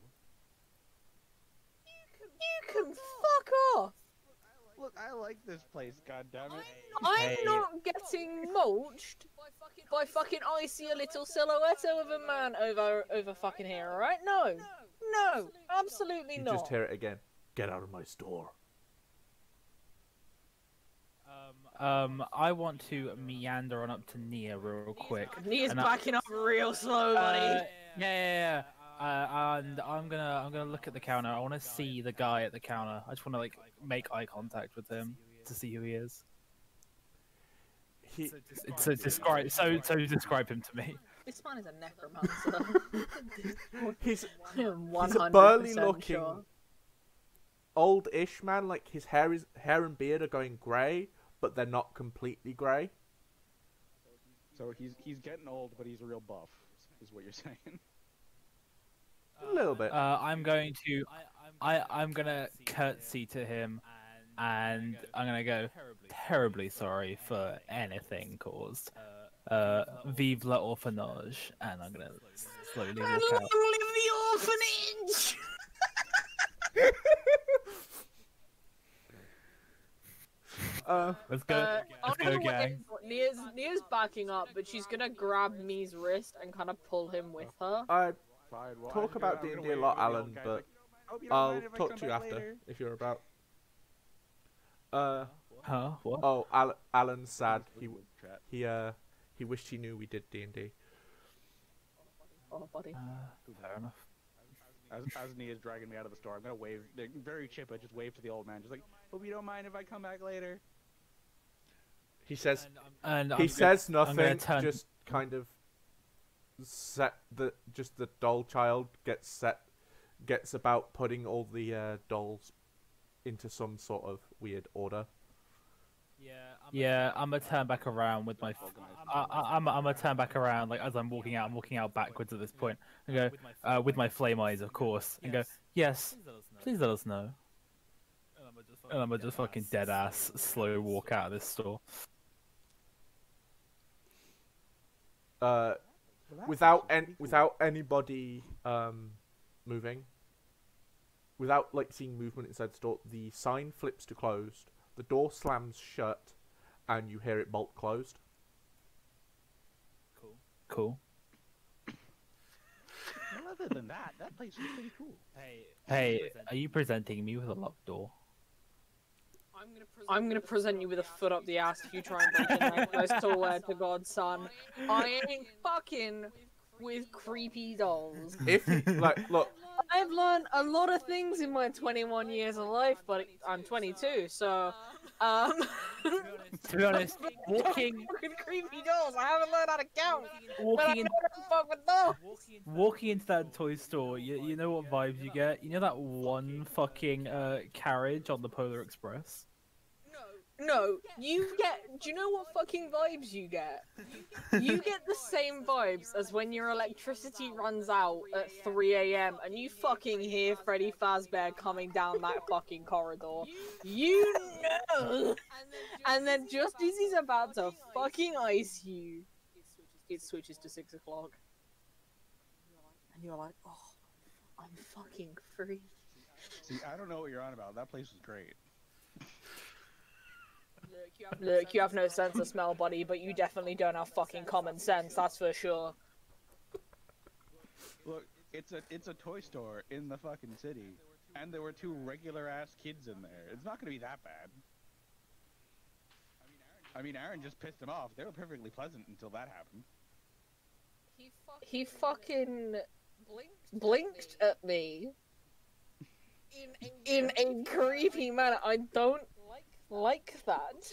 You can you can fuck off. Look, I like this place, goddammit. I'm Hey. not getting mulched by fucking I see a little silhouette of a man over over fucking here, alright? No. No, absolutely You not. just hear it again. Get out of my store. Um, I want to meander on up to Nia real quick. Nia's and I- backing up real slow, buddy. Uh, yeah, yeah, yeah. Uh, and I'm gonna, I'm gonna look at the counter. I want to see the guy at the counter. I just want to like make eye contact with him to see who he is. He, So describe, so so describe him to me. This man is a necromancer. he's One he's a burly looking sure. old-ish man. Like his hair is hair and beard are going grey, but they're not completely grey. So he's he's getting old, but he's a real buff, is what you're saying. A little bit. Uh, I'm going to, I, I'm gonna curtsy to him, and I'm gonna go terribly sorry for anything caused. Uh, vive la orphanage, and I'm gonna slowly walk out. live the orphanage! Uh, Let's go, Uh, let's go, her way, gang. Nia's, Nia's backing up, but she's gonna grab Me's wrist and kind of pull him with her. I Fine, well, talk about D and gonna D a lot, to the old Alan, but like, "Hope you don't I'll mind if I talk to you after later." if you're about. Uh Huh? What? oh, Al- Alan's sad. He he uh he wished he knew we did D and D. Oh, buddy. Uh, fair enough. As, as Nia's dragging me out of the store, I'm gonna wave, like, very chip, I just wave to the old man, just like, hope you don't mind if I come back later. He says And I'm he gonna- says gonna nothing. turn- Just kind of set the just the doll child gets set gets about putting all the uh, dolls into some sort of weird order. Yeah, I'm gonna turn back around with my. F- I, I, I'm, I'm gonna turn back around like as I'm walking out. I'm walking out backwards at this point. And go uh, with my flame eyes, of course, and go. Yes, please let us know. And I'm gonna just fucking dead ass slow walk out of this store. Uh, without any without anybody um moving without like seeing movement inside the store the sign flips to closed the door slams shut and you hear it bolt closed Cool. Well, other than that, that place is pretty cool. Hey, Hey, are you presenting me with a locked door? I'm gonna present you with a foot up the ass if you try and break in there. I swear to God, son. I ain't fucking with creepy dolls. if you, like look I've learned a lot of things in my 21 years of life, but I'm 22, so um. To be honest, walking, creepy dolls. I haven't learned how to count. But I walking in, know how to fuck with dolls. walking into that toy store, you, you know what vibes you get. You know that one fucking uh, carriage on the Polar Express. No, you get. Do you know what fucking vibes you get? You get the same vibes as when your electricity runs out at 3 a.m. and you fucking hear Freddy Fazbear coming down that fucking corridor. You know! And then just as he's about to fucking ice you, it switches to 6 o'clock. And you're like, oh, I'm fucking free. See, I don't know what you're on about. That place was great. Look, you have no sense of smell, buddy, but you definitely don't have fucking common sense, that's for sure. Look, it's a it's a toy store in the fucking city, and there were two regular ass kids in there. It's not gonna be that bad. I mean, Aaron just pissed him off. They were perfectly pleasant until that happened. He fucking blinked at me in in a creepy manner. I don't like that.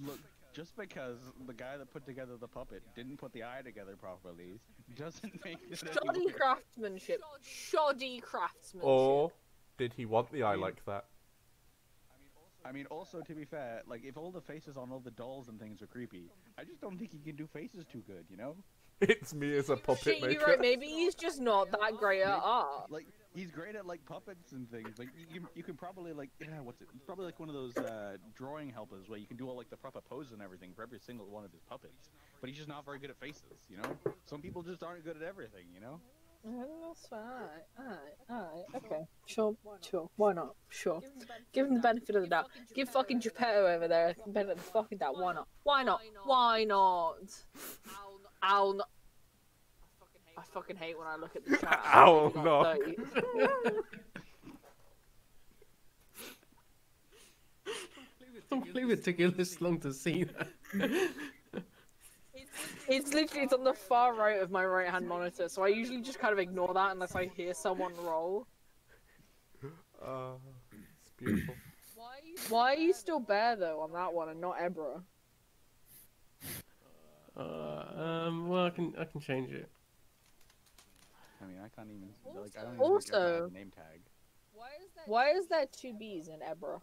Look, just because the guy that put together the puppet didn't put the eye together properly doesn't make it Shoddy worse. craftsmanship. Shoddy craftsmanship. Or did he want the eye like that? I mean, also to be fair, like if all the faces on all the dolls and things are creepy, I just don't think he can do faces too good. You know? It's me as a puppet Shit, maker. you're right. Maybe he's just not that great at art. Like he's great at like puppets and things. Like you, you can probably like yeah, what's it? He's probably like one of those uh, drawing helpers where you can do all like the proper poses and everything for every single one of his puppets. But he's just not very good at faces. You know? Some people just aren't good at everything. You know? That's fine. Alright, alright, okay. Sure, sure. Why not? Sure. Give him the benefit of the doubt. Give fucking Geppetto over there the benefit of the fucking doubt. Why not? Why not? Why not? I'll not. I fucking hate when I look at the chat. Owl Not not. 30. Don't believe it took you this long to see that. It's literally it's on the far right of my right hand monitor, so I usually just kind of ignore that unless I hear someone roll. Uh, it's beautiful. Why are you still Bear though on that one and not Ebra? Uh, um, well, I can I can change it. I mean, I can't even like I don't even think Also- Ebra has a name tag. Why is there two B's in Ebra?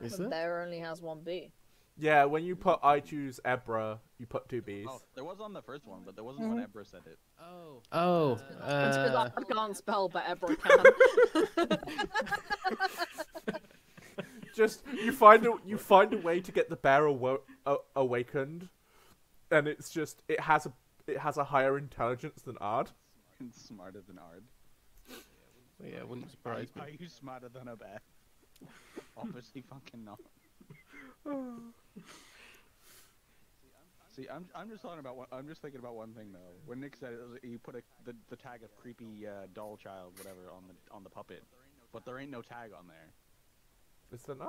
Is But there? there only has one B. Yeah, when you put I choose Ebra, you put two B's. Oh, there was on the first one, but there wasn't when Ebra said it. Oh. Oh, It's 'cause uh, I can't spell, but Ebra can. Just you find a you find a way to get the bear awo- a- awakened, and it's just it has a it has a higher intelligence than Ard. It's smarter than Ard. yeah, wouldn't Are, surprise are me. you smarter than a bear? Obviously, fucking not. See, I'm I'm just talking about one. I'm just thinking about one thing though. When Nick said it, was, you put a, the the tag of creepy uh, doll child, whatever, on the on the puppet, but there ain't no tag on there. Is there not?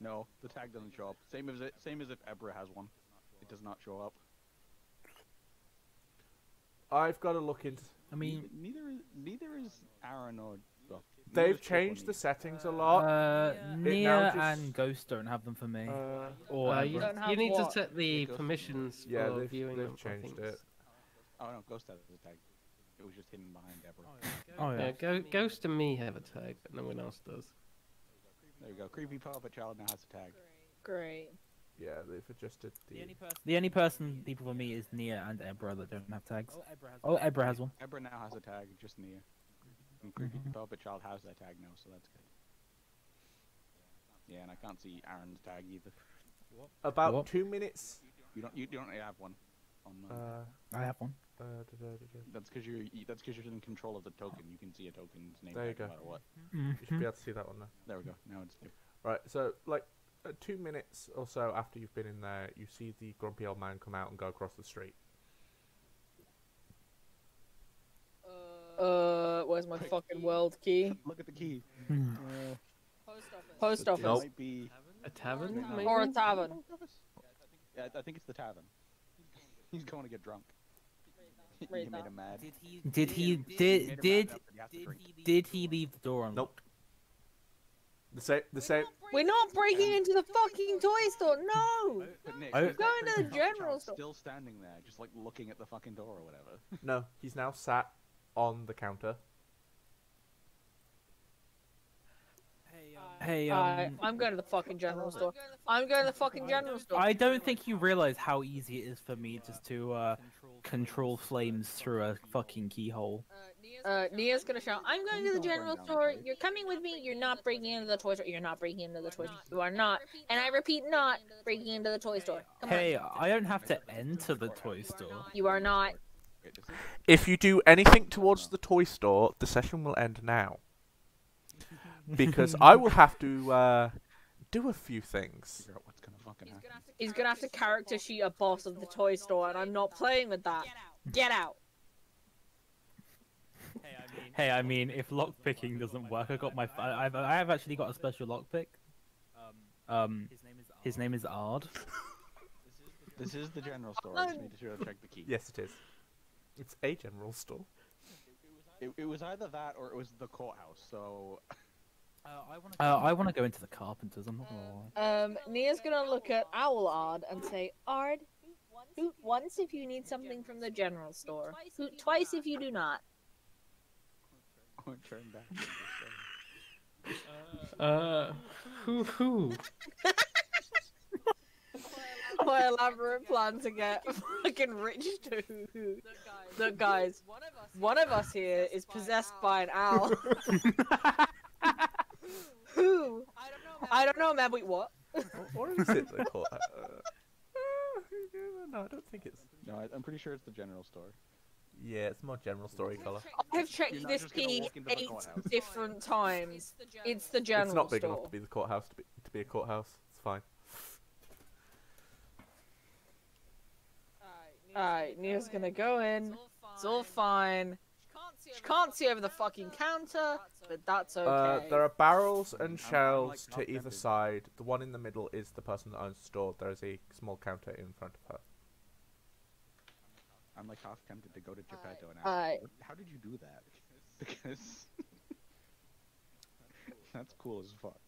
No, the tag doesn't show up. Same as it, same as if Ebra has one. It does not show up. I've got to look into. I mean, neither is neither is Aaron or. Well, They've is Chip or changed the settings a lot. uh, now Nia just- and Ghost don't have them for me. Uh, or Uh, you, Don't have you need what? to set the Ghost- permissions yeah, for they've, viewing they've them. Changed it. Oh no, Ghost has the tag. It was just hidden behind Ebra. Oh yeah. Yeah, Go, Ghost and me have a tag, but no one else does. There you go. Creepy puppet child now has a tag. Great. Yeah, they've adjusted the. The only person people for me is Nia and Ebra that don't have tags. Oh, Ebra has one. Ebra now has a tag, just Nia. And creepy puppet child has that tag now, so that's good. Yeah, and I can't see Aaron's tag either. About What? two minutes. You don't. You, you don't have one. On, uh, Uh, I have one. uh, da, da, da, da. that's because you're. That's because you're in control of the token. You can see a token's name There you tag no matter what. You should be able to see that one now. There we go. Now it's good. Right, so like Uh, two minutes or so after you've been in there, you see the grumpy old man come out and go across the street. Uh, uh where's my fucking world key? Look at the key. Hmm. Uh, post It office. Nope. might be. A tavern, maybe? Or a tavern. Yeah, I think it's the tavern. He's going to get drunk. you made him mad. Did he? Did he? Did did after you have to drink. did he leave the door unlocked? Nope. The same. The same. We're not breaking into the fucking toy store. No. But Nick, I- is that Going to the general store. Still standing there, just like looking at the fucking door or whatever. No, he's now sat on the counter. Hey, Alright, um, I'm going to the fucking general store. I'm going to the fucking general store. I don't think you realize how easy it is for me just to uh, control flames through a fucking keyhole. Uh, Nia's gonna shout, I'm going to the general store. You're coming with me. You're not breaking into the toy store. You're not breaking into the toy store. You are not. And I repeat, not breaking into the toy store. Come on. Hey, I don't have to enter the toy store. You are not. Wait, this is- If you do anything towards the toy store, the session will end now. Because I will have to uh, do a few things. Figure out what's gonna fucking happen. He's gonna have to character sheet a boss of the toy store, and I'm not playing with that. Get out. Hey, I mean, if lockpicking doesn't work, I got my. I, I've, I have actually got a special lockpick. Um, his name is Ard. This is the general store. I just need to check the key. Yes, it is. It's a general store. It, it was either that or it was the courthouse. So Uh, I want to go into the carpenters. I'm not gonna lie. Um, Nia's gonna look at Owl Ard and say, Ard, hoot once if you need something from the general store. Hoot twice if you do not. I would turn back. Uh, hoo hoo. My elaborate plan to get fucking rich too. Look, guys, one of us here is possessed by an owl. Who? I don't know, man. Wait, what? Or is it the court? Uh, no, I don't think it's. No, I, I'm pretty sure it's the general store. Yeah, it's more general story color. I have checked this key walk into the eight different times. It's the general It's not big store. enough to be the courthouse to be to be a courthouse. It's fine. Alright, Nia's gonna go in. It's all fine. She can't see over the fucking counter, but that's okay. Uh, there are barrels and I'm- I'm, shelves like, to either tempted. side. The one in the middle is the person that owns the store. There is a small counter in front of her. I'm like half tempted to go to Geppetto and ask, uh, Alright. "What- how did you do that? Because that's cool as fuck.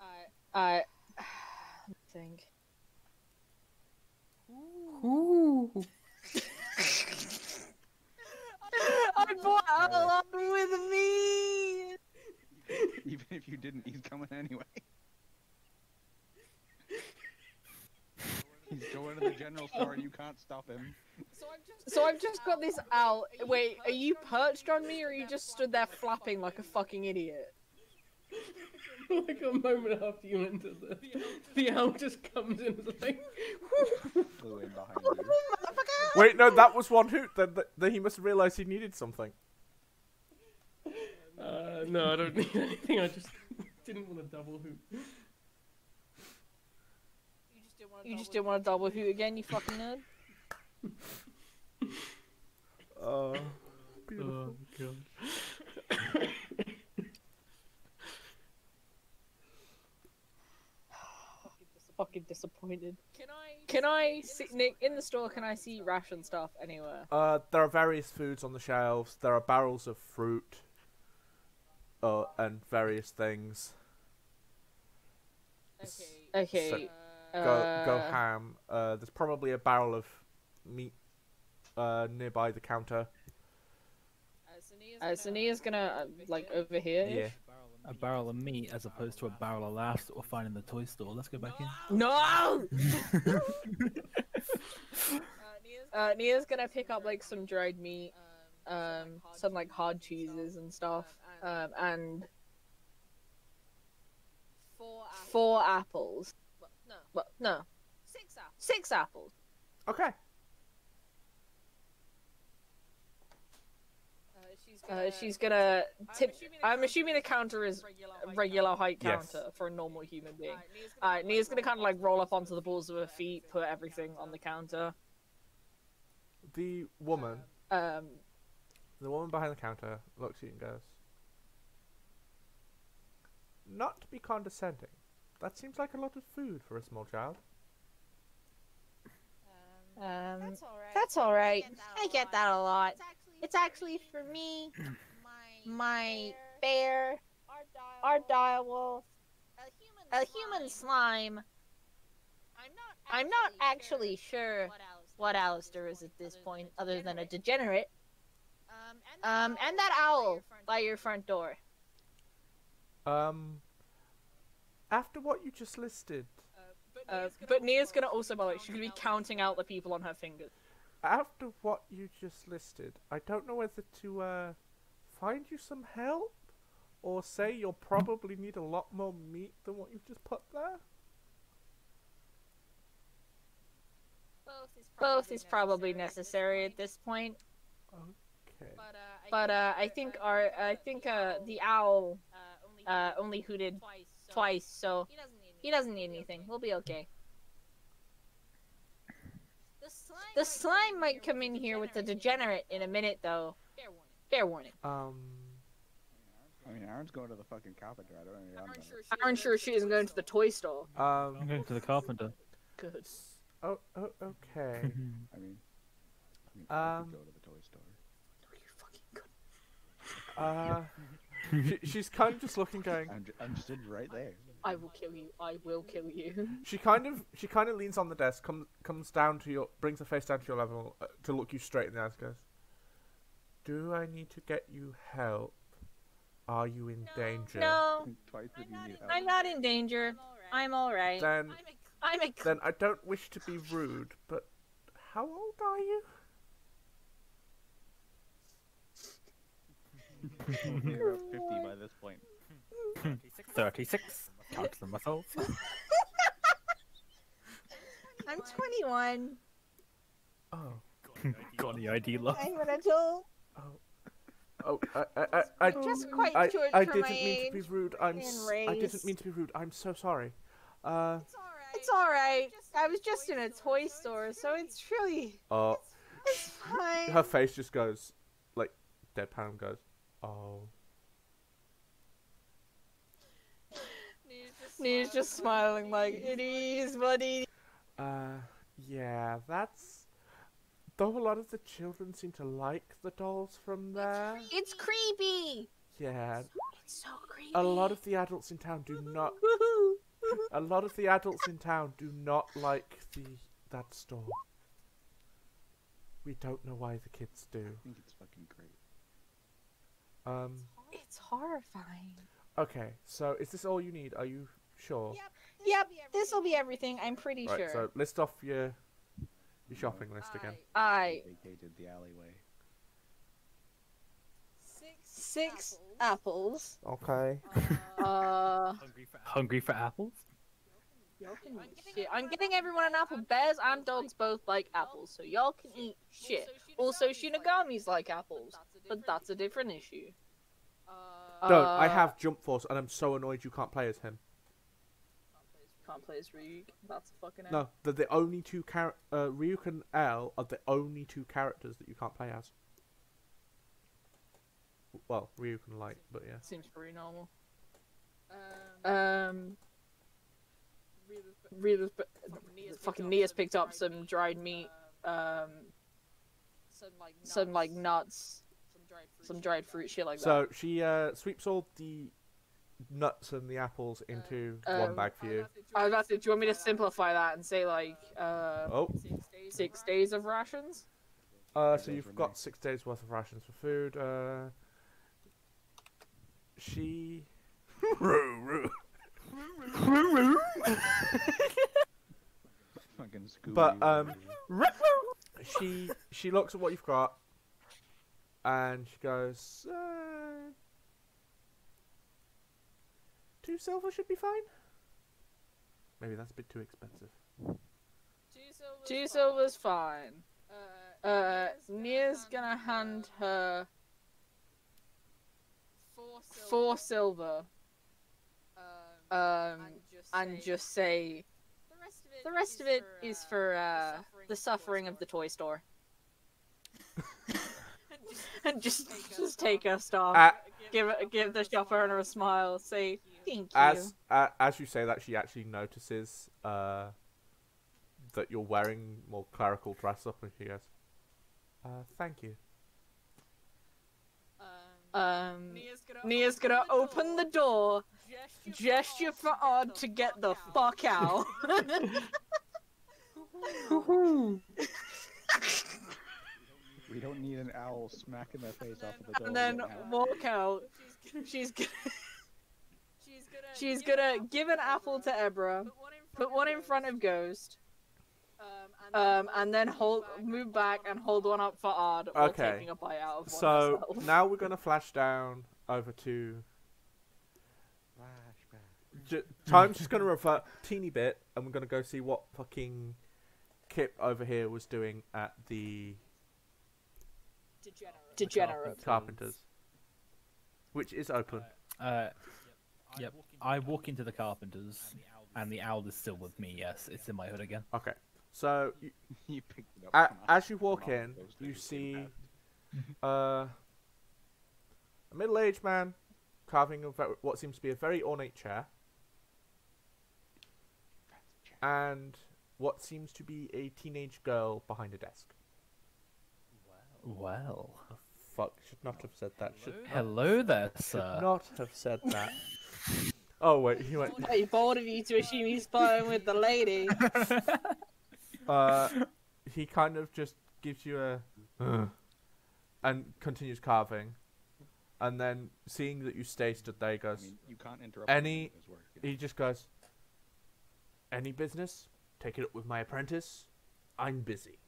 Uh, uh, I think. Ooh. I brought Avalon with me. Even if you didn't, he's coming anyway. He's going to the general store and you can't stop him. So I've just got this owl. Wait, are you perched on me, or are you just stood there flapping like a fucking idiot? like a moment after you enter the, the owl just comes in and is like, Flew in behind you. Wait, no, that was one hoot. Then, th- then he must have realised he needed something. uh, no, I don't need anything. I just didn't want to double hoop. You just didn't want to double hoot again, you fucking nerd. Uh, Oh god. Fucking disappointed. Can I Can I see Nick in the store? Can I see ration stuff anywhere? uh, there are various foods on the shelves. There are barrels of fruit. Uh, and various things. Okay. Go, uh, go ham. Uh, there's probably a barrel of meat. Uh, nearby the counter. Uh, so Nia's gonna uh, like over here. Yeah. A barrel of meat as opposed to a barrel of laughs that we'll find in the toy store. Let's go back in. No. uh, Nia's gonna pick up like some dried meat, um, some like hard cheeses and stuff, um, and four apples. Well, no, six apples. Okay. Uh, she's gonna tip. I'm assuming the counter is a regular height Yes. counter for a normal human being. Alright, Nia's gonna kind of like roll up onto the balls of her feet, put everything on the counter. The woman, Um, the woman behind the counter, looks at you and goes, "Not to be condescending, that seems like a lot of food for a small child." um, that's all right. I get that a lot. It's actually for me, my bear, our direwolf, a human slime. I'm not actually sure what Alistair is at this point, other than a degenerate. Um, and that owl by your front door. Um. After what you just listed, Uh, but Nia's gonna also, by the way, she's gonna be counting out the people on her fingers. after what you just listed, I don't know whether to uh find you some help or say you'll probably need a lot more meat than what you've just put there. Both is probably necessary at this point. Okay. But uh, I think our, I think uh, the owl uh, only hooted twice, so he doesn't need anything. We'll be okay. The slime might come in here with the degenerate in a minute, though. Fair warning. fair Um. I mean, Aaron's going to the fucking carpenter. I don't know. I'm I'm sure she isn't going to the toy store. Um, I'm Um. going to the carpenter. Good. Oh. oh okay. I mean, I Um, could go to the toy store. Uh, she, she's kind of just looking, going. I'm, ju- I'm stood right there. I will kill you. I will kill you. She kind of she kind of leans on the desk, comes comes down to your, brings her face down to your level uh, to look you straight in the eyes. Goes, do I need to get you help? Are you in danger? No, Twice if you need help. I'm not in danger. I'm alright. Then I'm a. then I don't wish to be rude, but how old are you? You're 50 by this point. 36. Count them myself. I'm 21. Oh, Got any ID love? I'm an adult. oh, I I I, I, Just quite I, short I for didn't mean to be rude. I'm and s- I didn't mean to be rude. I'm so sorry. Uh, It's alright. I was just in a toy store, so it's really. oh, It's fine. her face just goes like deadpan goes, oh. He's just smiling like, it is, buddy. Uh, yeah, that's. Though a lot of the children seem to like the dolls from there. It's creepy. Yeah, It's so creepy. a lot of the adults in town do not. A lot of the adults in town do not like the that store. We don't know why the kids do. I think it's fucking great. Um. It's horrifying. Okay, so is this all you need? Are you sure? Yep, Yep. this will be everything. I'm pretty Right. sure. So list off your your shopping list again. I Vacated the alleyway. six apples. Okay. Uh, Hungry for apples? y'all can eat shit. I'm getting everyone an apple. Bears and dogs both like apples, so y'all can eat shit. Also, Shinigami's like apples, but that's a different issue. Don't. I Uh, have Jump Force, and I'm so annoyed you can't play as him. Can't play as Ryuk. That's a fucking. No, they're the only two char- uh, Ryuk and L are the only two characters that you can't play as. Well, Ryuk and Light, but yeah. Seems pretty normal. Um. Reader's, fucking Nia's picked up some dried meat, um, some like nuts, some dried fruit, shit like that. So she uh, sweeps all the nuts and the apples into one Um, bag for you. I was about to. Do you want me to simplify that and say like uh, Oh, six days of rations? uh, so you've got six days worth of rations for food. Uh, she. Fucking But um, she she looks at what you've got, and she goes, uh, two silver should be fine. Maybe that's a bit too expensive. Two silver's fine. Uh, Nia's gonna hand her four silver. Um, and just say the rest of it is for uh the suffering of the toy store. And just just take her stuff. Uh, give it, give the shop owner a smile. Say thank you. as uh, as you say that, she actually notices uh, that you're wearing more clerical dress up, and she goes, uh, "Thank you." Um, Nia's gonna open the door, gesture for Ard to get the fuck out. we don't need an owl smacking their face off of the door. and then walk out. She's gonna, she's gonna give an apple to Ebra, put one in front of Ghost, um, and then hold, move back and hold one up for Ard. while Okay. taking a bite out of one So herself. now we're gonna flash down over to. J- time's just gonna revert a teeny bit, and we're gonna go see what fucking Kip over here was doing at the Degenerate. carpenters, which is open. Uh, yep. I walk into the carpenters, and the owl is still with me. Yes, it's in my hood again. Okay, so you, you picked it up. a- as you walk in, you see uh, a middle-aged man carving a ve- what seems to be a very ornate chair, and what seems to be a teenage girl behind a desk. Well, Fuck, should not have said that. Should, hello there, sir. should not have said that. oh wait, he went. Very bold of you to assume he's flirting with the lady. Uh, he kind of just gives you a, "Ugh," and continues carving, and then seeing that you stay stood there, he I goes. mean, you can't interrupt Any- him in his work. you know? He just goes. Any business? Take it up with my apprentice. I'm busy.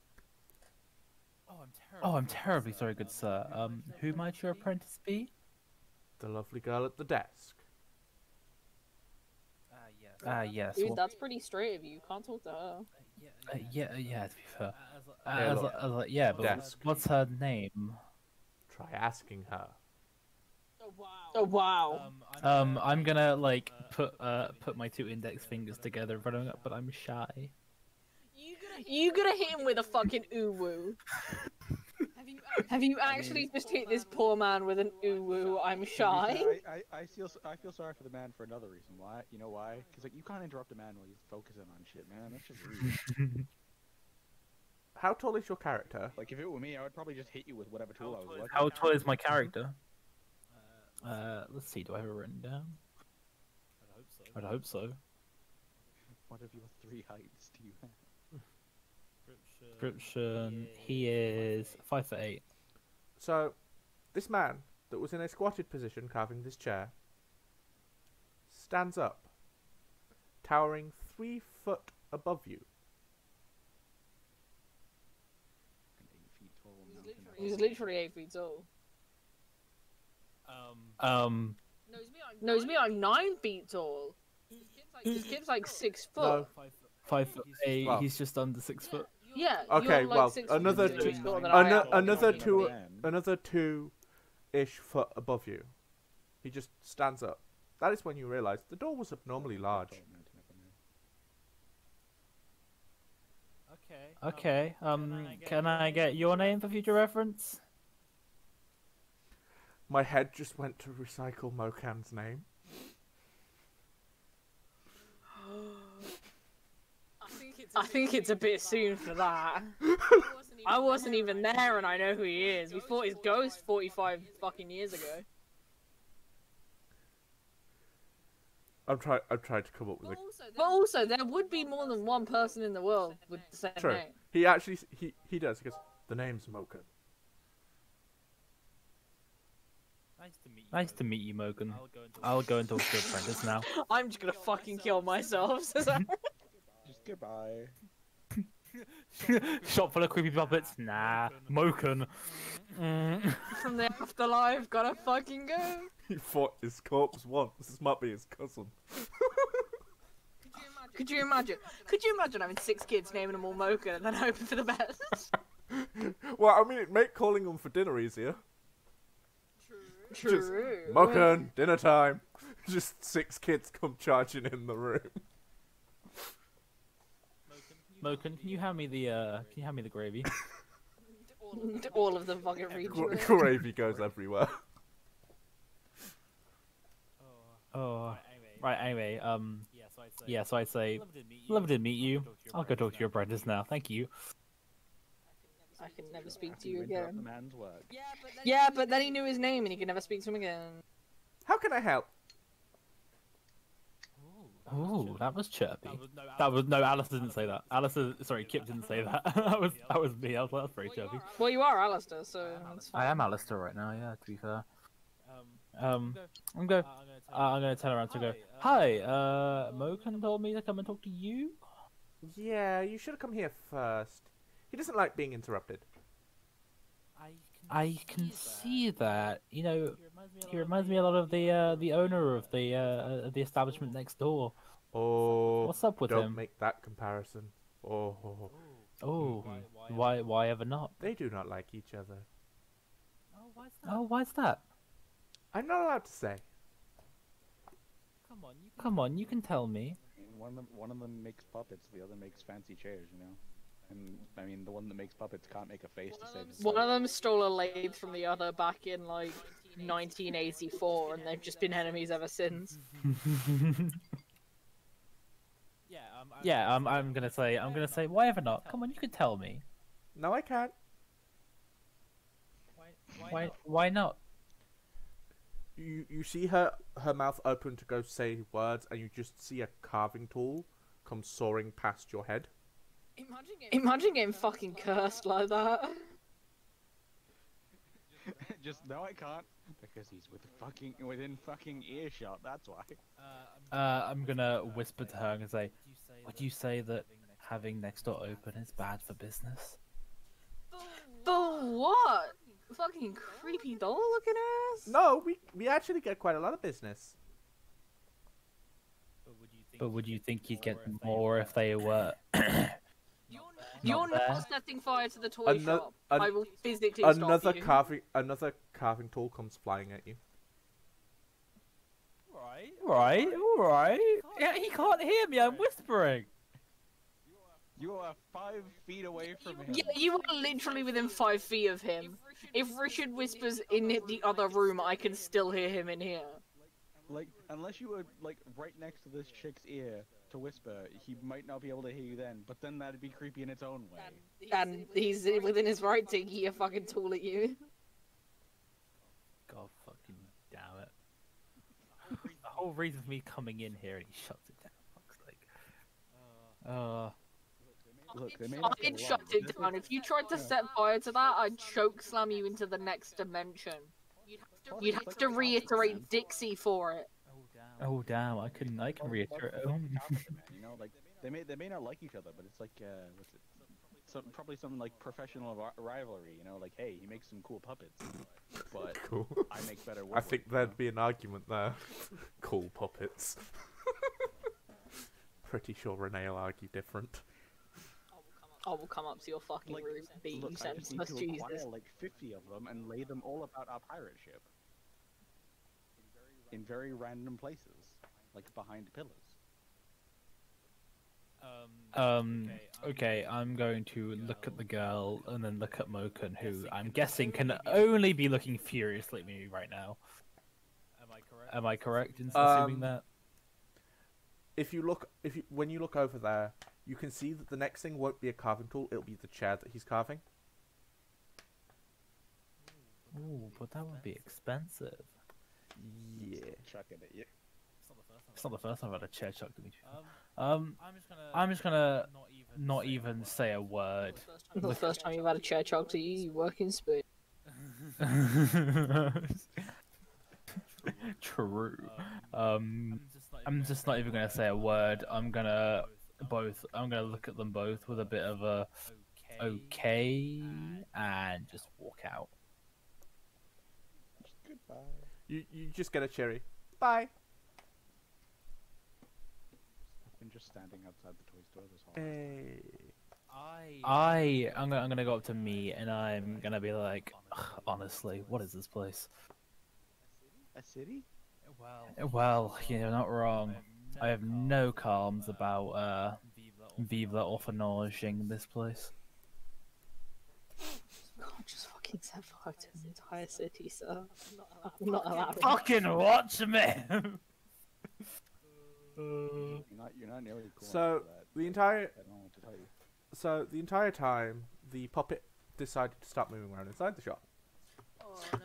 Oh, I'm terribly sorry, good sir. Um, who might your apprentice be? The lovely girl at the desk. Ah, yes. Dude, well, that's pretty straight of you. You can't talk to her. uh, yeah, uh, yeah. To be fair, uh, Yeah, as, look, as, as, yeah, but desk. what's her name? Try asking her. Oh wow. Um, I'm gonna like put uh put my two index fingers together, running up, but I'm shy. You gonna hit him with a fucking ooh woo? Have you actually just hit this poor man with an ooh woo? I'm shy. I, I, I feel s- I feel sorry for the man for another reason. Why? You know why? Because like you can't interrupt a man while he's focusing on shit, man. That's just rude. How tall is your character? like if it were me, I would probably just hit you with whatever tool I was working. How tall is my character? Uh, let's see. Do I have it written down? I'd hope so. What of your three heights do you have? Description. He is five foot eight. So, this man that was in a squatted position carving this chair stands up, towering three foot above you. An eight feet tall mountain of He's rock. literally eight feet tall. Um, Knows me, I'm nine feet tall. This kid's like six foot. No. foot. five foot eight. Well. He's just under six foot. Yeah. Okay, like well, another two two- inches taller than ano- I am. another two- about a man. Another two ish foot above you. He just stands up. That is when you realise the door was abnormally large. Okay. mountain of a man. Okay. Um, can I get your name for future reference? My head just went to recycle Mokan's name. I think it's a bit soon for that. I wasn't even there and I know who he is. We fought his ghost 45 fucking years ago. I'm trying. I'm trying to come up with a But also, there would be more than one person in the world with the same True. name. He actually he he does. because. The name's Mokan. Nice to meet you. Nice Mogan. to meet you, Mogan. I'll go and talk to your apprentice now. I'm just gonna fucking kill myself. Just goodbye. Shop full of creepy puppets? Nah. Moken. Mm. From the afterlife, gotta fucking go. He fought his corpse once. This might be his cousin. Could you imagine? Could you imagine having six kids, naming them all Mocha, and then hoping for the best? Well, I mean, it make calling them for dinner easier. True. Mokan, dinner time. Just six kids come charging in the room. Moken, can you hand me the uh, can you hand me the gravy? All of them fucking reach. Gra- Gravy goes everywhere. Oh. Right. Anyway, um, yeah. So I'd say, lovely to meet you. I'll go talk to your apprentice now. Thank you. I can never speak to You you interrupt the again. Yeah, but then he knew his name and he could never speak to him again. How can I help? Oh, that was chirpy. That was no. Alice didn't say that. Alice, did- sorry, Kip didn't say that. that was that was me. I was like, that's very chirpy. Well, you are Alistair, so that's I am Alistair right now. Yeah, to be fair. Um, I'm go. Uh, I'm gonna turn around to go. Hi, uh, Moken told me to come and talk to you. Yeah, you should have come here first. He doesn't like being interrupted. I can see that. You know, he reminds me a lot of the uh, the owner of the uh, the establishment next door. Oh, What's up with him? don't make that comparison. Oh, Oh, why why ever not? they do not like each other. Oh, why's that? I'm not allowed to say. Come on, you can tell me. One of them, one of them makes puppets, the other makes fancy chairs. You know, and I mean the one that makes puppets can't make a face to save his One of them stole a lathe from the other back in like 1984, and they've just been enemies ever since. Yeah, um, I'm gonna say, I'm gonna say, why ever not? Come on, you can tell me. No, I can't. Why? Why not? You you see her her mouth open to go say words, and you just see a carving tool come soaring past your head. Imagine getting fucking cursed like that. Just no, I can't because he's with fucking within fucking earshot. That's why. Uh, I'm gonna whisper to her and say, "Would you say that having next door open is bad for business?" The what? Fucking creepy doll looking ass? No, we we actually get quite a lot of business. But would you think you'd get more if they were? You're not there? not setting fire to the toy Ano- shop. an- I will physically Another stop you. carving another carving tool comes flying at you. Right, right, all right. Yeah, he can't hear me. I'm whispering. You are five feet away from him. Yeah, you are literally within five feet of him. If Richard whispers in the other room, I can still hear him in here. Like, unless you were like right next to this chick's ear to whisper, he might not be able to hear you then. But then that'd be creepy in its own way. And he's within his right to hear a fucking tool at you. God fucking damn it. the whole reason for me coming in here and he shuts it down. Fuck's sake. Uh, Look, they may I not get shut it down. If you tried to set fire to that, I'd choke slam you into the next dimension. You'd have to reiterate Dixie for it. Oh damn, I can I can reiterate. Oh. You know, like they may they may not like each other, but it's like uh, what's it? Some probably some like professional rivalry. You know, like hey, he makes some cool puppets, but Cool. I make better. I think woodwork, you know? there'd be an argument there. cool puppets. Pretty sure Renee will argue different. I will come up to your fucking Like, room and beat you Look, I just need senseless, to Jesus. acquire like 50 of them and lay them all about our pirate ship. In very random places, like behind pillars. Um. Okay, I'm going to look at the girl and then look at Moken, who I'm guessing can only be looking furiously at me right now. Am I correct? Am I correct in assuming Um, that? If you look, if you when you look over there, you can see that the next thing won't be a carving tool; it'll be the chair that he's carving. Ooh, but that would be expensive. Yeah. Chucking at you. It's not the first time I've had a chair chucked at me. Um, I'm just gonna not even say a word. The first time you've had a chair chucked at you, you work in speed. True. Um, I'm just not even gonna say a word. I'm gonna both. I'm gonna look at them both with a bit of a okay, and just walk out. Goodbye. You you just get a cherry. Bye. I've been just standing outside the toy store this whole time. Hey. I I'm gonna I'm gonna go up to me and I'm gonna be like, honestly, what is this place? A city? Well, you're not wrong. I have no qualms about uh, Vive la Orphanage in this place. God, just fucking set fire to the entire city, sir. I'm not allowed. Fucking watch me. You're not. You're not nearly cool. So enough for that. the entire I don't know what to tell you. so the entire time the puppet decided to start moving around inside the shop,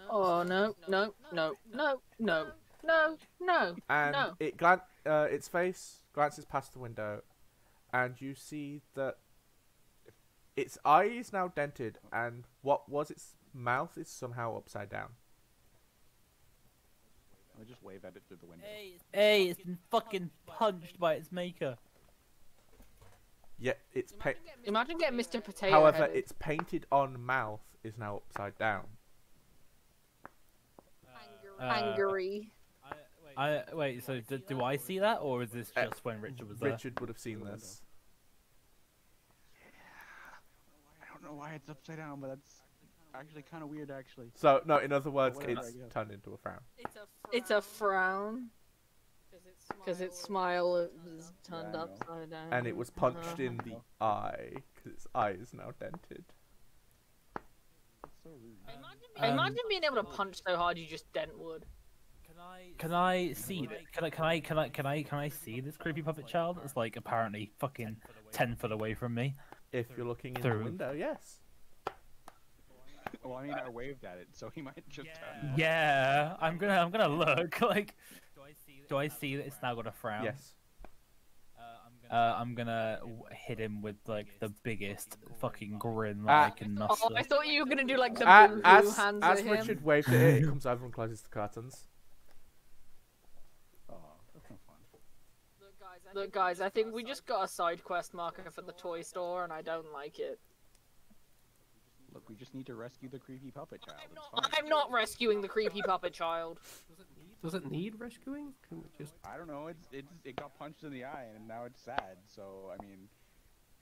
Oh no, no, no, no, no, no, no. and No. it glan- uh, its face glances past the window, and you see that its eye is now dented, and what was its mouth is somehow upside down. Let me just wave at it through the window. hey, it's been fucking punched by its maker. Yet its pa- Imagine getting Mr. Potato. however headed. its painted on mouth is now upside down. Uh, angry. I wait. So do, do I see that, or is this Uh, just when Richard was there? Richard would have seen this. I don't know why it's upside down, but that's actually kind of weird, actually. So no, in other words, whatever, it's turned into a frown. It's a frown. Because its smile is turned Yeah, upside down. and it was punched in the eye because its eye is now dented. So rude. Um, Imagine being able to punch so hard you just dent wood. Can I see that? Can I? Can I? Can I? Can I? Can I see this creepy puppet child? It's like apparently fucking ten foot away from me. If you're looking in Through. the window, yes. Well, I mean, I waved at it, so he might just turn. Yeah, I'm gonna I'm gonna look. Like, do I see that it's now got a frown? Yes. Uh, I'm gonna hit him with like the biggest fucking grin that Ah. I can Oh, muster. I thought you were gonna do like the A- boo-hoo as hands as at him. Richard waved at it, it comes over and closes the curtains. Oh, that's not fun. Look, guys, I think we just got a side quest marker for the toy store, and I don't like it. Look, we just need to rescue the creepy puppet child. It's fine. I'm not rescuing the creepy puppet child. Does it need rescuing? Can we just I don't know. It's it's it got punched in the eye and now it's sad. So I mean,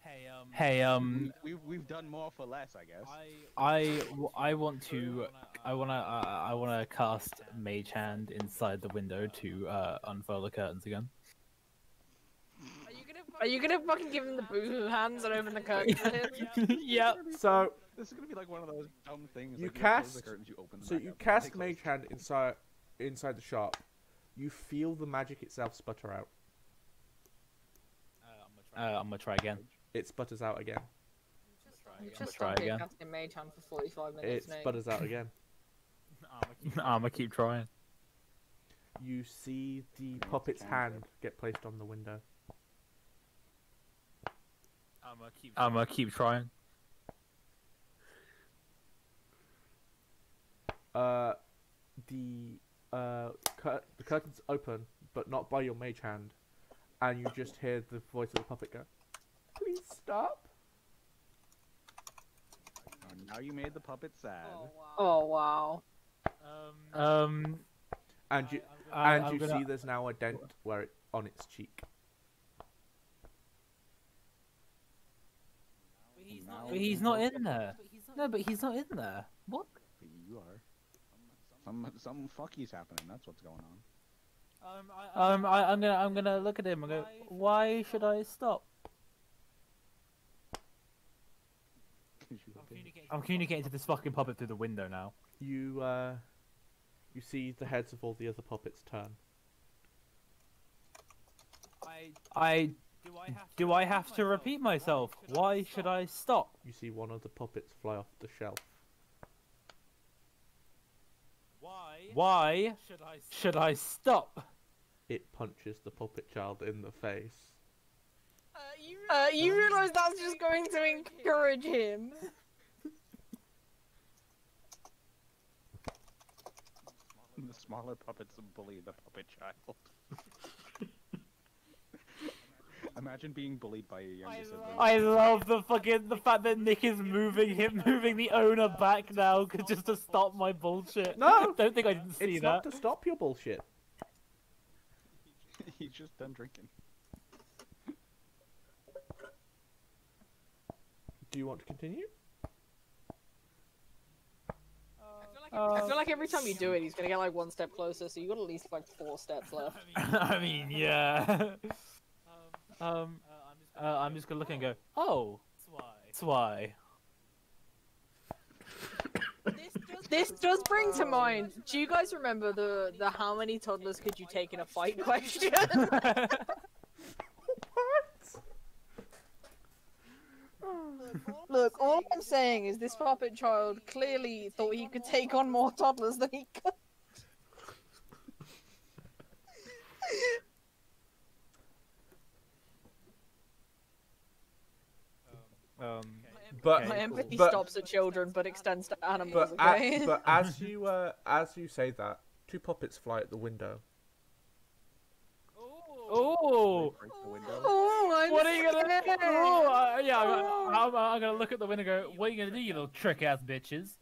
Hey um. Hey um. we, we we've done more for less, I guess. I I want to I wanna uh, I wanna cast Mage Hand inside the window to uh, unfurl the curtains again. Are you gonna fucking give him the boo-hoo hands and open the curtain for him? yep. So This is gonna be like one of those dumb things. You like, close cast- the curtains, you open them so you cast they close. Mage Hand inside inside the shop. You feel the magic itself sputter out. Uh, I'm gonna try again. It sputters out again. I'ma just try started again. casting Mage Hand for 45 It minutes, Nate. sputters out again. I'm gonna keep trying. You see the puppet's hand get placed on the window. I'm gonna keep. I'm gonna keep trying. Uh, the uh cur- the curtains open, but not by your mage hand, and you just hear the voice of the puppet go, "Please stop." Oh, now you made the puppet sad. Oh wow. Um. And you I, and I'm you gonna, see there's now a dent where it on its cheek. Now But he's not in there. No, but he's not in there. What? You are. Some some fucky's happening. That's what's going on. Um, I, I'm gonna, I'm gonna look at him and go, why should I stop? I'm communicating to this fucking puppet through the window now. You uh, you see the heads of all the other puppets turn. I, I, do I have to repeat myself? Why should I stop? You see one of the puppets fly off the shelf. Why Why should I stop? It punches the puppet child in the face. Uh, you realize that's just going to encourage him. the smaller puppets bully the puppet child. Imagine being bullied by your younger sibling. I love the fucking the fact that Nick is moving him, moving the owner back now, 'cause just to stop my bullshit. No! don't think I didn't see It's that. not to stop your bullshit. He's just done drinking. Do you want to continue? I feel like every time you do it, he's gonna get like one step closer, so you got at least like four steps left. I mean, yeah. Um, uh, I'm just gonna look and go, oh, that's why. This does bring to mind. Do you guys remember the the how many toddlers could you take in a fight question? What? Look, all I'm saying is this puppet child clearly thought he could take on more toddlers than he could. um, But My empathy but, stops at children, but extends to animals. But, a- okay? but as you uh, as you say that, two puppets fly at the window. oh, Break the window. oh, what are you gonna do? Oh, uh, yeah, I'm gonna, I'm, I'm gonna look at the window and go, what are you gonna do, you little trick ass bitches?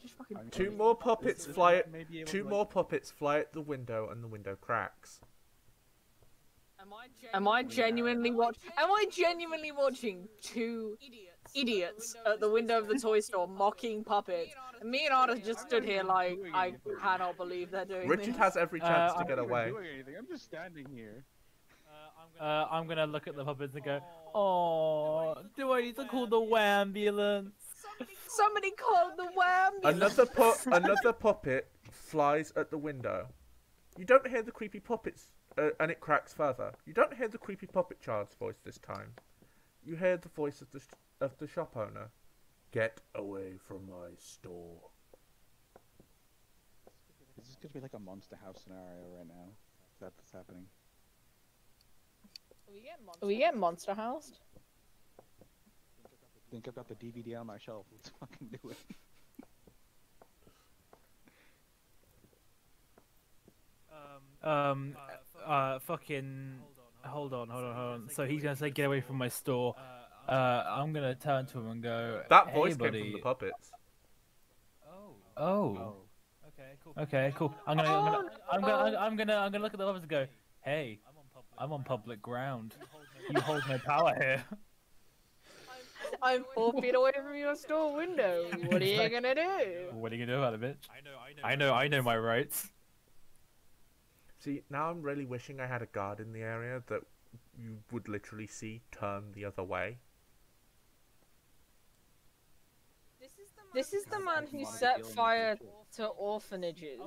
Just fucking- I mean, Two more puppets fly at two more puppets fly at the window, and the window cracks. Am I genuinely watch? Am I genuinely watching two idiots at the window of the toy store mocking puppets? And me and Arda just stood here like I cannot believe they're doing Richard this. has every Uh, chance I'm to get I'm not away. even doing anything. I'm just standing here. Uh, I'm gonna look at the puppets and go, oh, do I need to call the ambulance? Somebody called the wham. Another pu- another puppet flies at the window. You don't hear the creepy puppets, uh, and it cracks further. You don't hear the creepy puppet child's voice this time. You hear the voice of the sh- of the shop owner. Get away from my store. Is this gonna be like a monster house scenario right now? Is that what's happening? Are we getting monster housed? I think I've got the DVD on my shelf. Let's fucking do it. Um, uh, fucking. Hold on, hold on, hold on. So he's gonna say, "Get away from my store." Uh, I'm gonna turn to him and go, That "Hey, voice buddy. came from the puppets. Oh. oh. Okay, cool. I'm gonna, I'm gonna, I'm gonna, I'm gonna, I'm gonna look at the others and go, "Hey, I'm on public ground. You hold no power here." I'm four feet away from your store window. What are you gonna do? What are you gonna do about it, bitch? I know, I know, I know, I know my rights. See, now I'm really wishing I had a guard in the area that you would literally see turn the other way. This is the man who set fire to orphanages.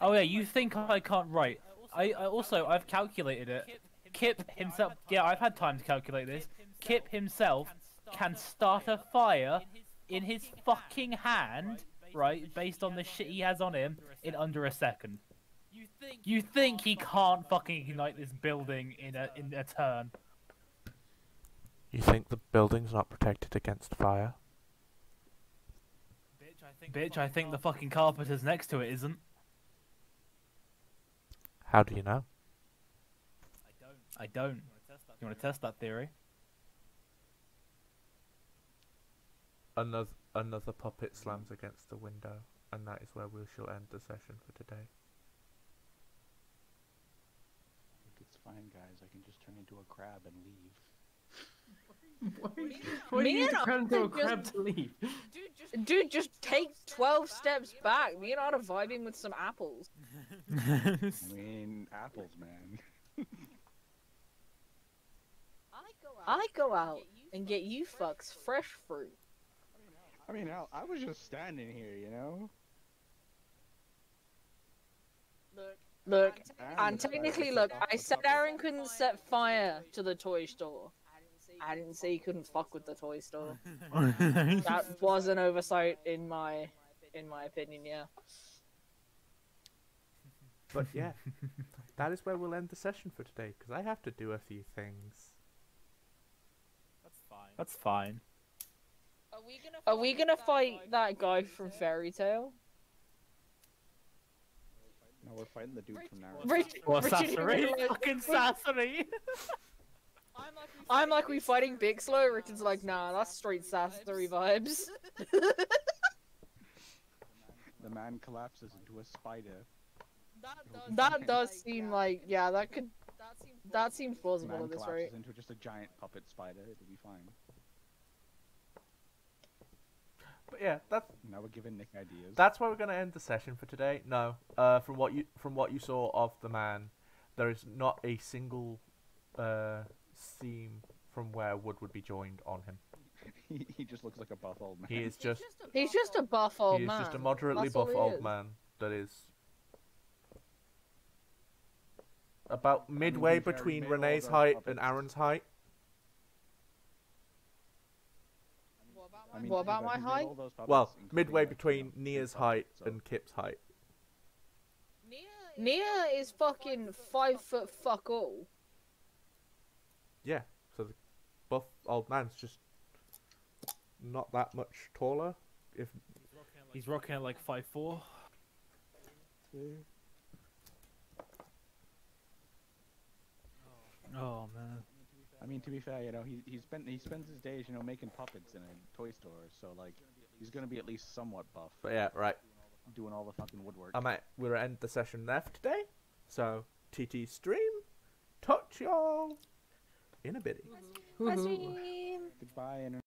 Oh yeah, you think oh, I can't write? I, I also I've calculated it. Kip himself. Yeah, I've had time to calculate this. Kip himself can start a fire in his fucking hand, right? Based on the shit he has on him, in under a second. You think he can't fucking ignite this building in a in a turn? You think the building's not protected against fire? Bitch, I think the fucking carpenter's next to it isn't. How do you know? I don't. I don't. You want to test that theory? Another another puppet slams against the window, and that is where we shall end the session for today. It's fine, guys. I can just turn into a crab and leave. Why, why do you need to turn into a Arthur crab just- to leave? Dude, just take 12 steps back. Me and Ard are vibing with some apples. I mean, apples, man. I go out and get you fucks fresh fruit. I mean, hell, I was just standing here, you know. Look, Aaron and technically, look, I said. Aaron couldn't set fire to the toy store. I didn't say he couldn't fuck with the toy store. That was an oversight in my, in my opinion. Yeah. But yeah, that is where we'll end the session for today because I have to do a few things. That's fine. That's fine. Are we gonna fight that guy from Fairy Tail? No, we're fighting the dude from Naruto. Rich, Or Richard Sasori, fucking Sasori. I'm like, we fighting Big Slow. Richard's like, nah, that's straight Sasori vibes. The man collapses into a spider. that does seem like, yeah, that could, that seems plausible man at this collapses rate. into just a giant puppet spider. It'll be fine. But yeah, that's Now we're giving Nick ideas. that's where we're gonna end the session for today. No, uh, from what you from what you saw of the man, there is not a single uh seam from where Wood would be joined on him. he, he just looks like a buff old man. He is just He's just a buff old he is man. just a moderately buff old man that is about midway he's very between Renee's height and Aaron's height. I mean, What about my height? all those puppets, Well, midway between you Nia's height so- and Kip's height. Nia is fucking five foot fuck all. Yeah, so the buff old man's just not that much taller. If He's rocking at like five four. Oh man. I mean, to be fair, you know, he he spent he spends his days, you know, making puppets in a toy store. So like, he's gonna be at least somewhat buff, but yeah, right. doing all the fucking woodwork. I might we'll end the session there for today. So TT stream, touch y'all in a bitty. Woohoo. Goodbye, internet.